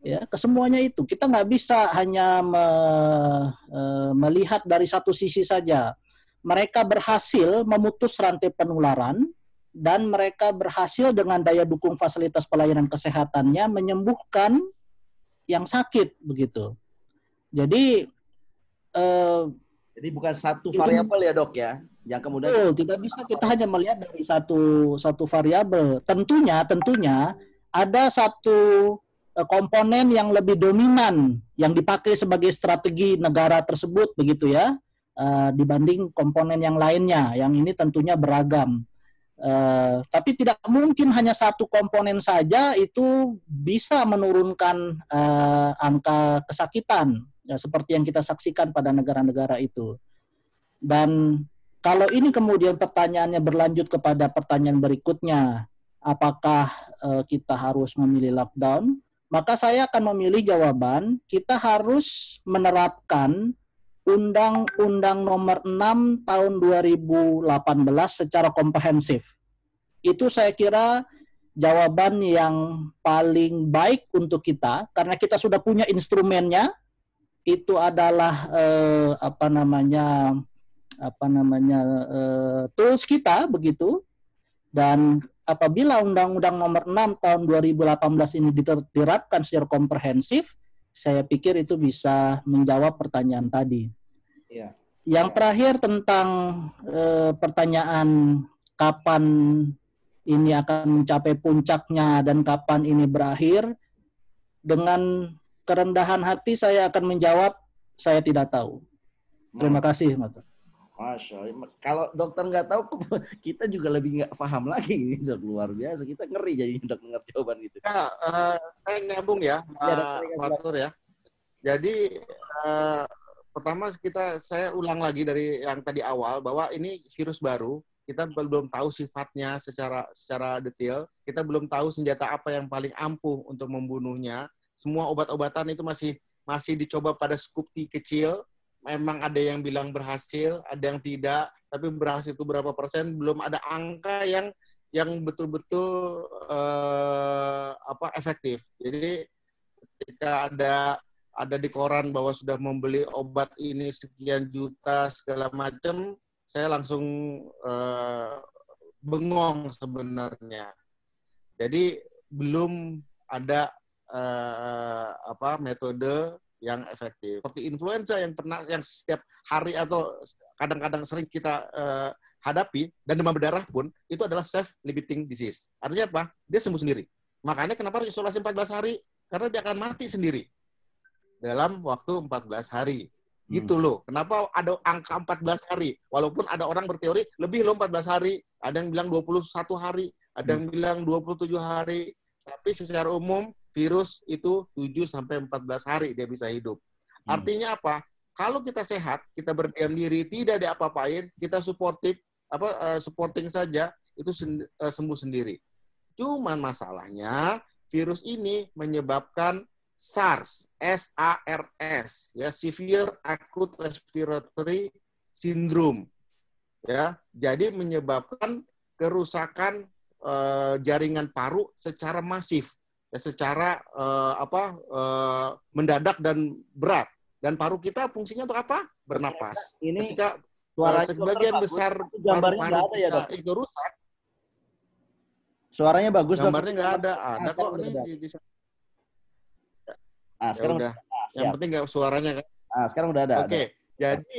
Ya, kesemuanya itu. Kita nggak bisa hanya me, e, melihat dari satu sisi saja. Mereka berhasil memutus rantai penularan, dan mereka berhasil dengan daya dukung fasilitas pelayanan kesehatannya menyembuhkan yang sakit begitu. Jadi eh, jadi bukan satu variabel ya dok ya, yang kemudian oh, tidak bisa kita hanya melihat dari satu satu variabel. Tentunya tentunya ada satu eh, komponen yang lebih dominan yang dipakai sebagai strategi negara tersebut begitu ya uh, dibanding komponen yang lainnya. Yang ini tentunya beragam. Uh, tapi tidak mungkin hanya satu komponen saja itu bisa menurunkan uh, angka kesakitan ya, seperti yang kita saksikan pada negara-negara itu. Dan kalau ini kemudian pertanyaannya berlanjut kepada pertanyaan berikutnya, apakah uh, kita harus memilih lockdown? Maka saya akan memilih jawaban kita harus menerapkan Undang-Undang Nomor 6 Tahun 2018 secara komprehensif. Itu saya kira jawaban yang paling baik untuk kita karena kita sudah punya instrumennya. Itu adalah eh, apa namanya apa namanya eh, tools kita begitu. Dan apabila Undang-Undang Nomor 6 Tahun 2018 ini diterapkan secara komprehensif, saya pikir itu bisa menjawab pertanyaan tadi. Ya. Yang terakhir tentang e, pertanyaan kapan ini akan mencapai puncaknya dan kapan ini berakhir, dengan kerendahan hati saya akan menjawab saya tidak tahu. Terima kasih, Mas. Masya Allah. Kalau dokter nggak tahu, kita juga lebih nggak paham lagi ini dok luar biasa. Kita ngeri jadi dok dengar jawaban gitu. Ya, uh, saya nyambung ya, ya, uh, ya. Jadi uh, pertama kita saya ulang lagi dari yang tadi awal bahwa ini virus baru kita belum tahu sifatnya secara secara detail kita belum tahu senjata apa yang paling ampuh untuk membunuhnya semua obat-obatan itu masih masih dicoba pada skup T kecil memang ada yang bilang berhasil, ada yang tidak, tapi berhasil itu berapa persen belum ada angka yang yang betul-betul eh, apa efektif. Jadi ketika ada ada di koran bahwa sudah membeli obat ini sekian juta segala macam, saya langsung eh, bengong sebenarnya. Jadi belum ada eh, apa metode yang efektif. Seperti influenza yang pernah yang setiap hari atau kadang-kadang sering kita eh, hadapi dan demam berdarah pun itu adalah self limiting disease. Artinya apa? Dia sembuh sendiri. Makanya kenapa harus isolasi 14 hari? Karena dia akan mati sendiri dalam waktu 14 hari. Gitu loh. Kenapa ada angka 14 hari? Walaupun ada orang berteori lebih loh 14 hari, ada yang bilang 21 hari, ada yang bilang 27 hari. Tapi secara umum virus itu 7 sampai 14 hari dia bisa hidup. Artinya apa? Kalau kita sehat, kita berdiam diri, tidak diapa-apain, kita supportive, apa eh, supporting saja, itu sen- eh, sembuh sendiri. Cuman masalahnya virus ini menyebabkan SARS, S-A-R-S, ya Severe Acute Respiratory Syndrome, ya. Jadi menyebabkan kerusakan eh, jaringan paru secara masif, secara eh, apa eh, mendadak dan berat. Dan paru kita fungsinya untuk apa? Bernapas. Ini Ketika eh, suaranya sebagian besar paru-paru ada ya, Dok? itu rusak, Suaranya bagus, gambarnya nggak ada. Ada Ah, kok sekarang ini di, di Ah, Ya sekarang udah. udah. Ah, Yang penting nggak suaranya kan. Ah, sekarang udah ada. Oke. ada. Jadi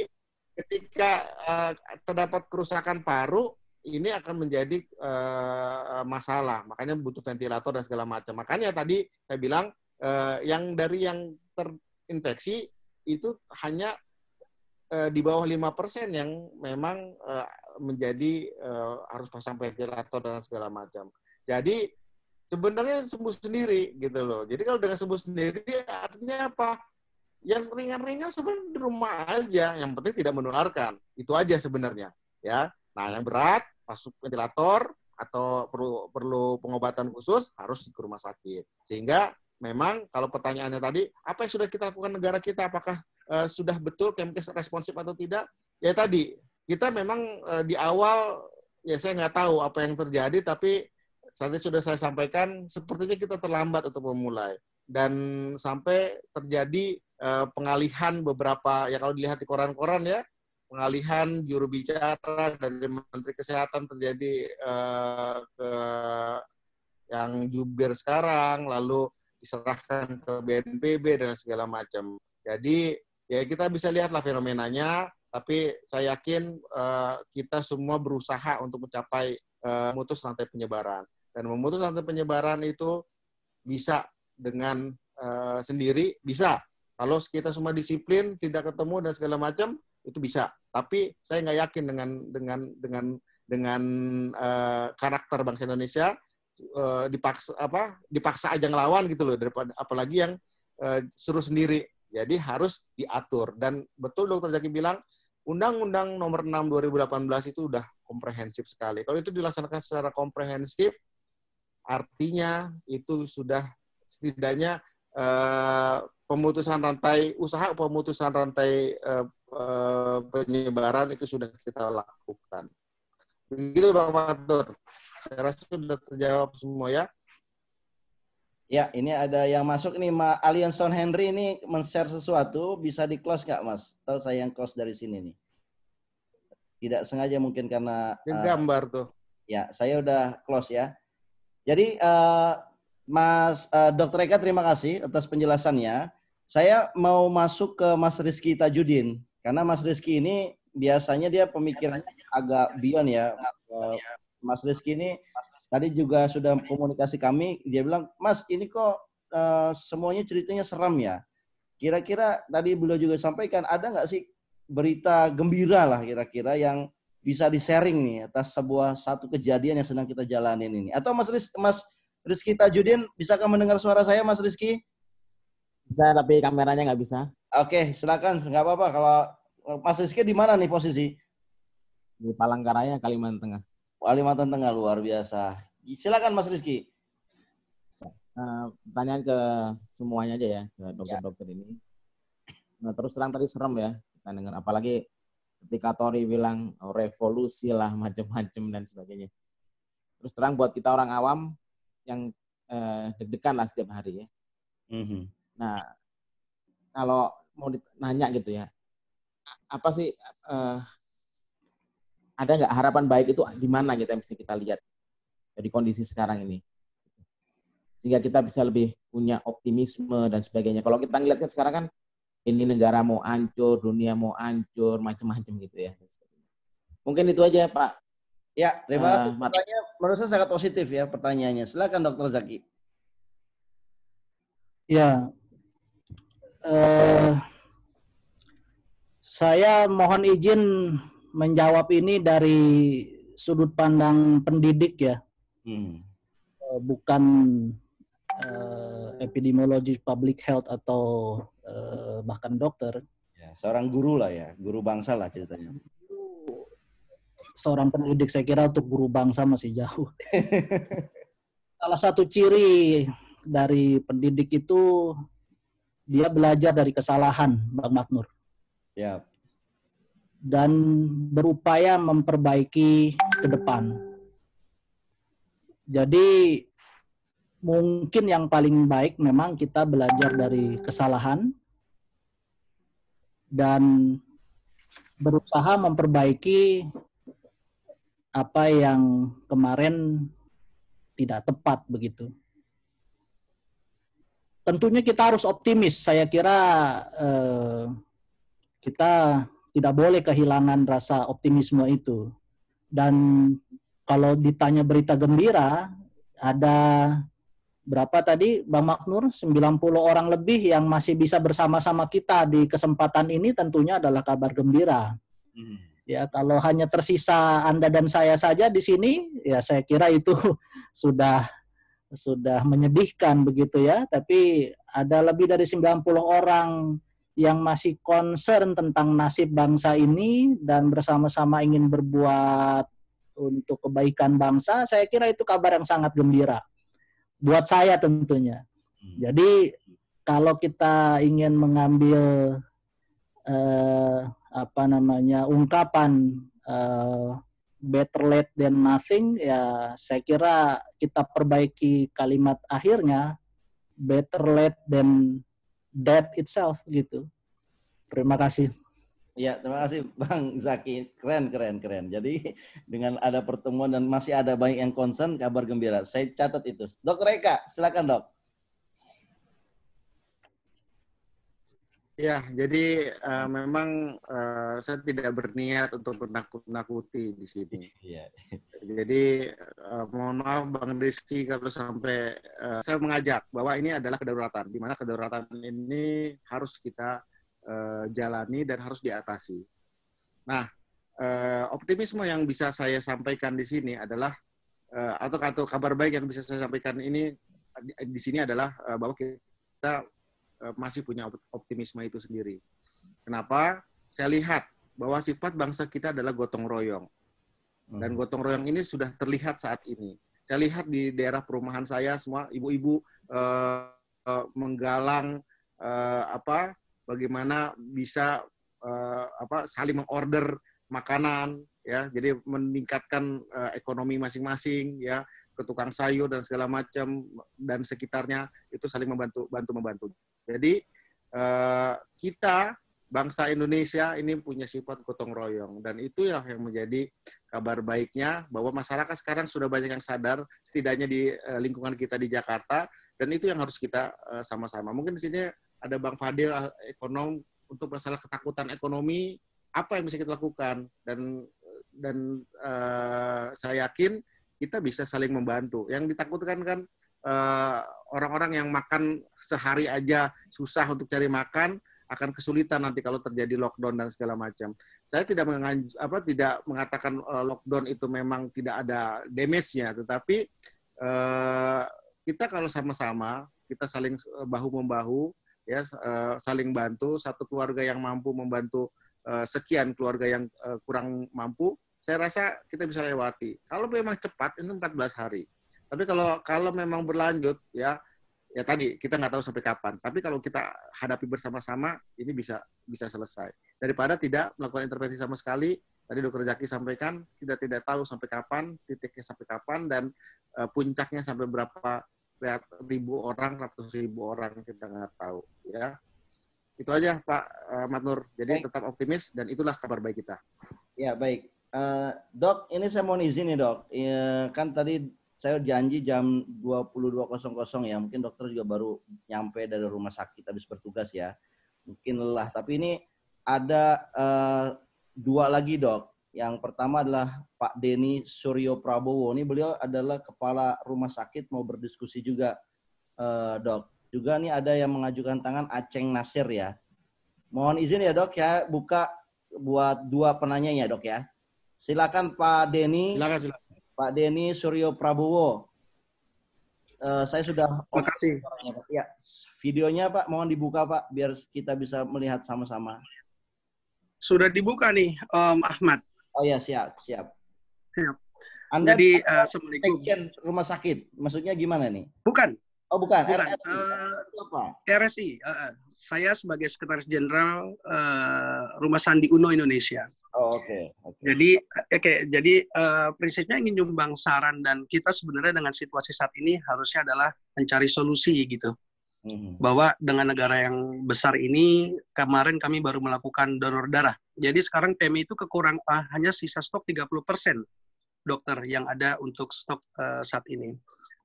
ketika eh, terdapat kerusakan paru, ini akan menjadi eh, masalah. Makanya butuh ventilator dan segala macam. Makanya tadi saya bilang eh, yang dari yang terinfeksi itu hanya eh, di bawah 5% yang memang eh, menjadi eh, harus pasang ventilator dan segala macam. Jadi sebenarnya sembuh sendiri gitu loh. Jadi kalau dengan sembuh sendiri artinya apa? Yang ringan-ringan sebenarnya di rumah aja, yang penting tidak menularkan. Itu aja sebenarnya, ya. Nah, yang berat masuk ventilator atau perlu perlu pengobatan khusus harus ke rumah sakit. Sehingga memang kalau pertanyaannya tadi, apa yang sudah kita lakukan negara kita? Apakah eh, sudah betul Kemkes responsif atau tidak? Ya tadi, kita memang eh, di awal ya saya nggak tahu apa yang terjadi, tapi saat ini sudah saya sampaikan, sepertinya kita terlambat untuk memulai. Dan sampai terjadi eh, pengalihan beberapa, ya kalau dilihat di koran-koran ya, pengalihan juru bicara dari Menteri Kesehatan terjadi eh, ke yang jubir sekarang, lalu diserahkan ke BNPB dan segala macam. Jadi ya kita bisa lihatlah fenomenanya, tapi saya yakin eh, kita semua berusaha untuk mencapai eh, memutus rantai penyebaran. Dan memutus rantai penyebaran itu bisa dengan eh, sendiri, bisa. Kalau kita semua disiplin, tidak ketemu dan segala macam, itu bisa. Tapi saya nggak yakin dengan dengan dengan dengan eh, karakter bangsa Indonesia eh, dipaksa apa dipaksa aja ngelawan gitu loh daripada apalagi yang eh, suruh sendiri. Jadi harus diatur dan betul Dokter Zaki bilang Undang-Undang Nomor 6 2018 itu udah komprehensif sekali. Kalau itu dilaksanakan secara komprehensif, artinya itu sudah setidaknya eh, pemutusan rantai usaha pemutusan rantai eh, eh, penyebaran itu sudah kita lakukan. Begitu Bang Fatur. Saya rasa sudah terjawab semua ya. Ya, ini ada yang masuk nih, Ma Alianson Henry ini men-share sesuatu, bisa di-close nggak, Mas? Tahu saya yang close dari sini nih. Tidak sengaja mungkin karena Ini eh, gambar tuh. Ya, saya udah close ya. Jadi eh, Mas eh, Dr. Eka terima kasih atas penjelasannya. Saya mau masuk ke Mas Rizky Tajudin karena Mas Rizky ini biasanya dia pemikirannya agak beyond ya. Eh, Mas Rizky ini tadi juga sudah komunikasi kami, dia bilang, "Mas, ini kok eh, semuanya ceritanya seram ya." Kira-kira tadi beliau juga sampaikan ada nggak sih berita gembira lah kira-kira yang bisa di-sharing nih atas sebuah satu kejadian yang sedang kita jalanin ini. Atau Mas Riz, Mas Rizky Tajudin, bisakah mendengar suara saya Mas Rizky? Bisa, tapi kameranya nggak bisa. Oke, silakan. Nggak apa-apa. Kalau Mas Rizky di mana nih posisi? Di Palangkaraya, Kalimantan Tengah. Kalimantan Tengah luar biasa. Silakan Mas Rizky. Eh, pertanyaan ke semuanya aja ya, ke dokter-dokter ini. Nah, terus terang tadi serem ya. kita dengar apalagi ketika Tori bilang oh, revolusi lah macam-macam dan sebagainya. Terus terang buat kita orang awam yang eh, deg-degan lah setiap hari ya. Mhm. Nah, kalau mau ditanya gitu ya, apa sih eh, ada nggak harapan baik itu di mana kita yang bisa kita lihat dari kondisi sekarang ini? Sehingga kita bisa lebih punya optimisme dan sebagainya. Kalau kita ngeliat kan sekarang kan ini negara mau hancur, dunia mau hancur, macam-macam gitu ya. Mungkin itu aja Pak. Ya, terima Eh, kasih. Mat- Pertanyaan menurut saya sangat positif ya pertanyaannya. Silakan Dokter Zaki. Ya, eh, saya mohon izin menjawab ini dari sudut pandang pendidik ya, Hmm. Eh, bukan eh, epidemiologi public health atau eh, bahkan dokter. Ya, seorang guru lah ya, guru bangsa lah ceritanya. Seorang pendidik saya kira untuk guru bangsa masih jauh. Salah satu ciri dari pendidik itu dia belajar dari kesalahan, Bang Maknur. Ya, dan berupaya memperbaiki ke depan. Jadi mungkin yang paling baik memang kita belajar dari kesalahan dan berusaha memperbaiki apa yang kemarin tidak tepat begitu. Tentunya kita harus optimis. Saya kira eh, kita tidak boleh kehilangan rasa optimisme itu. Dan kalau ditanya berita gembira, ada berapa tadi Bang Maknur? 90 orang lebih yang masih bisa bersama-sama kita di kesempatan ini tentunya adalah kabar gembira. Ya, kalau hanya tersisa Anda dan saya saja di sini, ya saya kira itu sudah sudah menyedihkan begitu ya, tapi ada lebih dari 90 orang yang masih concern tentang nasib bangsa ini dan bersama-sama ingin berbuat untuk kebaikan bangsa, saya kira itu kabar yang sangat gembira. Buat saya tentunya. Jadi kalau kita ingin mengambil eh, apa namanya ungkapan eh, better late than nothing, ya saya kira kita perbaiki kalimat akhirnya better late than death itself gitu. Terima kasih. Ya, terima kasih Bang Zaki. Keren, keren, keren. Jadi dengan ada pertemuan dan masih ada banyak yang concern, kabar gembira. Saya catat itu. Dokter Eka, silakan dok. Ya, jadi eh, memang eh, saya tidak berniat untuk menakut-nakuti di sini. Iya. Jadi eh, mohon maaf Bang Rizky kalau sampai eh, saya mengajak bahwa ini adalah kedaruratan, di mana kedaruratan ini harus kita eh, jalani dan harus diatasi. Nah, eh, optimisme yang bisa saya sampaikan di sini adalah eh, atau atau kabar baik yang bisa saya sampaikan ini di, di sini adalah eh, bahwa kita masih punya op- optimisme itu sendiri. Kenapa? Saya lihat bahwa sifat bangsa kita adalah gotong royong. Dan gotong royong ini sudah terlihat saat ini. Saya lihat di daerah perumahan saya semua ibu-ibu eh, eh, menggalang eh, apa bagaimana bisa eh, apa saling mengorder makanan ya. Jadi meningkatkan eh, ekonomi masing-masing ya ke tukang sayur dan segala macam dan sekitarnya itu saling membantu bantu membantu. Jadi eh, kita bangsa Indonesia ini punya sifat gotong royong dan itu yang yang menjadi kabar baiknya bahwa masyarakat sekarang sudah banyak yang sadar setidaknya di eh, lingkungan kita di Jakarta dan itu yang harus kita eh, sama-sama. Mungkin di sini ada Bang Fadil eh, ekonom untuk masalah ketakutan ekonomi apa yang bisa kita lakukan dan dan eh, saya yakin kita bisa saling membantu. Yang ditakutkan kan orang-orang yang makan sehari aja susah untuk cari makan akan kesulitan nanti kalau terjadi lockdown dan segala macam. Saya tidak apa tidak mengatakan eh, lockdown itu memang tidak ada damage-nya, tetapi eh, kita kalau sama-sama kita saling eh, bahu membahu ya eh, saling bantu satu keluarga yang mampu membantu eh, sekian keluarga yang eh, kurang mampu, saya rasa kita bisa lewati. Kalau memang cepat itu 14 hari. Tapi kalau kalau memang berlanjut ya ya tadi kita nggak tahu sampai kapan. Tapi kalau kita hadapi bersama-sama ini bisa bisa selesai. daripada tidak melakukan intervensi sama sekali. Tadi Dokter Jaki sampaikan kita tidak tahu sampai kapan, titiknya sampai kapan, dan uh, puncaknya sampai berapa ribu orang, ratus ribu orang kita nggak tahu. Ya, itu aja Pak uh, Matnur. Jadi baik. tetap optimis dan itulah kabar baik kita. Ya baik, uh, dok. Ini saya mau izin nih dok. Ya, kan tadi saya janji jam 22.00 ya. Mungkin dokter juga baru nyampe dari rumah sakit habis bertugas ya. Mungkin lelah. Tapi ini ada uh, dua lagi dok. Yang pertama adalah Pak Denny Suryo Prabowo. Ini beliau adalah kepala rumah sakit mau berdiskusi juga uh, dok. Juga nih ada yang mengajukan tangan Aceng Nasir ya. Mohon izin ya dok ya buka buat dua penanyanya dok ya. Silakan Pak Denny. Silakan, silakan. Pak Denny Suryo Prabowo. Uh, saya sudah Terima kasih. Ya, videonya Pak mohon dibuka Pak biar kita bisa melihat sama-sama. Sudah dibuka nih um, Ahmad. Oh ya, siap, siap. Siap. Anda Jadi uh, Assalamualaikum. rumah sakit. Maksudnya gimana nih? Bukan. Oh, bukan. Bukan. RSI. Uh, apa? RSI. Uh, saya sebagai Sekretaris Jenderal uh, Rumah Sandi Uno Indonesia. Oh, oke. Okay. Okay. Jadi, oke. Okay, jadi uh, prinsipnya ingin nyumbang saran dan kita sebenarnya dengan situasi saat ini harusnya adalah mencari solusi gitu. Hmm. Bahwa dengan negara yang besar ini kemarin kami baru melakukan donor darah. Jadi sekarang PMI itu kekurang uh, hanya sisa stok 30 persen dokter yang ada untuk stok uh, saat ini.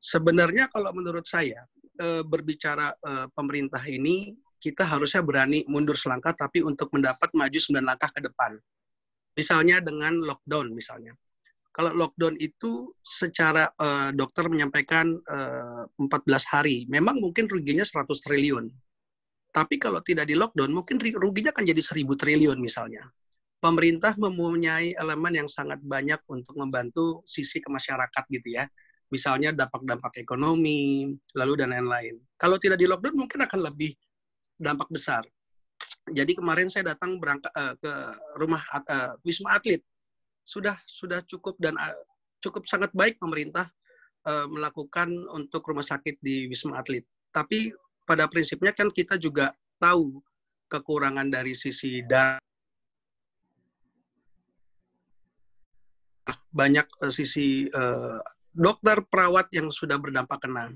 Sebenarnya kalau menurut saya uh, berbicara uh, pemerintah ini kita harusnya berani mundur selangkah tapi untuk mendapat maju sembilan langkah ke depan. Misalnya dengan lockdown misalnya. Kalau lockdown itu secara uh, dokter menyampaikan uh, 14 hari, memang mungkin ruginya 100 triliun. Tapi kalau tidak di lockdown, mungkin ruginya akan jadi 1000 triliun misalnya. Pemerintah mempunyai elemen yang sangat banyak untuk membantu sisi ke masyarakat gitu ya misalnya dampak-dampak ekonomi, lalu dan lain-lain. Kalau tidak di lockdown mungkin akan lebih dampak besar. Jadi kemarin saya datang berangkat uh, ke rumah uh, Wisma Atlet. Sudah sudah cukup dan uh, cukup sangat baik pemerintah uh, melakukan untuk rumah sakit di Wisma Atlet. Tapi pada prinsipnya kan kita juga tahu kekurangan dari sisi dana banyak sisi dokter perawat yang sudah berdampak kena.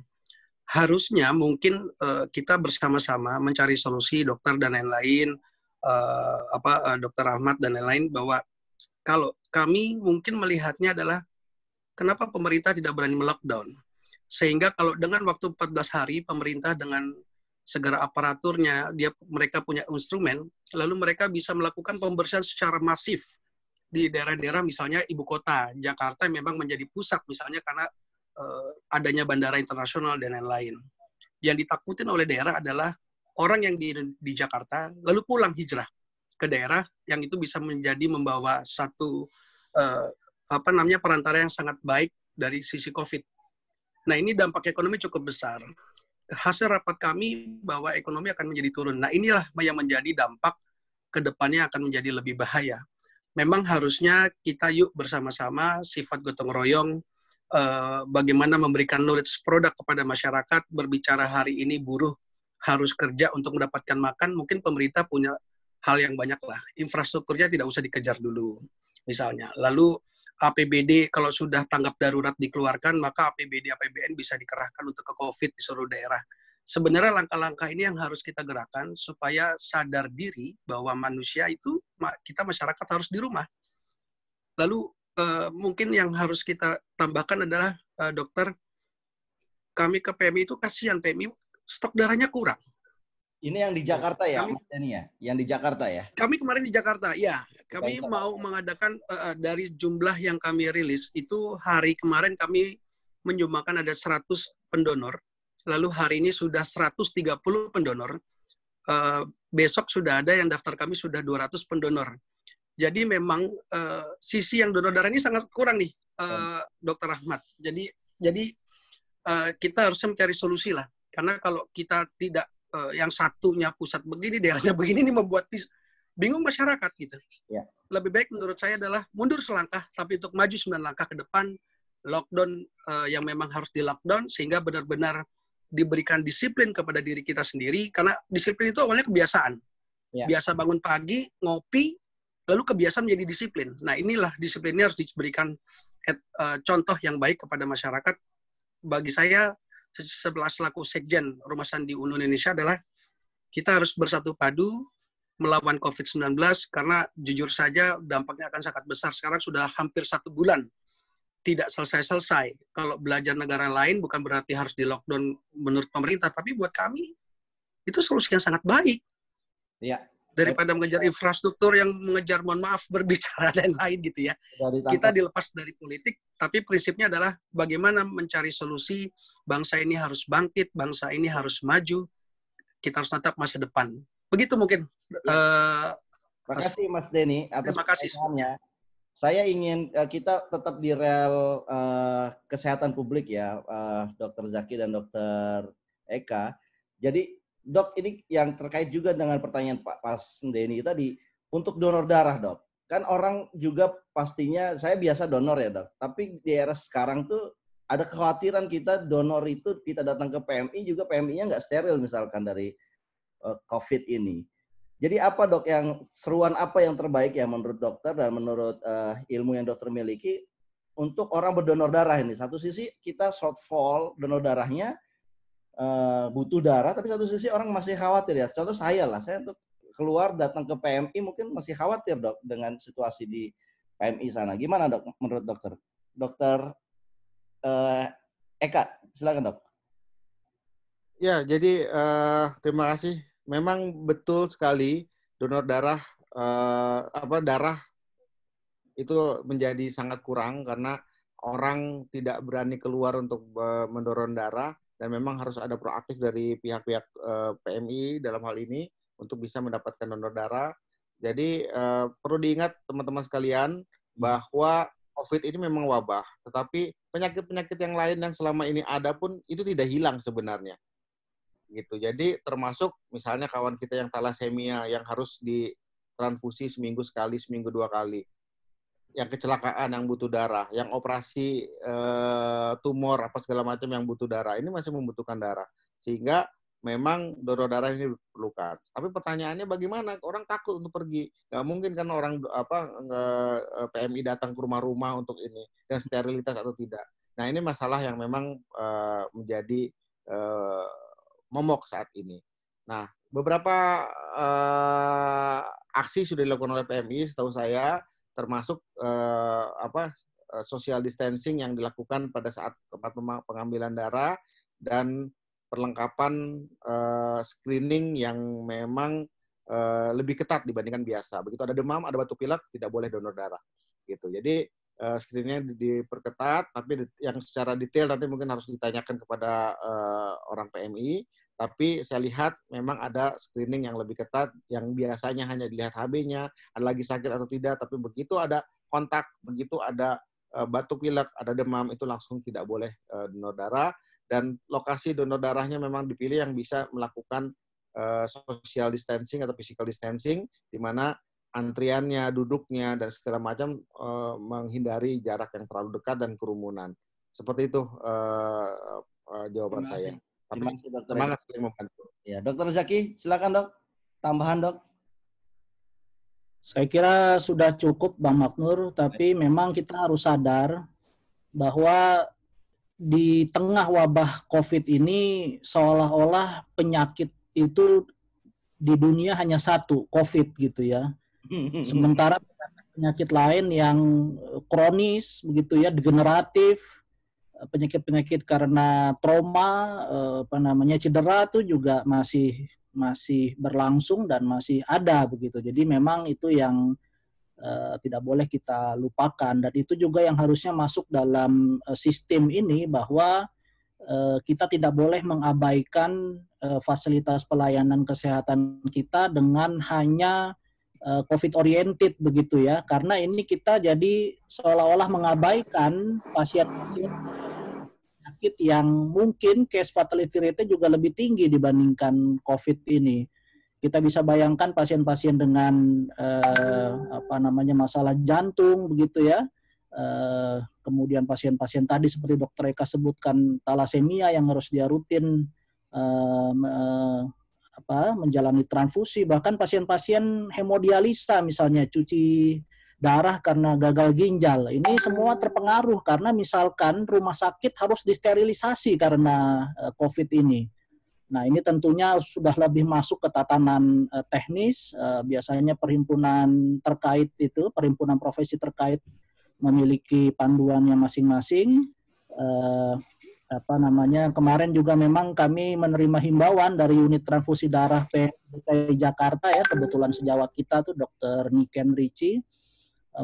Harusnya mungkin uh, kita bersama-sama mencari solusi dokter dan lain-lain uh, apa uh, dokter Ahmad dan lain-lain bahwa kalau kami mungkin melihatnya adalah kenapa pemerintah tidak berani melockdown. Sehingga kalau dengan waktu 14 hari pemerintah dengan segera aparaturnya dia mereka punya instrumen lalu mereka bisa melakukan pembersihan secara masif di daerah-daerah misalnya ibu kota Jakarta memang menjadi pusat misalnya karena uh, adanya bandara internasional dan lain-lain. Yang ditakutin oleh daerah adalah orang yang di, di Jakarta lalu pulang hijrah ke daerah yang itu bisa menjadi membawa satu uh, apa namanya perantara yang sangat baik dari sisi COVID. Nah ini dampak ekonomi cukup besar. Hasil rapat kami bahwa ekonomi akan menjadi turun. Nah inilah yang menjadi dampak ke depannya akan menjadi lebih bahaya memang harusnya kita yuk bersama-sama sifat gotong royong uh, bagaimana memberikan knowledge produk kepada masyarakat berbicara hari ini buruh harus kerja untuk mendapatkan makan mungkin pemerintah punya hal yang banyak lah. Infrastrukturnya tidak usah dikejar dulu misalnya. Lalu APBD kalau sudah tanggap darurat dikeluarkan maka APBD APBN bisa dikerahkan untuk ke COVID di seluruh daerah sebenarnya langkah-langkah ini yang harus kita gerakan supaya sadar diri bahwa manusia itu kita masyarakat harus di rumah. Lalu uh, mungkin yang harus kita tambahkan adalah uh, dokter kami ke PMI itu kasihan PMI stok darahnya kurang. Ini yang di Jakarta ya, kami, ya, yang di Jakarta ya. Kami kemarin di Jakarta, ya. Kami Jakarta. mau mengadakan uh, dari jumlah yang kami rilis itu hari kemarin kami menyumbangkan ada 100 pendonor lalu hari ini sudah 130 pendonor. Uh, besok sudah ada yang daftar kami sudah 200 pendonor. Jadi memang uh, sisi yang donor darah ini sangat kurang nih, uh, Dokter Ahmad. Jadi jadi uh, kita harus mencari solusi lah. Karena kalau kita tidak uh, yang satunya pusat begini, daerahnya begini, ini membuat bingung masyarakat gitu. Ya. Lebih baik menurut saya adalah mundur selangkah, tapi untuk maju sembilan langkah ke depan, lockdown uh, yang memang harus di lockdown sehingga benar-benar diberikan disiplin kepada diri kita sendiri karena disiplin itu awalnya kebiasaan. Ya. biasa bangun pagi, ngopi, lalu kebiasaan menjadi disiplin. Nah, inilah disiplin ini harus diberikan et- eh, contoh yang baik kepada masyarakat. Bagi saya, se- sebelah selaku sekjen Rumah Sandi UNU Indonesia adalah kita harus bersatu padu melawan COVID-19 karena jujur saja dampaknya akan sangat besar. Sekarang sudah hampir satu bulan tidak selesai-selesai. Kalau belajar negara lain bukan berarti harus di lockdown menurut pemerintah, tapi buat kami itu solusi yang sangat baik Iya. daripada mengejar infrastruktur yang mengejar mohon maaf berbicara dan lain gitu ya. Kita dilepas dari politik, tapi prinsipnya adalah bagaimana mencari solusi bangsa ini harus bangkit, bangsa ini harus maju, kita harus tetap masa depan. Begitu mungkin. eh, Terima kasih Mas Denny atas Terima kasih. pertanyaannya. Saya ingin eh, kita tetap di rel eh, kesehatan publik ya, eh, Dokter Zaki dan Dokter Eka. Jadi dok ini yang terkait juga dengan pertanyaan Pak Pas Denny tadi untuk donor darah dok. Kan orang juga pastinya saya biasa donor ya dok, tapi di era sekarang tuh ada kekhawatiran kita donor itu kita datang ke PMI juga PMI-nya nggak steril misalkan dari COVID ini. Jadi apa dok yang seruan apa yang terbaik ya menurut dokter dan menurut eh, ilmu yang dokter miliki untuk orang berdonor darah ini? Satu sisi kita shortfall donor darahnya eh, butuh darah, tapi satu sisi orang masih khawatir ya. Contoh saya lah, saya untuk keluar datang ke PMI mungkin masih khawatir dok dengan situasi di PMI sana. Gimana dok menurut dokter? Dokter eh, Eka, silakan dok. Ya, jadi eh, terima kasih. Memang betul sekali donor darah eh, apa darah itu menjadi sangat kurang karena orang tidak berani keluar untuk eh, mendorong darah dan memang harus ada proaktif dari pihak-pihak eh, PMI dalam hal ini untuk bisa mendapatkan donor darah. Jadi eh, perlu diingat teman-teman sekalian bahwa COVID ini memang wabah, tetapi penyakit-penyakit yang lain yang selama ini ada pun itu tidak hilang sebenarnya gitu. Jadi termasuk misalnya kawan kita yang talasemia yang harus ditransfusi seminggu sekali, seminggu dua kali. Yang kecelakaan yang butuh darah, yang operasi eh, tumor apa segala macam yang butuh darah, ini masih membutuhkan darah. Sehingga memang donor darah ini diperlukan. Tapi pertanyaannya bagaimana? Orang takut untuk pergi. Nggak mungkin kan orang apa eh, PMI datang ke rumah-rumah untuk ini dan sterilitas atau tidak. Nah ini masalah yang memang eh, menjadi momok saat ini. Nah, beberapa eh, aksi sudah dilakukan oleh PMI setahu saya, termasuk eh, apa eh, social distancing yang dilakukan pada saat tempat pengambilan darah dan perlengkapan eh, screening yang memang eh, lebih ketat dibandingkan biasa. Begitu ada demam, ada batuk pilek, tidak boleh donor darah. Gitu. Jadi eh, screeningnya di- diperketat, tapi yang secara detail nanti mungkin harus ditanyakan kepada eh, orang PMI. Tapi saya lihat memang ada screening yang lebih ketat, yang biasanya hanya dilihat HB-nya, ada lagi sakit atau tidak, tapi begitu ada kontak, begitu ada eh, batuk pilek, ada demam, itu langsung tidak boleh eh, donor darah. Dan lokasi donor darahnya memang dipilih yang bisa melakukan eh, social distancing atau physical distancing, di mana antriannya, duduknya, dan segala macam menghindari jarak yang terlalu dekat dan kerumunan. Seperti itu jawaban saya. Kasih. Terima kasih dokter. Semangat sekali membantu. Ya, dokter Zaki, silakan dok. Tambahan dok. Saya kira sudah cukup Bang Maknur, tapi memang kita harus sadar bahwa di tengah wabah COVID ini seolah-olah penyakit itu di dunia hanya satu, COVID gitu ya. Sementara penyakit lain yang kronis begitu ya, degeneratif, penyakit-penyakit karena trauma, eh, apa namanya cedera itu juga masih masih berlangsung dan masih ada begitu. Jadi memang itu yang eh, tidak boleh kita lupakan dan itu juga yang harusnya masuk dalam eh, sistem ini bahwa eh, kita tidak boleh mengabaikan eh, fasilitas pelayanan kesehatan kita dengan hanya eh, COVID oriented begitu ya. Karena ini kita jadi seolah-olah mengabaikan pasien-pasien penyakit yang mungkin case fatality rate juga lebih tinggi dibandingkan COVID ini. Kita bisa bayangkan pasien-pasien dengan eh, apa namanya masalah jantung begitu ya. Eh, kemudian pasien-pasien tadi seperti dokter Eka sebutkan talasemia yang harus dia rutin eh, apa menjalani transfusi bahkan pasien-pasien hemodialisa misalnya cuci darah karena gagal ginjal ini semua terpengaruh karena misalkan rumah sakit harus disterilisasi karena uh, COVID ini. Nah ini tentunya sudah lebih masuk ke tatanan uh, teknis uh, biasanya perhimpunan terkait itu perhimpunan profesi terkait memiliki panduannya masing-masing. Apa namanya kemarin juga memang kami menerima himbauan dari unit transfusi darah PDKI Jakarta ya kebetulan sejawat kita tuh Dr. Niken Ricci eh,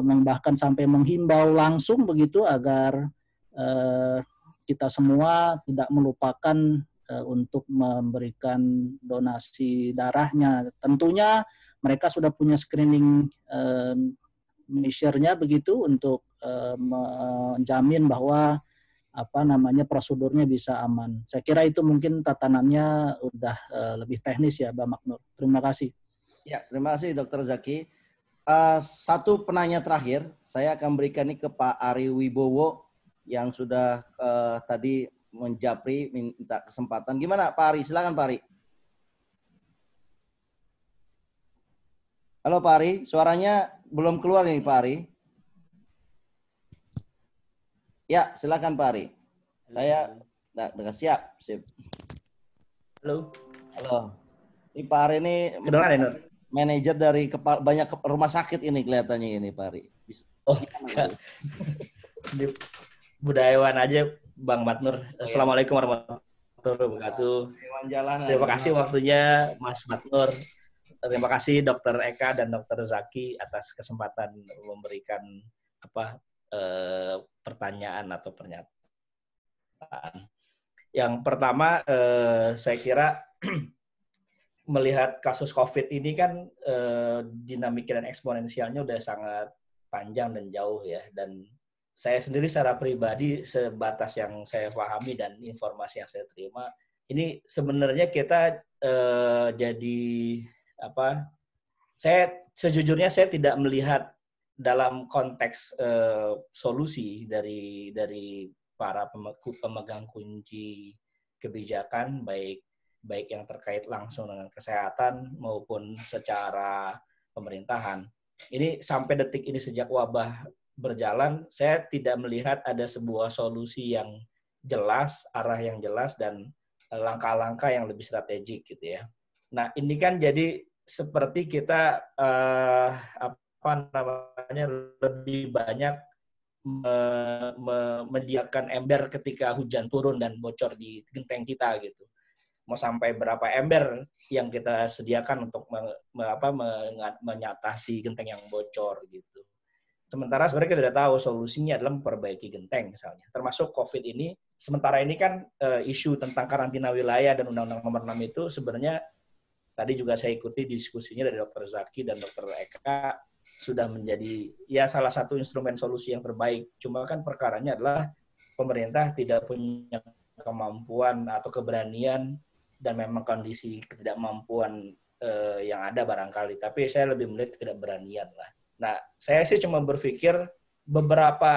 bahkan sampai menghimbau langsung begitu agar eh, kita semua tidak melupakan eh, untuk memberikan donasi darahnya tentunya mereka sudah punya screening eh, measure-nya begitu untuk eh, menjamin bahwa apa namanya prosedurnya bisa aman. Saya kira itu mungkin tatanannya udah lebih teknis ya, Mbak Maknur. Terima kasih. Ya, terima kasih Dokter Zaki. Uh, satu penanya terakhir, saya akan berikan ini ke Pak Ari Wibowo yang sudah uh, tadi menjapri minta kesempatan. Gimana Pak Ari? Silakan Pak Ari. Halo Pak Ari, suaranya belum keluar nih Pak Ari. Ya, silakan Pak Ari. Saya sudah siap. Sip. Halo. Halo. Ini Pak Ari ini Kedengaran, Nur? Manajer dari kepala, banyak ke, rumah sakit ini kelihatannya ini Pak Ari. Bisa, oh. Di budayawan aja Bang Matnur. Assalamualaikum warahmatullahi wabarakatuh. Terima kasih waktunya Mas Matnur. Terima kasih Dokter Eka dan Dokter Zaki atas kesempatan memberikan apa eh, pertanyaan atau pernyataan. Yang pertama, eh, saya kira melihat kasus COVID ini kan eh, dinamika dan eksponensialnya udah sangat panjang dan jauh ya. Dan saya sendiri secara pribadi sebatas yang saya pahami dan informasi yang saya terima, ini sebenarnya kita eh, jadi apa? Saya sejujurnya saya tidak melihat dalam konteks uh, solusi dari dari para pemegang kunci kebijakan baik baik yang terkait langsung dengan kesehatan maupun secara pemerintahan. Ini sampai detik ini sejak wabah berjalan, saya tidak melihat ada sebuah solusi yang jelas, arah yang jelas dan langkah-langkah yang lebih strategik gitu ya. Nah ini kan jadi seperti kita uh, apa namanya lebih banyak me, me, mediakan ember ketika hujan turun dan bocor di genteng kita gitu. Mau sampai berapa ember yang kita sediakan untuk me, me, apa, me, menyatasi genteng yang bocor gitu. Sementara sebenarnya kita sudah tahu solusinya adalah memperbaiki genteng misalnya. Termasuk COVID ini, sementara ini kan uh, isu tentang karantina wilayah dan Undang-Undang Nomor 6 itu sebenarnya tadi juga saya ikuti diskusinya dari Dr. Zaki dan Dr. Eka sudah menjadi ya salah satu instrumen solusi yang terbaik. Cuma kan perkaranya adalah pemerintah tidak punya kemampuan atau keberanian dan memang kondisi ketidakmampuan eh, yang ada barangkali. Tapi saya lebih melihat ketidakberanian lah. Nah, saya sih cuma berpikir beberapa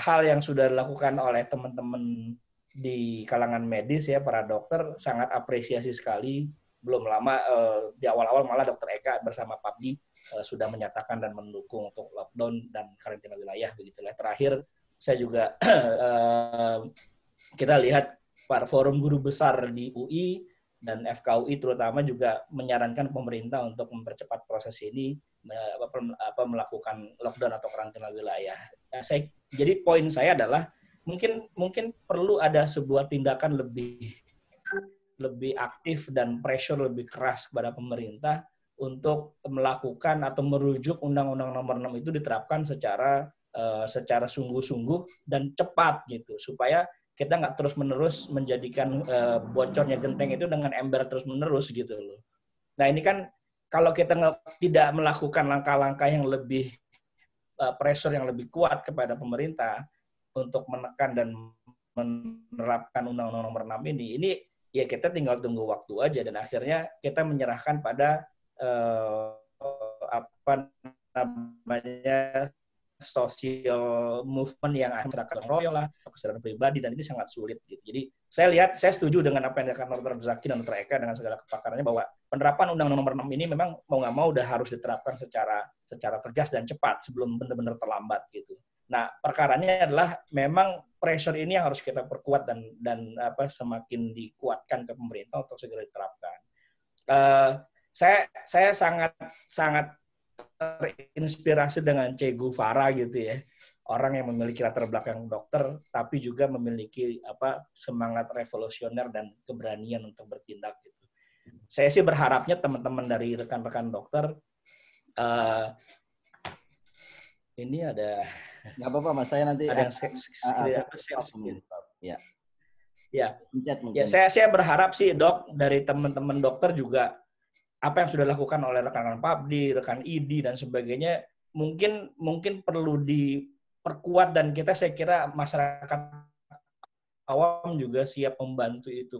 hal yang sudah dilakukan oleh teman-teman di kalangan medis ya para dokter sangat apresiasi sekali belum lama uh, di awal-awal malah dokter Eka bersama Pabdi uh, sudah menyatakan dan mendukung untuk lockdown dan karantina wilayah begitulah. Terakhir saya juga uh, kita lihat para forum guru besar di UI dan FKUI terutama juga menyarankan pemerintah untuk mempercepat proses ini apa, melakukan lockdown atau karantina wilayah. Nah, saya, jadi poin saya adalah mungkin mungkin perlu ada sebuah tindakan lebih lebih aktif dan pressure lebih keras kepada pemerintah untuk melakukan atau merujuk Undang-Undang Nomor 6 itu diterapkan secara uh, secara sungguh-sungguh dan cepat gitu supaya kita nggak terus-menerus menjadikan uh, bocornya genteng itu dengan ember terus-menerus gitu loh. Nah ini kan kalau kita tidak melakukan langkah-langkah yang lebih uh, pressure yang lebih kuat kepada pemerintah untuk menekan dan menerapkan Undang-Undang Nomor 6 ini, ini ya kita tinggal tunggu waktu aja dan akhirnya kita menyerahkan pada uh, apa namanya social movement yang masyarakat royal lah, kesadaran pribadi dan ini sangat sulit gitu. Jadi saya lihat, saya setuju dengan apa yang dikatakan Dr. Zaki dan Dr. Eka dengan segala kepakarannya bahwa penerapan Undang-Undang Nomor 6 ini memang mau nggak mau udah harus diterapkan secara secara tegas dan cepat sebelum benar-benar terlambat gitu. Nah, perkaranya adalah memang pressure ini yang harus kita perkuat dan dan apa semakin dikuatkan ke pemerintah untuk segera diterapkan. Uh, saya saya sangat sangat terinspirasi dengan Che Guevara gitu ya. Orang yang memiliki latar belakang dokter tapi juga memiliki apa semangat revolusioner dan keberanian untuk bertindak gitu. Saya sih berharapnya teman-teman dari rekan-rekan dokter uh, ini ada nggak apa-apa mas. Saya nanti ada yang Ah, ya Ya, ya. Mungkin. Saya saya berharap sih dok dari teman-teman dokter juga apa yang sudah dilakukan oleh rekan-rekan PABDI, rekan ID dan sebagainya mungkin mungkin perlu diperkuat dan kita saya kira masyarakat awam juga siap membantu itu.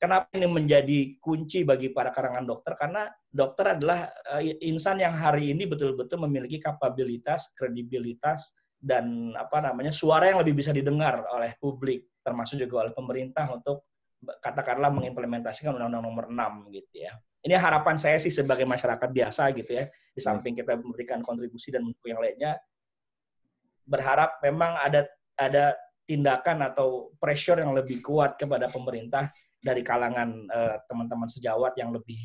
Kenapa ini menjadi kunci bagi para karangan dokter? Karena dokter adalah eh, insan yang hari ini betul-betul memiliki kapabilitas, kredibilitas, dan apa namanya suara yang lebih bisa didengar oleh publik, termasuk juga oleh pemerintah untuk katakanlah mengimplementasikan Undang-Undang Nomor 6 gitu ya. Ini harapan saya sih sebagai masyarakat biasa gitu ya, di samping kita memberikan kontribusi dan yang lainnya, berharap memang ada ada tindakan atau pressure yang lebih kuat kepada pemerintah dari kalangan eh, teman-teman sejawat yang lebih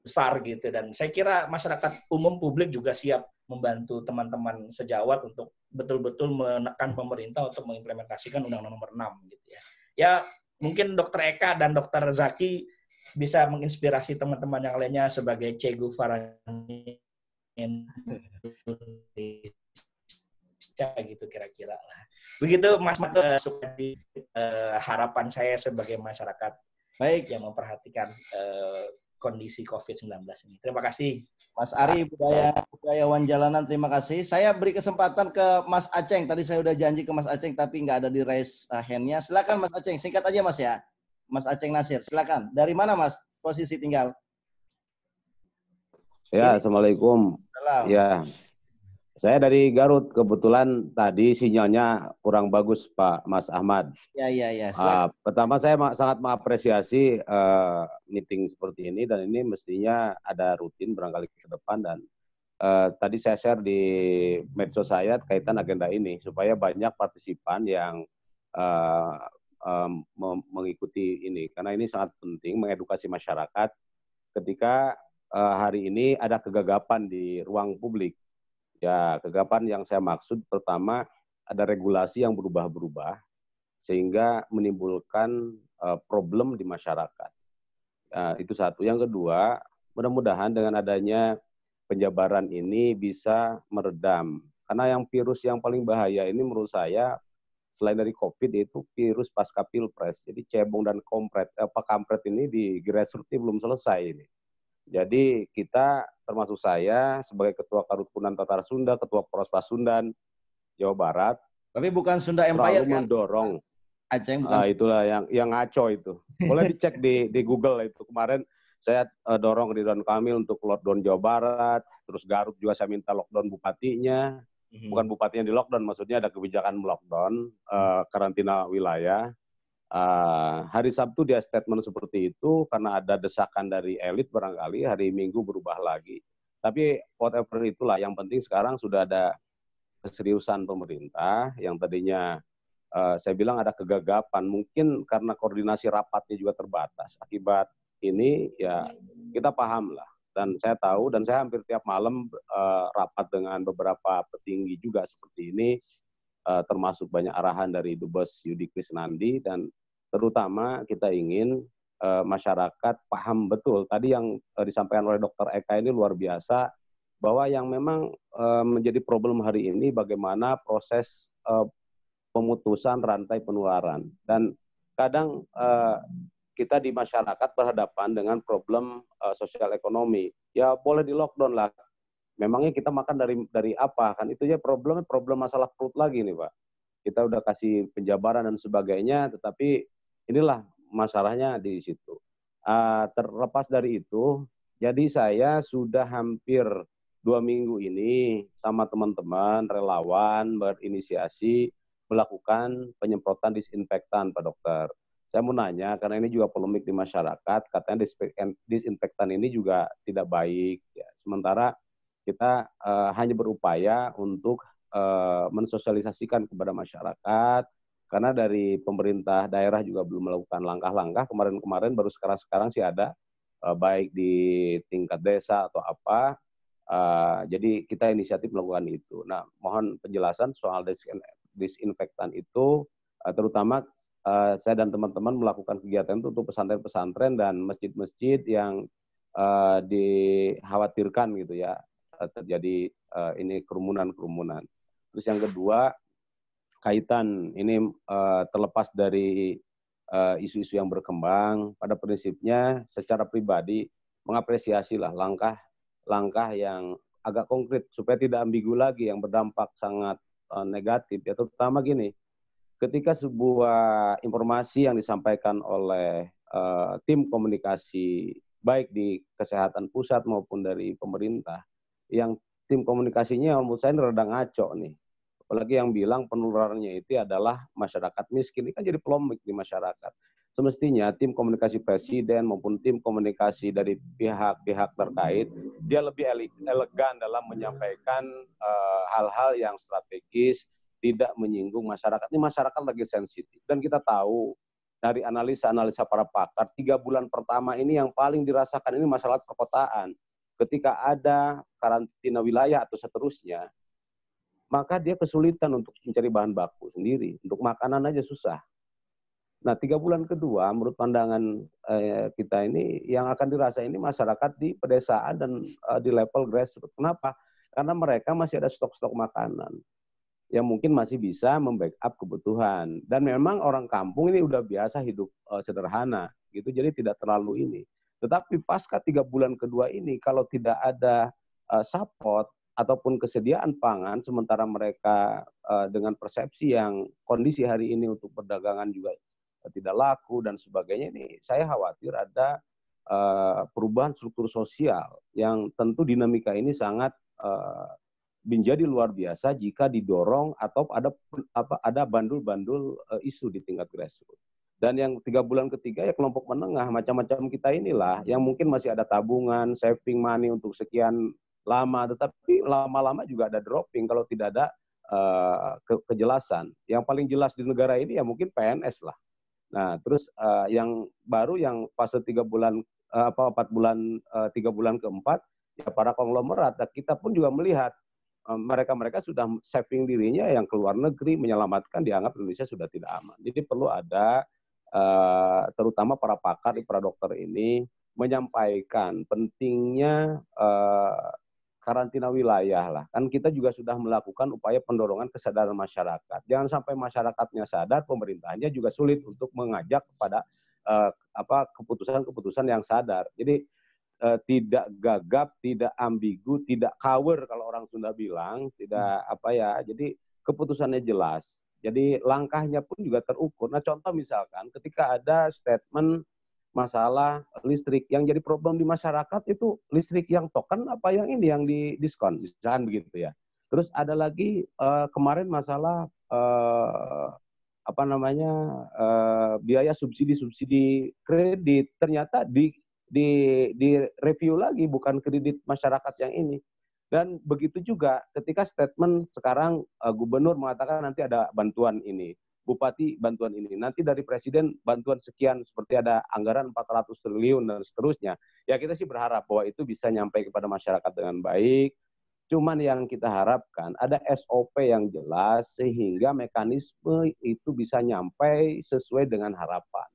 besar gitu dan saya kira masyarakat umum publik juga siap membantu teman-teman sejawat untuk betul-betul menekan pemerintah untuk mengimplementasikan Undang-Undang Nomor 6 gitu ya. Ya, mungkin Dokter Eka dan Dokter Zaki bisa menginspirasi teman-teman yang lainnya sebagai Che Guevara Indonesia gitu kira-kira lah. Begitu Mas Mat eh, seperti eh, harapan saya sebagai masyarakat baik yang memperhatikan eh, kondisi COVID-19 ini. Terima kasih. Mas Ari budaya budayawan jalanan terima kasih. Saya beri kesempatan ke Mas Aceng. Tadi saya udah janji ke Mas Aceng tapi nggak ada di raise uh, hand-nya. Silakan Mas Aceng, singkat aja Mas ya. Mas Aceng Nasir, silakan. Dari mana Mas posisi tinggal? Ya, Assalamualaikum. Salam. Ya, saya dari Garut. Kebetulan tadi sinyalnya kurang bagus, Pak Mas Ahmad. Ya, ya, ya. Silakan. pertama saya ma- sangat mengapresiasi eh, meeting seperti ini dan ini mestinya ada rutin barangkali ke depan dan eh, tadi saya share di medsos saya kaitan agenda ini supaya banyak partisipan yang eh, mem- mengikuti ini karena ini sangat penting mengedukasi masyarakat ketika eh, hari ini ada kegagapan di ruang publik. Ya, kegagapan yang saya maksud pertama ada regulasi yang berubah-berubah sehingga menimbulkan eh, problem di masyarakat. Nah, itu satu. Yang kedua, mudah-mudahan dengan adanya penjabaran ini bisa meredam. Karena yang virus yang paling bahaya ini menurut saya selain dari COVID itu virus pasca pilpres. Jadi cebong dan kompret, eh, apa kampret ini di grassroots ini belum selesai ini. Jadi kita termasuk saya sebagai ketua Karukunan Tatar Sunda, ketua Poros Pasundan Jawa Barat, Tapi bukan Sunda Empire kan? mendorong Aceng bukan Ah, itulah yang yang ngaco itu. Boleh dicek di di Google itu. Kemarin saya eh, dorong Ridwan Kamil untuk lockdown Jawa Barat, terus Garut juga saya minta lockdown bupatinya. Bukan bupatinya di lockdown, maksudnya ada kebijakan lockdown eh, karantina wilayah. Ah, hari Sabtu dia statement seperti itu karena ada desakan dari elit barangkali hari Minggu berubah lagi. Tapi whatever itulah yang penting sekarang sudah ada keseriusan pemerintah. Yang tadinya eh, saya bilang ada kegagapan mungkin karena koordinasi rapatnya juga terbatas. Akibat ini ya kita paham lah dan saya tahu dan saya hampir tiap malam eh, rapat dengan beberapa petinggi juga seperti ini eh, termasuk banyak arahan dari Dubes Yudi Krisnandi dan terutama kita ingin eh, masyarakat paham betul tadi yang eh, disampaikan oleh Dr. Eka ini luar biasa bahwa yang memang eh, menjadi problem hari ini bagaimana proses eh, pemutusan rantai penularan dan kadang eh, kita di masyarakat berhadapan dengan problem eh, sosial ekonomi. Ya boleh di lockdown lah. Memangnya kita makan dari dari apa? Kan itu ya problemnya problem masalah perut lagi nih pak. Kita udah kasih penjabaran dan sebagainya tetapi inilah masalahnya di situ. Ah, terlepas dari itu jadi saya sudah hampir dua minggu ini sama teman-teman relawan berinisiasi melakukan penyemprotan disinfektan, Pak Dokter. Saya mau nanya, karena ini juga polemik di masyarakat, katanya disinfektan ini juga tidak baik. Ya. Sementara kita uh, hanya berupaya untuk uh, mensosialisasikan kepada masyarakat, karena dari pemerintah daerah juga belum melakukan langkah-langkah. Kemarin-kemarin baru sekarang-sekarang sih ada, uh, baik di tingkat desa atau apa. Uh, jadi kita inisiatif melakukan itu. Nah, mohon penjelasan soal disinfektan itu, uh, terutama uh, saya dan teman-teman melakukan kegiatan itu untuk pesantren-pesantren dan masjid-masjid yang uh, dikhawatirkan gitu ya terjadi uh, ini kerumunan-kerumunan. Terus yang kedua kaitan ini terlepas dari isu-isu yang berkembang, pada prinsipnya secara pribadi mengapresiasi lah langkah-langkah yang agak konkret supaya tidak ambigu lagi yang berdampak sangat negatif ya terutama gini ketika sebuah informasi yang disampaikan oleh uh, tim komunikasi baik di kesehatan pusat maupun dari pemerintah yang tim komunikasinya menurut saya ini rada ngaco nih. Apalagi yang bilang penularannya itu adalah masyarakat miskin. Ini kan jadi polemik di masyarakat. Semestinya tim komunikasi presiden maupun tim komunikasi dari pihak-pihak terkait dia lebih elegan dalam menyampaikan eh, hal-hal uh, yang strategis tidak menyinggung masyarakat. Ini masyarakat lagi sensitif. Dan kita tahu dari analisa-analisa para pakar, tiga bulan pertama ini yang paling dirasakan ini masalah perkotaan. Ketika ada karantina wilayah atau seterusnya, maka dia kesulitan untuk mencari bahan baku sendiri. Untuk makanan aja susah. Nah, tiga bulan kedua, menurut pandangan eh, kita ini, yang akan dirasa ini masyarakat di pedesaan dan eh, di level grassroots. Kenapa? Karena mereka masih ada stok-stok makanan yang mungkin masih bisa membackup kebutuhan. Dan memang orang kampung ini udah biasa hidup uh, sederhana, gitu. Jadi tidak terlalu ini. Tetapi pasca tiga bulan kedua ini, kalau tidak ada uh, support ataupun kesediaan pangan, sementara mereka uh, dengan persepsi yang kondisi hari ini untuk perdagangan juga uh, tidak laku dan sebagainya, ini saya khawatir ada uh, perubahan struktur sosial yang tentu dinamika ini sangat uh, menjadi luar biasa jika didorong atau ada apa ada bandul-bandul uh, isu di tingkat grassroots. Dan yang tiga bulan ketiga ya kelompok menengah macam-macam kita inilah yang mungkin masih ada tabungan, saving money untuk sekian lama, tetapi lama-lama juga ada dropping kalau tidak ada uh, ke kejelasan. Yang paling jelas di negara ini ya mungkin PNS lah. Nah, terus uh, yang baru yang fase tiga bulan uh, apa empat bulan tiga bulan keempat ya para konglomerat. Kita pun juga melihat mereka-mereka sudah saving dirinya yang keluar negeri menyelamatkan dianggap Indonesia sudah tidak aman. Jadi perlu ada uh, terutama para pakar, para dokter ini menyampaikan pentingnya uh, karantina wilayah lah. Kan kita juga sudah melakukan upaya pendorongan kesadaran masyarakat. Jangan sampai masyarakatnya sadar, pemerintahnya juga sulit untuk mengajak kepada apa keputusan-keputusan yang sadar. Jadi tidak gagap, tidak ambigu, tidak cover kalau orang Sunda bilang, tidak hmm. apa ya. Jadi keputusannya jelas. Jadi langkahnya pun juga terukur. Nah, contoh misalkan ketika ada statement masalah listrik yang jadi problem di masyarakat itu listrik yang token apa yang ini yang di diskon misalkan begitu ya. Terus ada lagi uh, kemarin masalah uh, apa namanya uh, biaya subsidi subsidi kredit ternyata di di di review lagi bukan kredit masyarakat yang ini. Dan begitu juga ketika statement sekarang uh, gubernur mengatakan nanti ada bantuan ini, bupati bantuan ini, nanti dari presiden bantuan sekian seperti ada anggaran 400 triliun dan seterusnya. Ya kita sih berharap bahwa itu bisa nyampe kepada masyarakat dengan baik. Cuman yang kita harapkan ada SOP yang jelas sehingga mekanisme itu bisa nyampe sesuai dengan harapan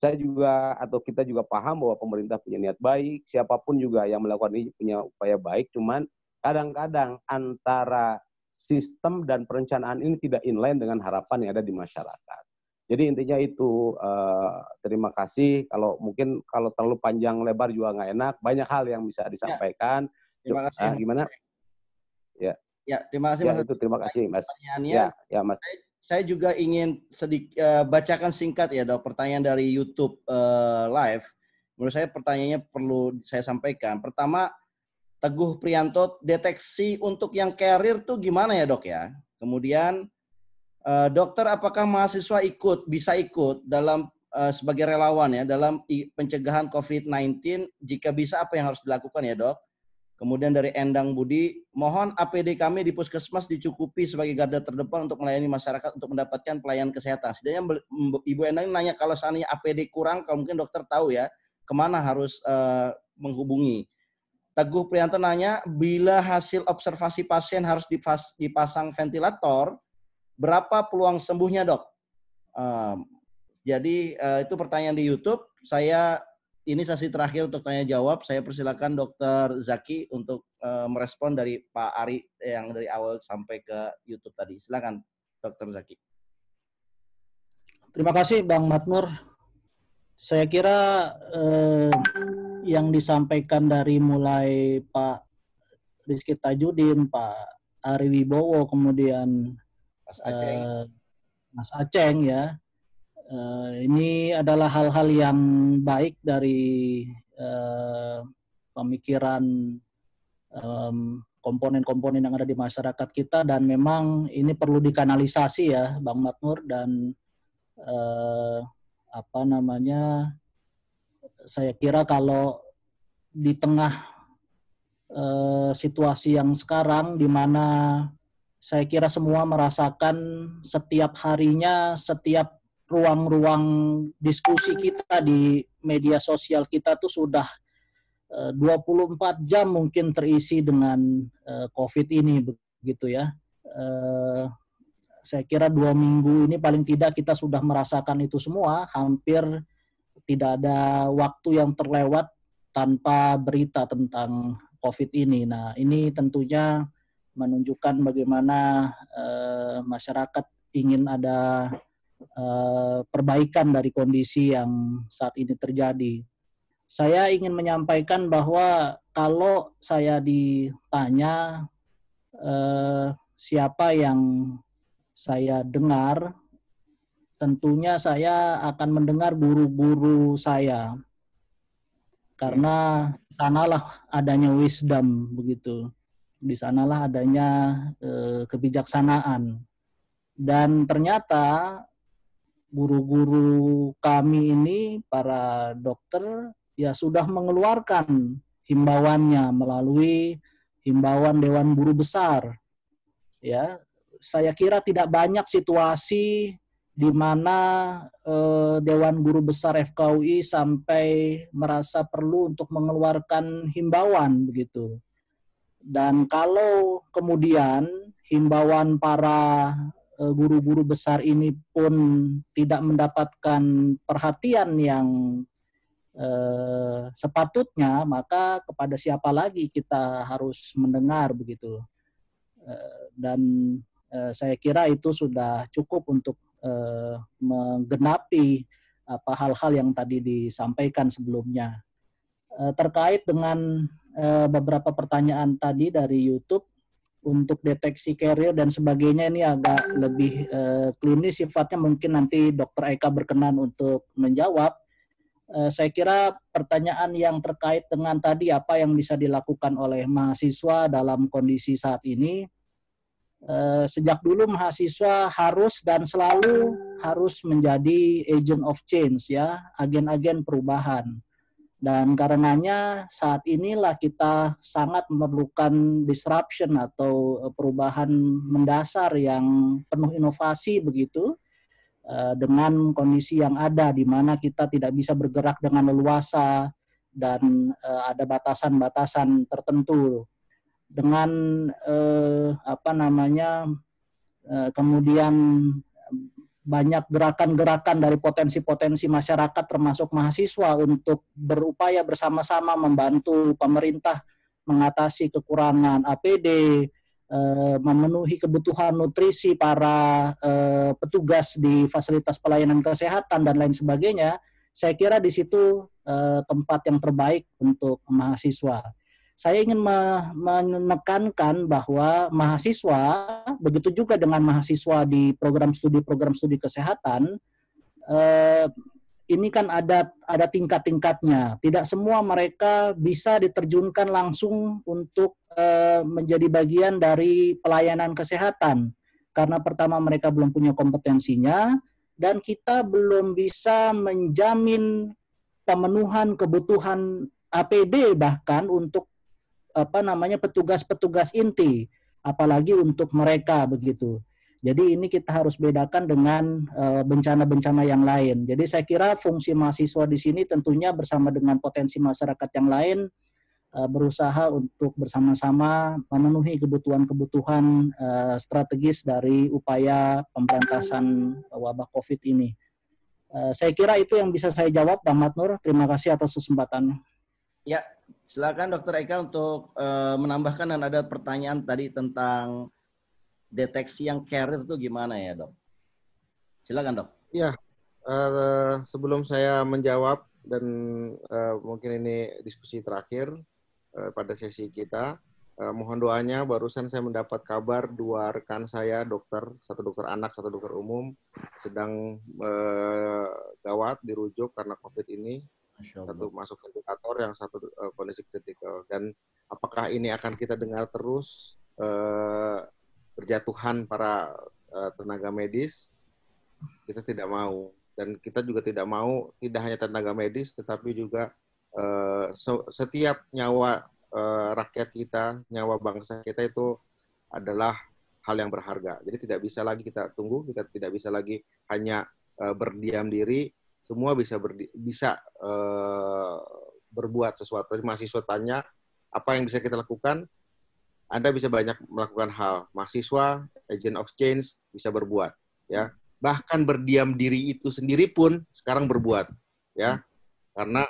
saya juga atau kita juga paham bahwa pemerintah punya niat baik, siapa pun juga yang melakukan ini punya upaya baik, cuman kadang-kadang antara sistem dan perencanaan ini tidak inline dengan harapan yang ada di masyarakat. Jadi intinya itu uh, terima kasih. Kalau mungkin kalau terlalu panjang lebar juga nggak enak. Banyak hal yang bisa ya. disampaikan. Ya, terima kasih. Uh, gimana? Ya. Ya, terima kasih ya, Mas. Itu terima kasih Mas. Ya, ya Mas saya juga ingin sedikit uh, bacakan singkat ya dok pertanyaan dari YouTube uh, live. Menurut saya pertanyaannya perlu saya sampaikan. Pertama Teguh Prianto, deteksi untuk yang carrier tuh gimana ya dok ya? Kemudian eh, dokter apakah mahasiswa ikut bisa ikut dalam eh, sebagai relawan ya dalam pencegahan COVID-19? Jika bisa apa yang harus dilakukan ya dok? Kemudian dari Endang Budi, mohon APD kami di puskesmas dicukupi sebagai garda terdepan untuk melayani masyarakat untuk mendapatkan pelayanan kesehatan. Setidaknya Ibu Endang nanya kalau seandainya APD kurang, kalau mungkin dokter tahu ya ke mana harus eh, menghubungi. Teguh Prianto nanya, bila hasil observasi pasien harus dipasang ventilator, berapa peluang sembuhnya dok? Um, jadi eh, itu pertanyaan di YouTube. Saya ini sesi terakhir untuk tanya jawab. Saya persilakan Dokter Zaki untuk eh, merespon dari Pak Ari yang dari awal sampai ke YouTube tadi. Silakan Dokter Zaki. Terima kasih Bang Matmur. Saya kira eh, yang disampaikan dari mulai Pak Rizky Tajudin, Pak Ari Wibowo, kemudian Mas Aceng. eh, Mas Aceng ya, eh, ini adalah hal-hal yang baik dari eh, pemikiran em, komponen-komponen yang ada di masyarakat kita dan memang ini perlu dikanalisasi ya Bang Matmur dan eh, apa namanya saya kira kalau di tengah eh, situasi yang sekarang di mana saya kira semua merasakan setiap harinya setiap ruang-ruang diskusi kita di media sosial kita tuh sudah eh, 24 jam mungkin terisi dengan eh, COVID ini begitu ya. Eh, saya kira dua minggu ini paling tidak kita sudah merasakan itu semua, hampir tidak ada waktu yang terlewat tanpa berita tentang COVID ini. Nah, ini tentunya menunjukkan bagaimana eh, masyarakat ingin ada eh, perbaikan dari kondisi yang saat ini terjadi. Saya ingin menyampaikan bahwa kalau saya ditanya eh, siapa yang saya dengar, tentunya saya akan mendengar guru-guru saya. Karena sanalah adanya wisdom begitu. Di sanalah adanya eh, kebijaksanaan. Dan ternyata guru-guru kami ini para dokter ya sudah mengeluarkan himbauannya melalui himbauan Dewan Guru Besar. Ya, saya kira tidak banyak situasi di mana eh, Dewan Guru Besar FKUI sampai merasa perlu untuk mengeluarkan himbauan begitu. Dan kalau kemudian himbauan para guru-guru besar ini pun tidak mendapatkan perhatian yang eh, sepatutnya, maka kepada siapa lagi kita harus mendengar begitu. Eh, dan eh, saya kira itu sudah cukup untuk eh, menggenapi apa hal-hal yang tadi disampaikan sebelumnya. Eh, terkait dengan eh, beberapa pertanyaan tadi dari YouTube untuk deteksi carrier dan sebagainya ini agak lebih eh, klinis sifatnya mungkin nanti Dokter Eka berkenan untuk menjawab. Eh, saya kira pertanyaan yang terkait dengan tadi apa yang bisa dilakukan oleh mahasiswa dalam kondisi saat ini Eh, sejak dulu mahasiswa harus dan selalu harus menjadi agent of change ya, agen-agen perubahan. Dan karenanya saat inilah kita sangat memerlukan disruption atau eh, perubahan mendasar yang penuh inovasi begitu eh, dengan kondisi yang ada di mana kita tidak bisa bergerak dengan leluasa dan eh, ada batasan-batasan tertentu. Dengan apa namanya kemudian banyak gerakan-gerakan dari potensi-potensi masyarakat termasuk mahasiswa untuk berupaya bersama-sama membantu pemerintah mengatasi kekurangan APD, eh, memenuhi kebutuhan nutrisi para eh, petugas di fasilitas pelayanan kesehatan dan lain sebagainya. Saya kira di situ eh, tempat yang terbaik untuk mahasiswa saya ingin menekankan bahwa mahasiswa, begitu juga dengan mahasiswa di program studi-program studi kesehatan, eh, ini kan ada ada tingkat-tingkatnya. Tidak semua mereka bisa diterjunkan langsung untuk eh, menjadi bagian dari pelayanan kesehatan karena pertama mereka belum punya kompetensinya dan kita belum bisa menjamin pemenuhan kebutuhan APD bahkan untuk apa namanya petugas-petugas inti apalagi untuk mereka begitu. Jadi ini kita harus bedakan dengan eh, bencana-bencana yang lain. Jadi saya kira fungsi mahasiswa di sini tentunya bersama dengan potensi masyarakat yang lain eh, berusaha untuk bersama-sama memenuhi kebutuhan-kebutuhan eh, strategis dari upaya pemberantasan wabah COVID ini. Saya kira itu yang bisa saya jawab, Bang Matnur. Terima kasih atas kesempatannya. Ya, silakan Dokter Eka untuk menambahkan dan ada pertanyaan tadi tentang deteksi yang carrier itu gimana ya dok? Silakan dok. Ya, uh, sebelum saya menjawab dan uh, mungkin ini diskusi terakhir uh, pada sesi kita, uh, mohon doanya. Barusan saya mendapat kabar dua rekan saya dokter, satu dokter anak, satu dokter umum, sedang uh, gawat dirujuk karena COVID ini. Satu masuk ventilator, yang satu uh, kondisi kritikal. Dan apakah ini akan kita dengar terus? Uh, berjatuhan para uh, tenaga medis kita tidak mau dan kita juga tidak mau tidak hanya tenaga medis tetapi juga uh, setiap nyawa uh, rakyat kita nyawa bangsa kita itu adalah hal yang berharga jadi tidak bisa lagi kita tunggu kita tidak bisa lagi hanya uh, berdiam diri semua bisa berdi bisa uh, berbuat sesuatu jadi mahasiswa tanya apa yang bisa kita lakukan anda bisa banyak melakukan hal. Mahasiswa, agent of change bisa berbuat, ya. Bahkan berdiam diri itu sendiri pun sekarang berbuat, ya. Karena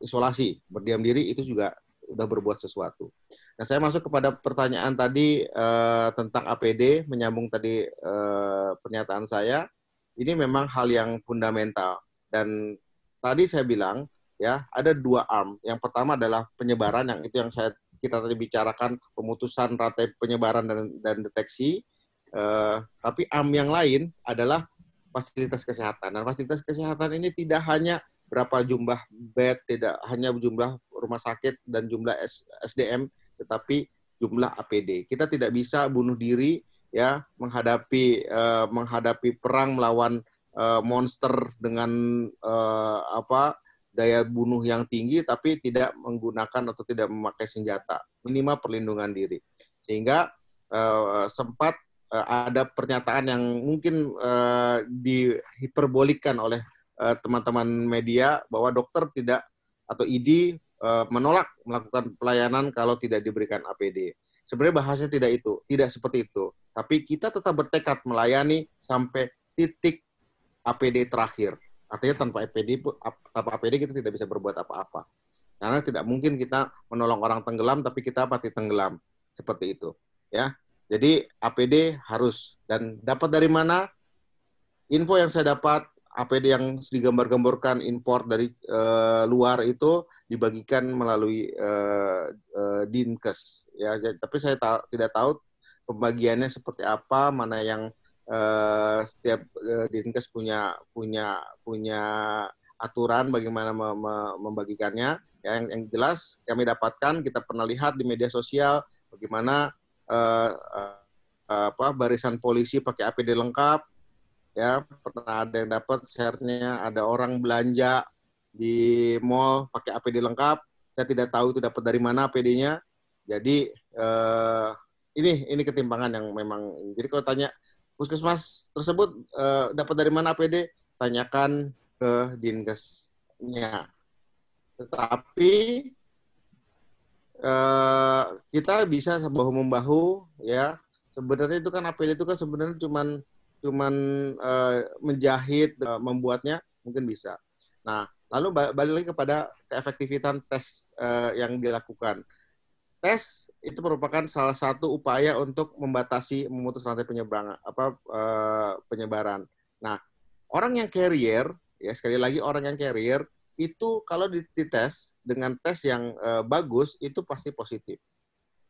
isolasi, berdiam diri itu juga udah berbuat sesuatu. Nah, saya masuk kepada pertanyaan tadi uh, tentang APD, menyambung tadi uh, pernyataan saya. Ini memang hal yang fundamental dan tadi saya bilang ya ada dua arm. Yang pertama adalah penyebaran yang itu yang saya kita tadi bicarakan pemutusan rantai penyebaran dan, dan deteksi, uh, tapi arm yang lain adalah fasilitas kesehatan. Dan fasilitas kesehatan ini tidak hanya berapa jumlah bed, tidak hanya jumlah rumah sakit dan jumlah SDM, tetapi jumlah APD. Kita tidak bisa bunuh diri ya menghadapi uh, menghadapi perang melawan uh, monster dengan uh, apa daya bunuh yang tinggi tapi tidak menggunakan atau tidak memakai senjata minimal perlindungan diri sehingga uh, sempat uh, ada pernyataan yang mungkin uh, dihiperbolikan oleh teman-teman uh, media bahwa dokter tidak atau ID uh, menolak melakukan pelayanan kalau tidak diberikan APD. Sebenarnya bahasanya tidak itu, tidak seperti itu. Tapi kita tetap bertekad melayani sampai titik APD terakhir. Artinya tanpa APD tanpa APD kita tidak bisa berbuat apa-apa. Karena tidak mungkin kita menolong orang tenggelam tapi kita pati tenggelam. Seperti itu, ya. Jadi APD harus dan dapat dari mana? Info yang saya dapat APD yang digambar-gambarkan import dari uh, luar itu dibagikan melalui uh, uh, dinkes ya tapi saya ta tidak tahu pembagiannya seperti apa mana yang uh, setiap uh, dinkes punya punya punya aturan bagaimana me me membagikannya. Ya, yang, yang jelas kami dapatkan kita pernah lihat di media sosial bagaimana uh, uh, apa barisan polisi pakai APD lengkap. Ya pernah ada yang dapat share-nya ada orang belanja di mall pakai APD lengkap. Saya tidak tahu itu dapat dari mana APD-nya jadi uh, ini ini ketimpangan yang memang jadi kalau tanya puskesmas tersebut uh, dapat dari mana APD? Tanyakan ke dinkesnya. Tetapi uh, kita bisa bahu membahu ya. Sebenarnya itu kan APD itu kan sebenarnya cuman cuman uh, menjahit uh, membuatnya mungkin bisa. Nah, lalu balik lagi kepada keefektifan tes uh, yang dilakukan. Tes itu merupakan salah satu upaya untuk membatasi memutus rantai penyebaran apa uh, penyebaran. Nah, orang yang carrier ya sekali lagi orang yang carrier itu kalau dites dengan tes yang uh, bagus itu pasti positif.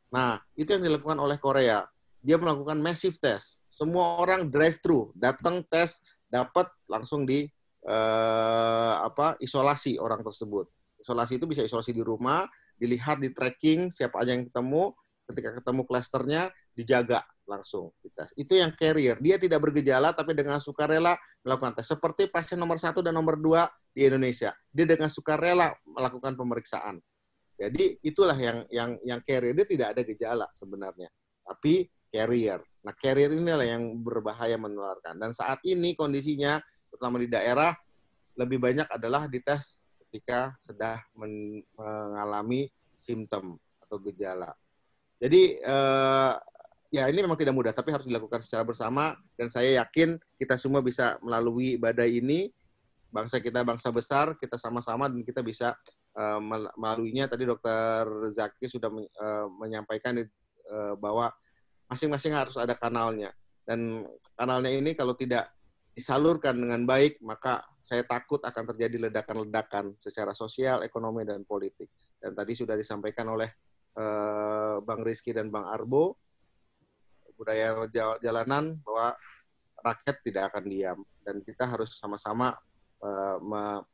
Nah, itu yang dilakukan oleh Korea. Dia melakukan massive test. Semua orang drive thru, datang tes, dapat langsung di eh, apa isolasi orang tersebut. Isolasi itu bisa isolasi di rumah, dilihat di tracking siapa aja yang ketemu, ketika ketemu klasternya dijaga langsung dites. Itu yang carrier. Dia tidak bergejala tapi dengan sukarela melakukan tes. Seperti pasien nomor satu dan nomor dua di Indonesia. Dia dengan sukarela melakukan pemeriksaan. Jadi itulah yang yang yang carrier dia tidak ada gejala sebenarnya, tapi carrier. Nah carrier inilah yang berbahaya menularkan. Dan saat ini kondisinya, terutama di daerah, lebih banyak adalah dites ketika sedang men- mengalami simptom atau gejala. Jadi eh, ya ini memang tidak mudah, tapi harus dilakukan secara bersama. Dan saya yakin kita semua bisa melalui badai ini. Bangsa kita bangsa besar, kita sama-sama dan kita bisa mel- melaluinya. Tadi Dokter Zaki sudah men- eh, menyampaikan eh, bahwa masing-masing harus ada kanalnya. Dan kanalnya ini kalau tidak disalurkan dengan baik, maka saya takut akan terjadi ledakan-ledakan secara sosial, ekonomi, dan politik. Dan tadi sudah disampaikan oleh eh, Bang Rizky dan Bang Arbo, budaya jal- jalanan bahwa rakyat tidak akan diam dan kita harus sama-sama eh, me-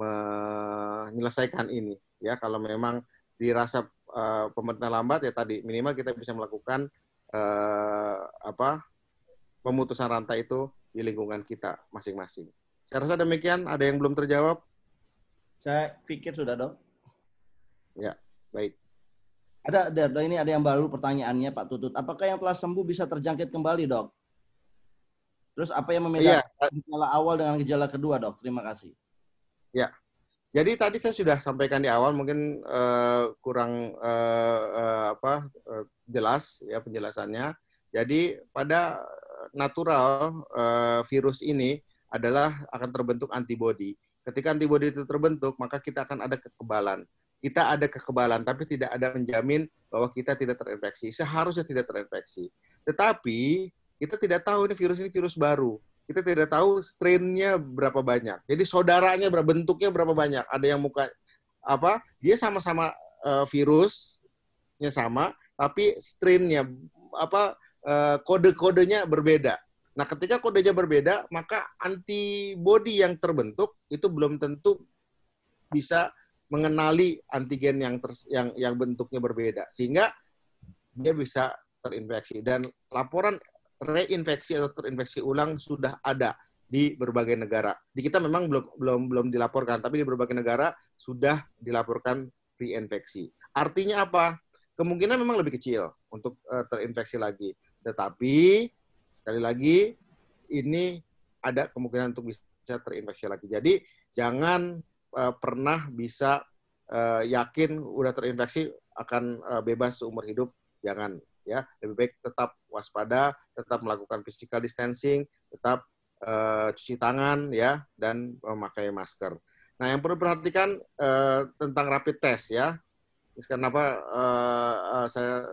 menyelesaikan ini ya kalau memang dirasa eh, pemerintah lambat ya tadi minimal kita bisa melakukan eh, apa pemutusan rantai itu di lingkungan kita masing-masing. Saya rasa demikian. Ada yang belum terjawab? Saya pikir sudah, Dok. Ya, baik. Ada, ada, ini ada yang baru pertanyaannya Pak Tutut. Apakah yang telah sembuh bisa terjangkit kembali, Dok? Terus apa yang membedakan gejala awal dengan gejala kedua, Dok? Terima kasih. Ya. Jadi tadi saya sudah sampaikan di awal mungkin eh, kurang eh, eh, apa eh, jelas ya penjelasannya. Jadi pada natural eh, virus ini adalah akan terbentuk antibodi. Ketika antibodi itu terbentuk, maka kita akan ada kekebalan. Kita ada kekebalan, tapi tidak ada menjamin bahwa kita tidak terinfeksi. Seharusnya tidak terinfeksi. Tetapi kita tidak tahu ini virus ini virus baru. Kita tidak tahu strain-nya berapa banyak. Jadi saudaranya bentuknya berapa banyak. Ada yang muka apa? Dia sama-sama eh, virusnya sama, tapi strain-nya apa kode-kodenya berbeda. Nah, ketika kodenya berbeda, maka antibodi yang terbentuk itu belum tentu bisa mengenali antigen yang ters- yang yang bentuknya berbeda sehingga dia bisa terinfeksi dan laporan reinfeksi atau terinfeksi ulang sudah ada di berbagai negara. Di kita memang belum belum belum dilaporkan, tapi di berbagai negara sudah dilaporkan reinfeksi. Artinya apa? Kemungkinan memang lebih kecil untuk eh, terinfeksi lagi. Tetapi sekali lagi ini ada kemungkinan untuk bisa terinfeksi lagi. Jadi jangan eh, pernah bisa eh, yakin udah terinfeksi akan eh, bebas seumur hidup. Jangan ya. Lebih baik tetap waspada, tetap melakukan physical distancing, tetap eh, cuci tangan ya dan memakai masker. Nah, yang perlu perhatikan eh, tentang rapid test ya. Kenapa eh, saya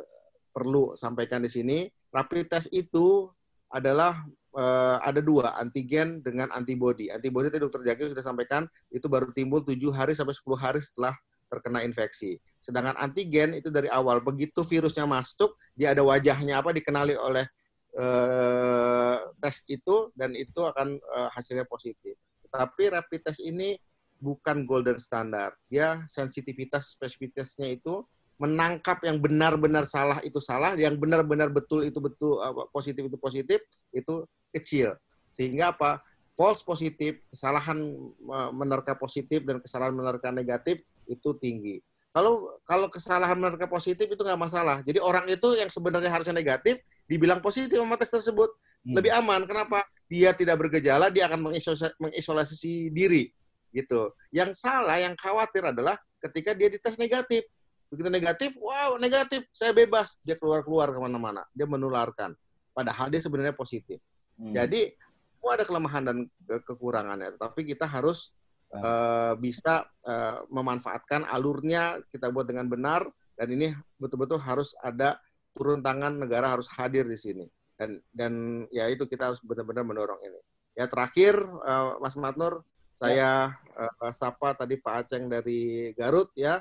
perlu sampaikan di sini? Rapid test itu adalah eh, ada dua, antigen dengan antibody. Antibody tadi dokter Jaki sudah sampaikan itu baru timbul 7 hari sampai 10 hari setelah terkena infeksi. Sedangkan antigen itu dari awal begitu virusnya masuk, dia ada wajahnya apa dikenali oleh eh, tes itu dan itu akan eh, hasilnya positif. Tetapi rapid test ini bukan golden standard. Dia sensitivitas spesifitasnya itu menangkap yang benar-benar salah itu salah, yang benar-benar betul itu betul apa, positif itu positif itu kecil. Sehingga apa? False positif, kesalahan eh, menerka positif dan kesalahan menerka negatif itu tinggi. Kalau kalau kesalahan menerka positif itu nggak masalah. Jadi orang itu yang sebenarnya harusnya negatif dibilang positif sama tes tersebut lebih aman. Kenapa? Dia tidak bergejala, dia akan mengisolasi, mengisolasi diri gitu. Yang salah, yang khawatir adalah ketika dia dites negatif. Begitu negatif, wow negatif, saya bebas. Dia keluar-keluar ke mana-mana, dia menularkan. Padahal dia sebenarnya positif. Jadi semua ada kelemahan dan ke- kekurangannya, tapi kita harus eh, bisa eh, memanfaatkan alurnya kita buat dengan benar dan ini betul-betul harus ada turun tangan negara harus hadir di sini dan dan ya itu kita harus benar-benar mendorong ini. Ya terakhir eh, Mas Matnur saya eh, sapa tadi Pak Aceng dari Garut ya.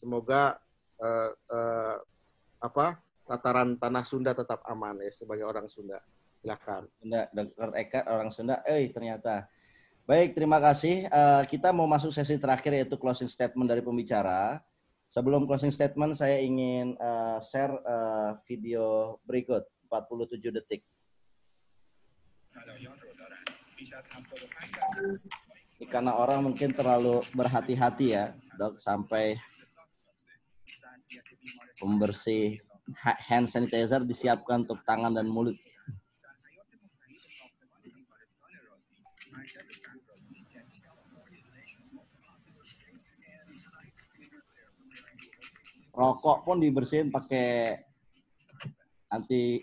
Semoga eh, eh, apa tataran tanah Sunda tetap aman ya sebagai orang Sunda. Silakan. Sunda, Dr. Eka orang Sunda, eh ternyata. Baik, terima kasih. Eh, kita mau masuk sesi terakhir yaitu closing statement dari pembicara. Sebelum closing statement, saya ingin eh, share eh, video berikut 47 detik. Karena orang mungkin terlalu berhati-hati ya, dok, sampai pembersih ha- hand sanitizer disiapkan untuk tangan dan mulut. Rokok pun dibersihin pakai anti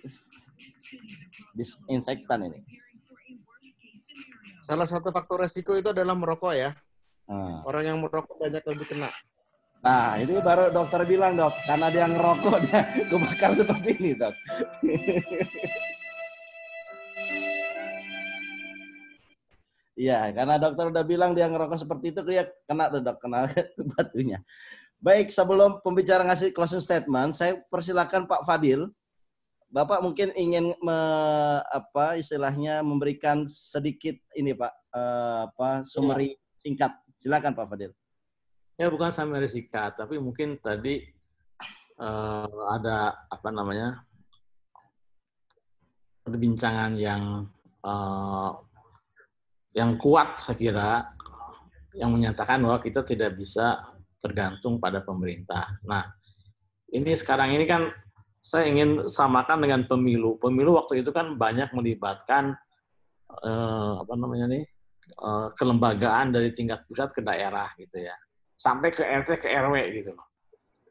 disinfektan ini. Salah satu faktor resiko itu adalah merokok ya. Nah. Orang yang merokok banyak lebih kena. Nah, ini baru dokter bilang, dok, karena dia ngerokok, dia kebakar seperti ini, dok. Iya, karena dokter udah bilang dia ngerokok seperti itu, dia kena tuh, dok, kena batunya. Baik, sebelum pembicara ngasih closing statement, saya persilakan Pak Fadil. Bapak mungkin ingin me, apa istilahnya memberikan sedikit ini Pak eh, apa summary singkat. Silakan Pak Fadil. Ya bukan sampai sikat, tapi mungkin tadi eh, ada apa namanya perbincangan yang eh, yang kuat saya kira yang menyatakan bahwa kita tidak bisa tergantung pada pemerintah. Nah, ini sekarang ini kan saya ingin samakan dengan pemilu. Pemilu waktu itu kan banyak melibatkan eh, apa namanya nih eh, kelembagaan dari tingkat pusat ke daerah gitu ya, sampai ke RT ke RW gitu loh.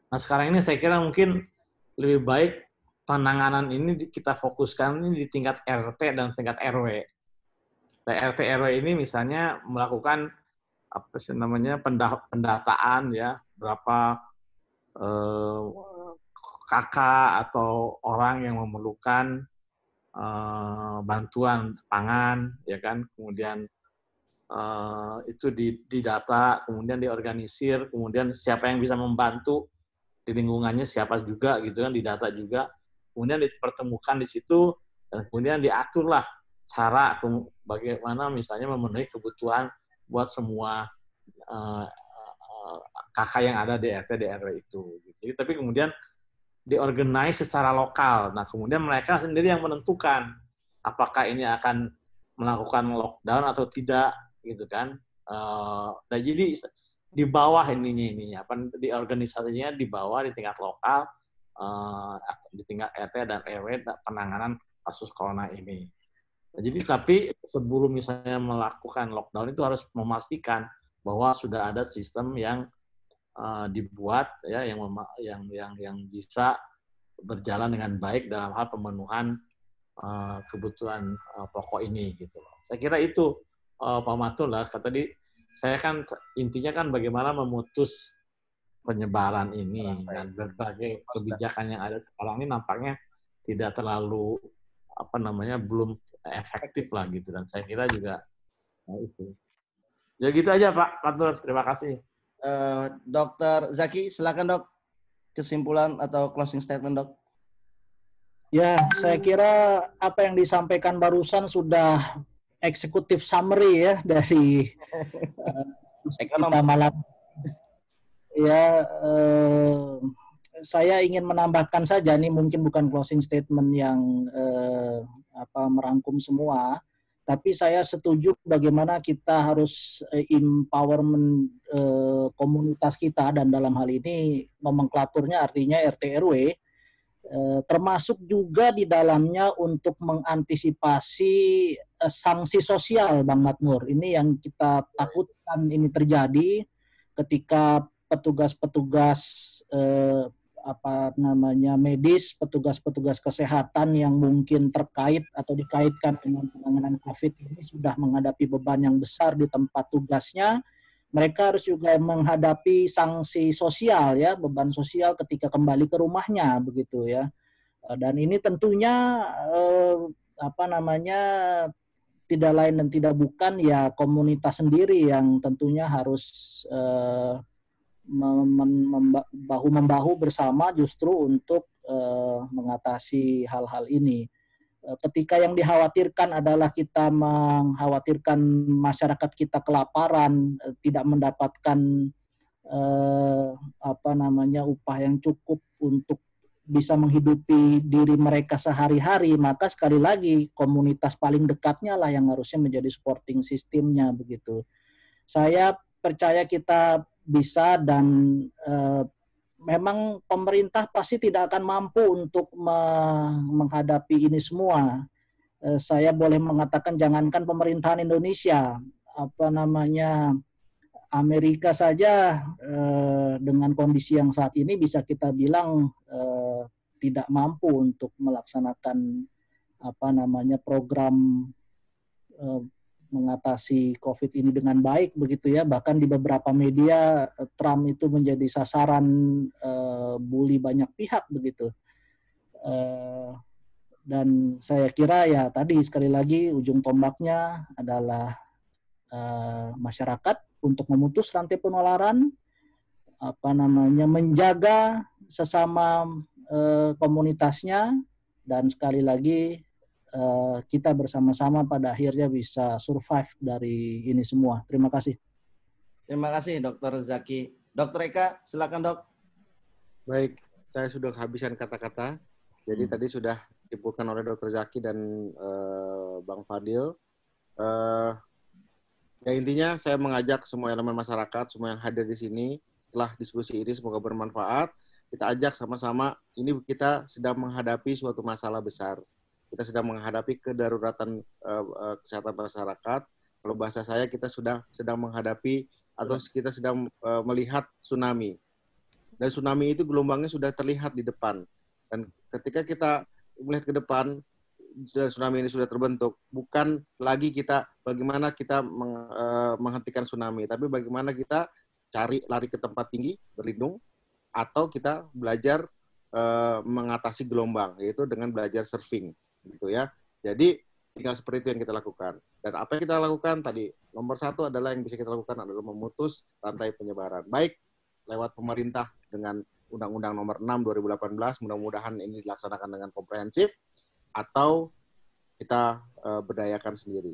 Nah sekarang ini saya kira mungkin lebih baik penanganan ini kita fokuskan ini di tingkat RT dan tingkat RW. Nah, RT RW ini misalnya melakukan apa sih namanya pendataan ya berapa eh, kakak atau orang yang memerlukan eh, bantuan pangan ya kan kemudian eh, itu di, didata kemudian diorganisir kemudian siapa yang bisa membantu di lingkungannya siapa juga gitu kan didata juga kemudian dipertemukan di situ dan kemudian diaturlah cara bagaimana misalnya memenuhi kebutuhan buat semua eh, kakak yang ada di RT di RW itu. gitu. Jadi, tapi kemudian diorganize secara lokal. Nah, kemudian mereka sendiri yang menentukan apakah ini akan melakukan lockdown atau tidak, gitu kan. Eh, nah, jadi di bawah ininya ini apa di organisasinya di bawah di tingkat lokal eh, di tingkat RT dan RW penanganan kasus corona ini. Nah, jadi tapi sebelum misalnya melakukan lockdown itu harus memastikan bahwa sudah ada sistem yang uh, dibuat ya yang yang yang yang bisa berjalan dengan baik dalam hal pemenuhan uh, kebutuhan uh, pokok ini gitu. Saya kira itu uh, Pak Matul lah kata tadi saya kan intinya kan bagaimana memutus penyebaran ini dan berbagai kebijakan yang ada sekarang ini nampaknya tidak terlalu apa namanya belum efektif lah gitu dan saya kira juga nah, itu. Ya gitu aja Pak Matur, terima kasih. Eh, Dokter Zaki, silakan dok kesimpulan atau closing statement dok. Ya, saya kira apa yang disampaikan barusan sudah eksekutif summary ya dari diskusi kita malam. Ya, eh, saya ingin menambahkan saja ini mungkin bukan closing statement yang eh, apa merangkum semua, tapi saya setuju bagaimana kita harus empowerment eh, komunitas kita dan dalam hal ini nomenklaturnya artinya RT RW termasuk juga di dalamnya untuk mengantisipasi eh, sanksi sosial Bang Matmur. Ini yang kita takutkan ini terjadi ketika petugas-petugas eh, apa namanya medis, petugas-petugas kesehatan yang mungkin terkait atau dikaitkan dengan penanganan COVID ini sudah menghadapi beban yang besar di tempat tugasnya mereka harus juga menghadapi sanksi sosial ya beban sosial ketika kembali ke rumahnya begitu ya. Eh, dan ini tentunya eh, apa namanya tidak lain dan tidak bukan ya komunitas sendiri yang tentunya harus eh, bahu membahu bersama justru untuk eh, mengatasi hal-hal ini ketika yang dikhawatirkan adalah kita mengkhawatirkan masyarakat kita kelaparan, eh, tidak mendapatkan eh, apa namanya upah yang cukup untuk bisa menghidupi diri mereka sehari-hari, maka sekali lagi komunitas paling dekatnya lah yang harusnya menjadi supporting sistemnya begitu. Saya percaya kita bisa dan eh, memang pemerintah pasti tidak akan mampu untuk me- menghadapi ini semua. Eh, saya boleh mengatakan jangankan pemerintahan Indonesia, apa namanya Amerika saja eh, dengan kondisi yang saat ini bisa kita bilang eh, tidak mampu untuk melaksanakan apa namanya program mengatasi COVID ini dengan baik begitu ya. Bahkan di beberapa media eh, Trump itu menjadi sasaran eh, bully banyak pihak begitu. Eh, dan saya kira ya tadi sekali lagi ujung tombaknya adalah eh, masyarakat untuk memutus rantai penularan, apa namanya menjaga sesama eh, komunitasnya dan sekali lagi eh, kita bersama-sama pada akhirnya bisa survive dari ini semua. Terima kasih. Terima kasih Dokter Zaki. Dokter Eka, silakan dok. Baik, saya sudah kehabisan kata-kata. Jadi Hmm. tadi sudah dipulkan oleh Dokter Zaki dan eh, Bang Fadil. Eh, ya intinya saya mengajak semua elemen masyarakat, semua yang hadir di sini setelah diskusi ini semoga bermanfaat. Kita ajak sama-sama ini kita sedang menghadapi suatu masalah besar. Kita sedang menghadapi kedaruratan eh, eh, kesehatan masyarakat. Kalau bahasa saya kita sudah sedang menghadapi atau kita sedang eh, melihat tsunami. Dan tsunami itu gelombangnya sudah terlihat di depan. Dan ketika kita melihat ke depan, tsunami ini sudah terbentuk, bukan lagi kita bagaimana kita meng- eh, menghentikan tsunami, tapi bagaimana kita cari lari ke tempat tinggi, berlindung, atau kita belajar eh, mengatasi gelombang, yaitu dengan belajar surfing, gitu ya. Jadi tinggal seperti itu yang kita lakukan. Dan apa yang kita lakukan tadi, nomor satu adalah yang bisa kita lakukan adalah memutus rantai penyebaran. Baik lewat pemerintah dengan Undang-Undang Nomor 6 2018, mudah-mudahan ini dilaksanakan dengan komprehensif, atau kita eh, berdayakan sendiri.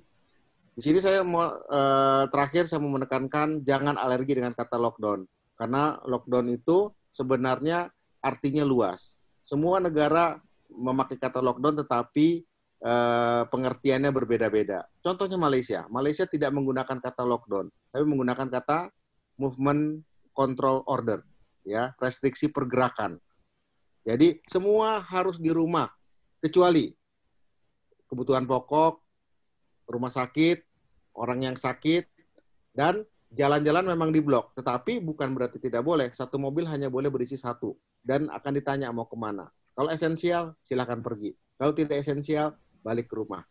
Di sini saya mau eh, terakhir saya mau menekankan jangan alergi dengan kata lockdown karena lockdown itu sebenarnya artinya luas. Semua negara memakai kata lockdown tetapi eh, pengertiannya berbeda-beda. Contohnya Malaysia. Malaysia tidak menggunakan kata lockdown, tapi menggunakan kata movement control order, ya, restriksi pergerakan. Jadi semua harus di rumah kecuali kebutuhan pokok, rumah sakit, orang yang sakit, dan jalan-jalan memang diblok. Tetapi bukan berarti tidak boleh. Satu mobil hanya boleh berisi satu. Dan akan ditanya mau ke mana. Kalau esensial, silakan pergi. Kalau tidak esensial, balik ke rumah.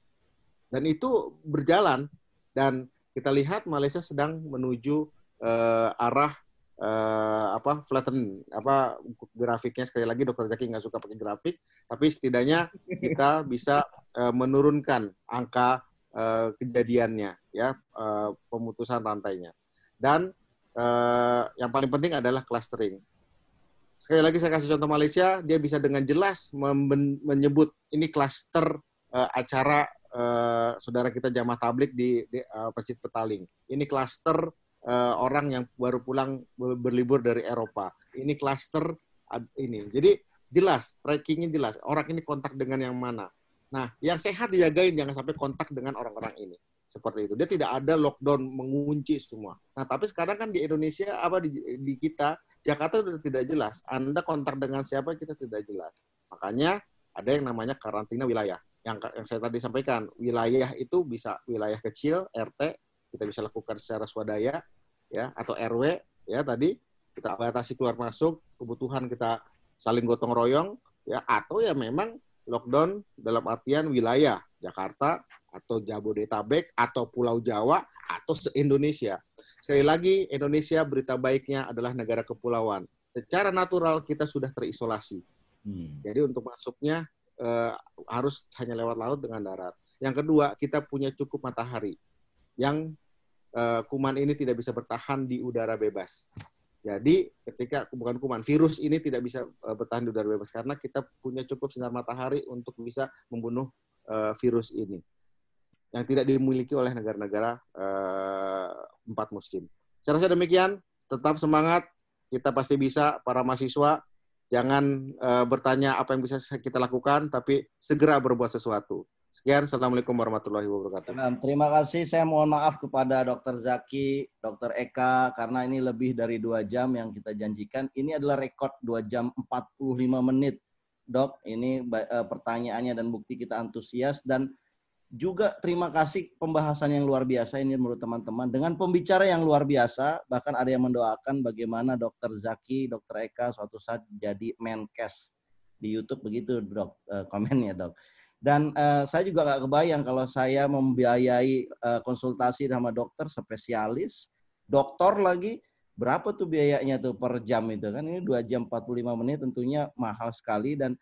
Dan itu berjalan. Dan kita lihat Malaysia sedang menuju eh, arah eh, apa flatten apa grafiknya sekali lagi dokter Zaki nggak suka pakai grafik tapi setidaknya kita bisa eh, menurunkan angka eh, kejadiannya ya eh, pemutusan rantainya dan eh, yang paling penting adalah clustering sekali lagi saya kasih contoh Malaysia dia bisa dengan jelas menyebut ini klaster eh, acara eh, saudara kita jamaah tablik di, di eh, Masjid Petaling ini klaster eh, orang yang baru pulang ber- berlibur dari Eropa. Ini klaster ad- ini. Jadi jelas, trackingnya jelas. Orang ini kontak dengan yang mana. Nah, yang sehat dijagain, jangan sampai kontak dengan orang-orang ini. Seperti itu. Dia tidak ada lockdown mengunci semua. Nah, tapi sekarang kan di Indonesia, apa di, di kita, Jakarta sudah tidak jelas. Anda kontak dengan siapa, kita tidak jelas. Makanya ada yang namanya karantina wilayah. Yang, yang saya tadi sampaikan, wilayah itu bisa wilayah kecil, RT, kita bisa lakukan secara swadaya ya atau RW ya tadi kita batasi keluar masuk kebutuhan kita saling gotong royong ya atau ya memang lockdown dalam artian wilayah Jakarta atau Jabodetabek atau Pulau Jawa atau se-Indonesia. Sekali lagi Indonesia berita baiknya adalah negara kepulauan. Secara natural kita sudah terisolasi. Jadi untuk masuknya eh, harus hanya lewat laut dengan darat. Yang kedua, kita punya cukup matahari yang eh, kuman ini tidak bisa bertahan di udara bebas. Jadi ketika bukan kuman, virus ini tidak bisa eh, bertahan di udara bebas karena kita punya cukup sinar matahari untuk bisa membunuh eh, virus ini yang tidak dimiliki oleh negara-negara eh, empat musim. Saya rasa demikian. Tetap semangat. Kita pasti bisa para mahasiswa. Jangan eh, bertanya apa yang bisa kita lakukan, tapi segera berbuat sesuatu. Sekian. Assalamualaikum warahmatullahi wabarakatuh. Nah, terima kasih. Saya mohon maaf kepada Dokter Zaki, Dokter Eka, karena ini lebih dari dua jam yang kita janjikan. Ini adalah rekod dua jam 45 menit, dok. Ini eh, pertanyaannya dan bukti kita antusias dan juga terima kasih pembahasan yang luar biasa ini menurut teman-teman. Dengan pembicara yang luar biasa bahkan ada yang mendoakan bagaimana Dokter Zaki, Dokter Eka suatu saat jadi menkes di YouTube. Begitu dok eh, komennya dok. Dan eh, saya juga nggak kebayang kalau saya membiayai eh, konsultasi sama dokter spesialis, dokter lagi berapa tuh biayanya tuh per jam itu kan? Ini 2 jam 45 menit tentunya mahal sekali. Dan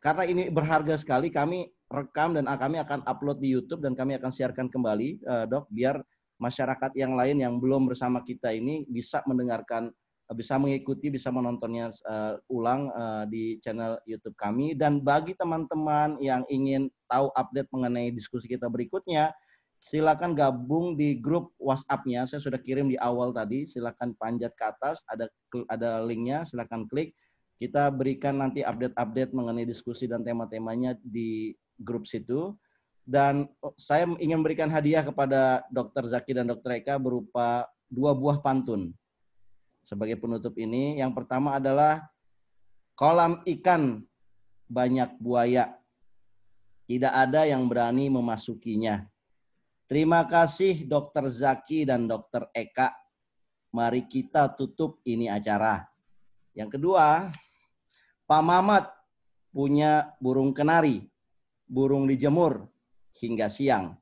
karena ini berharga sekali kami rekam dan kami akan upload di YouTube dan kami akan siarkan kembali eh, dok biar masyarakat yang lain yang belum bersama kita ini bisa mendengarkan eh, bisa mengikuti bisa menontonnya eh, ulang eh, di channel YouTube kami. Dan bagi teman-teman yang ingin tahu update mengenai diskusi kita berikutnya silakan gabung di grup WhatsApp-nya. Saya sudah kirim di awal tadi. Silakan panjat ke atas. Ada ada linknya. Silakan klik. Kita berikan nanti update-update mengenai diskusi dan tema-temanya di grup situ. Dan saya ingin memberikan hadiah kepada Dr. Zaki dan Dr. Eka berupa dua buah pantun sebagai penutup ini. Yang pertama adalah kolam ikan banyak buaya. Tidak ada yang berani memasukinya. Terima kasih Dr. Zaki dan Dr. Eka. Mari kita tutup ini acara. Yang kedua, Pak Mamat punya burung kenari, burung dijemur hingga siang.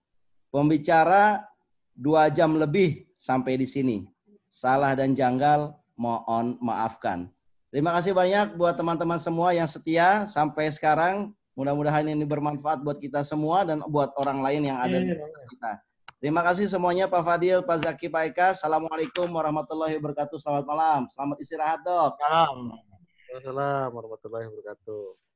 Pembicara dua jam lebih sampai di sini. Salah dan janggal, mohon maafkan. Terima kasih banyak buat teman-teman semua yang setia sampai sekarang. Mudah-mudahan ini bermanfaat buat kita semua dan buat orang lain yang ada di kita. Terima kasih semuanya Pak Fadil, Pak Zaki, Pak Eka. Assalamualaikum warahmatullahi wabarakatuh. Selamat malam. Selamat istirahat, dok. Salam. Wassalamualaikum warahmatullahi wabarakatuh.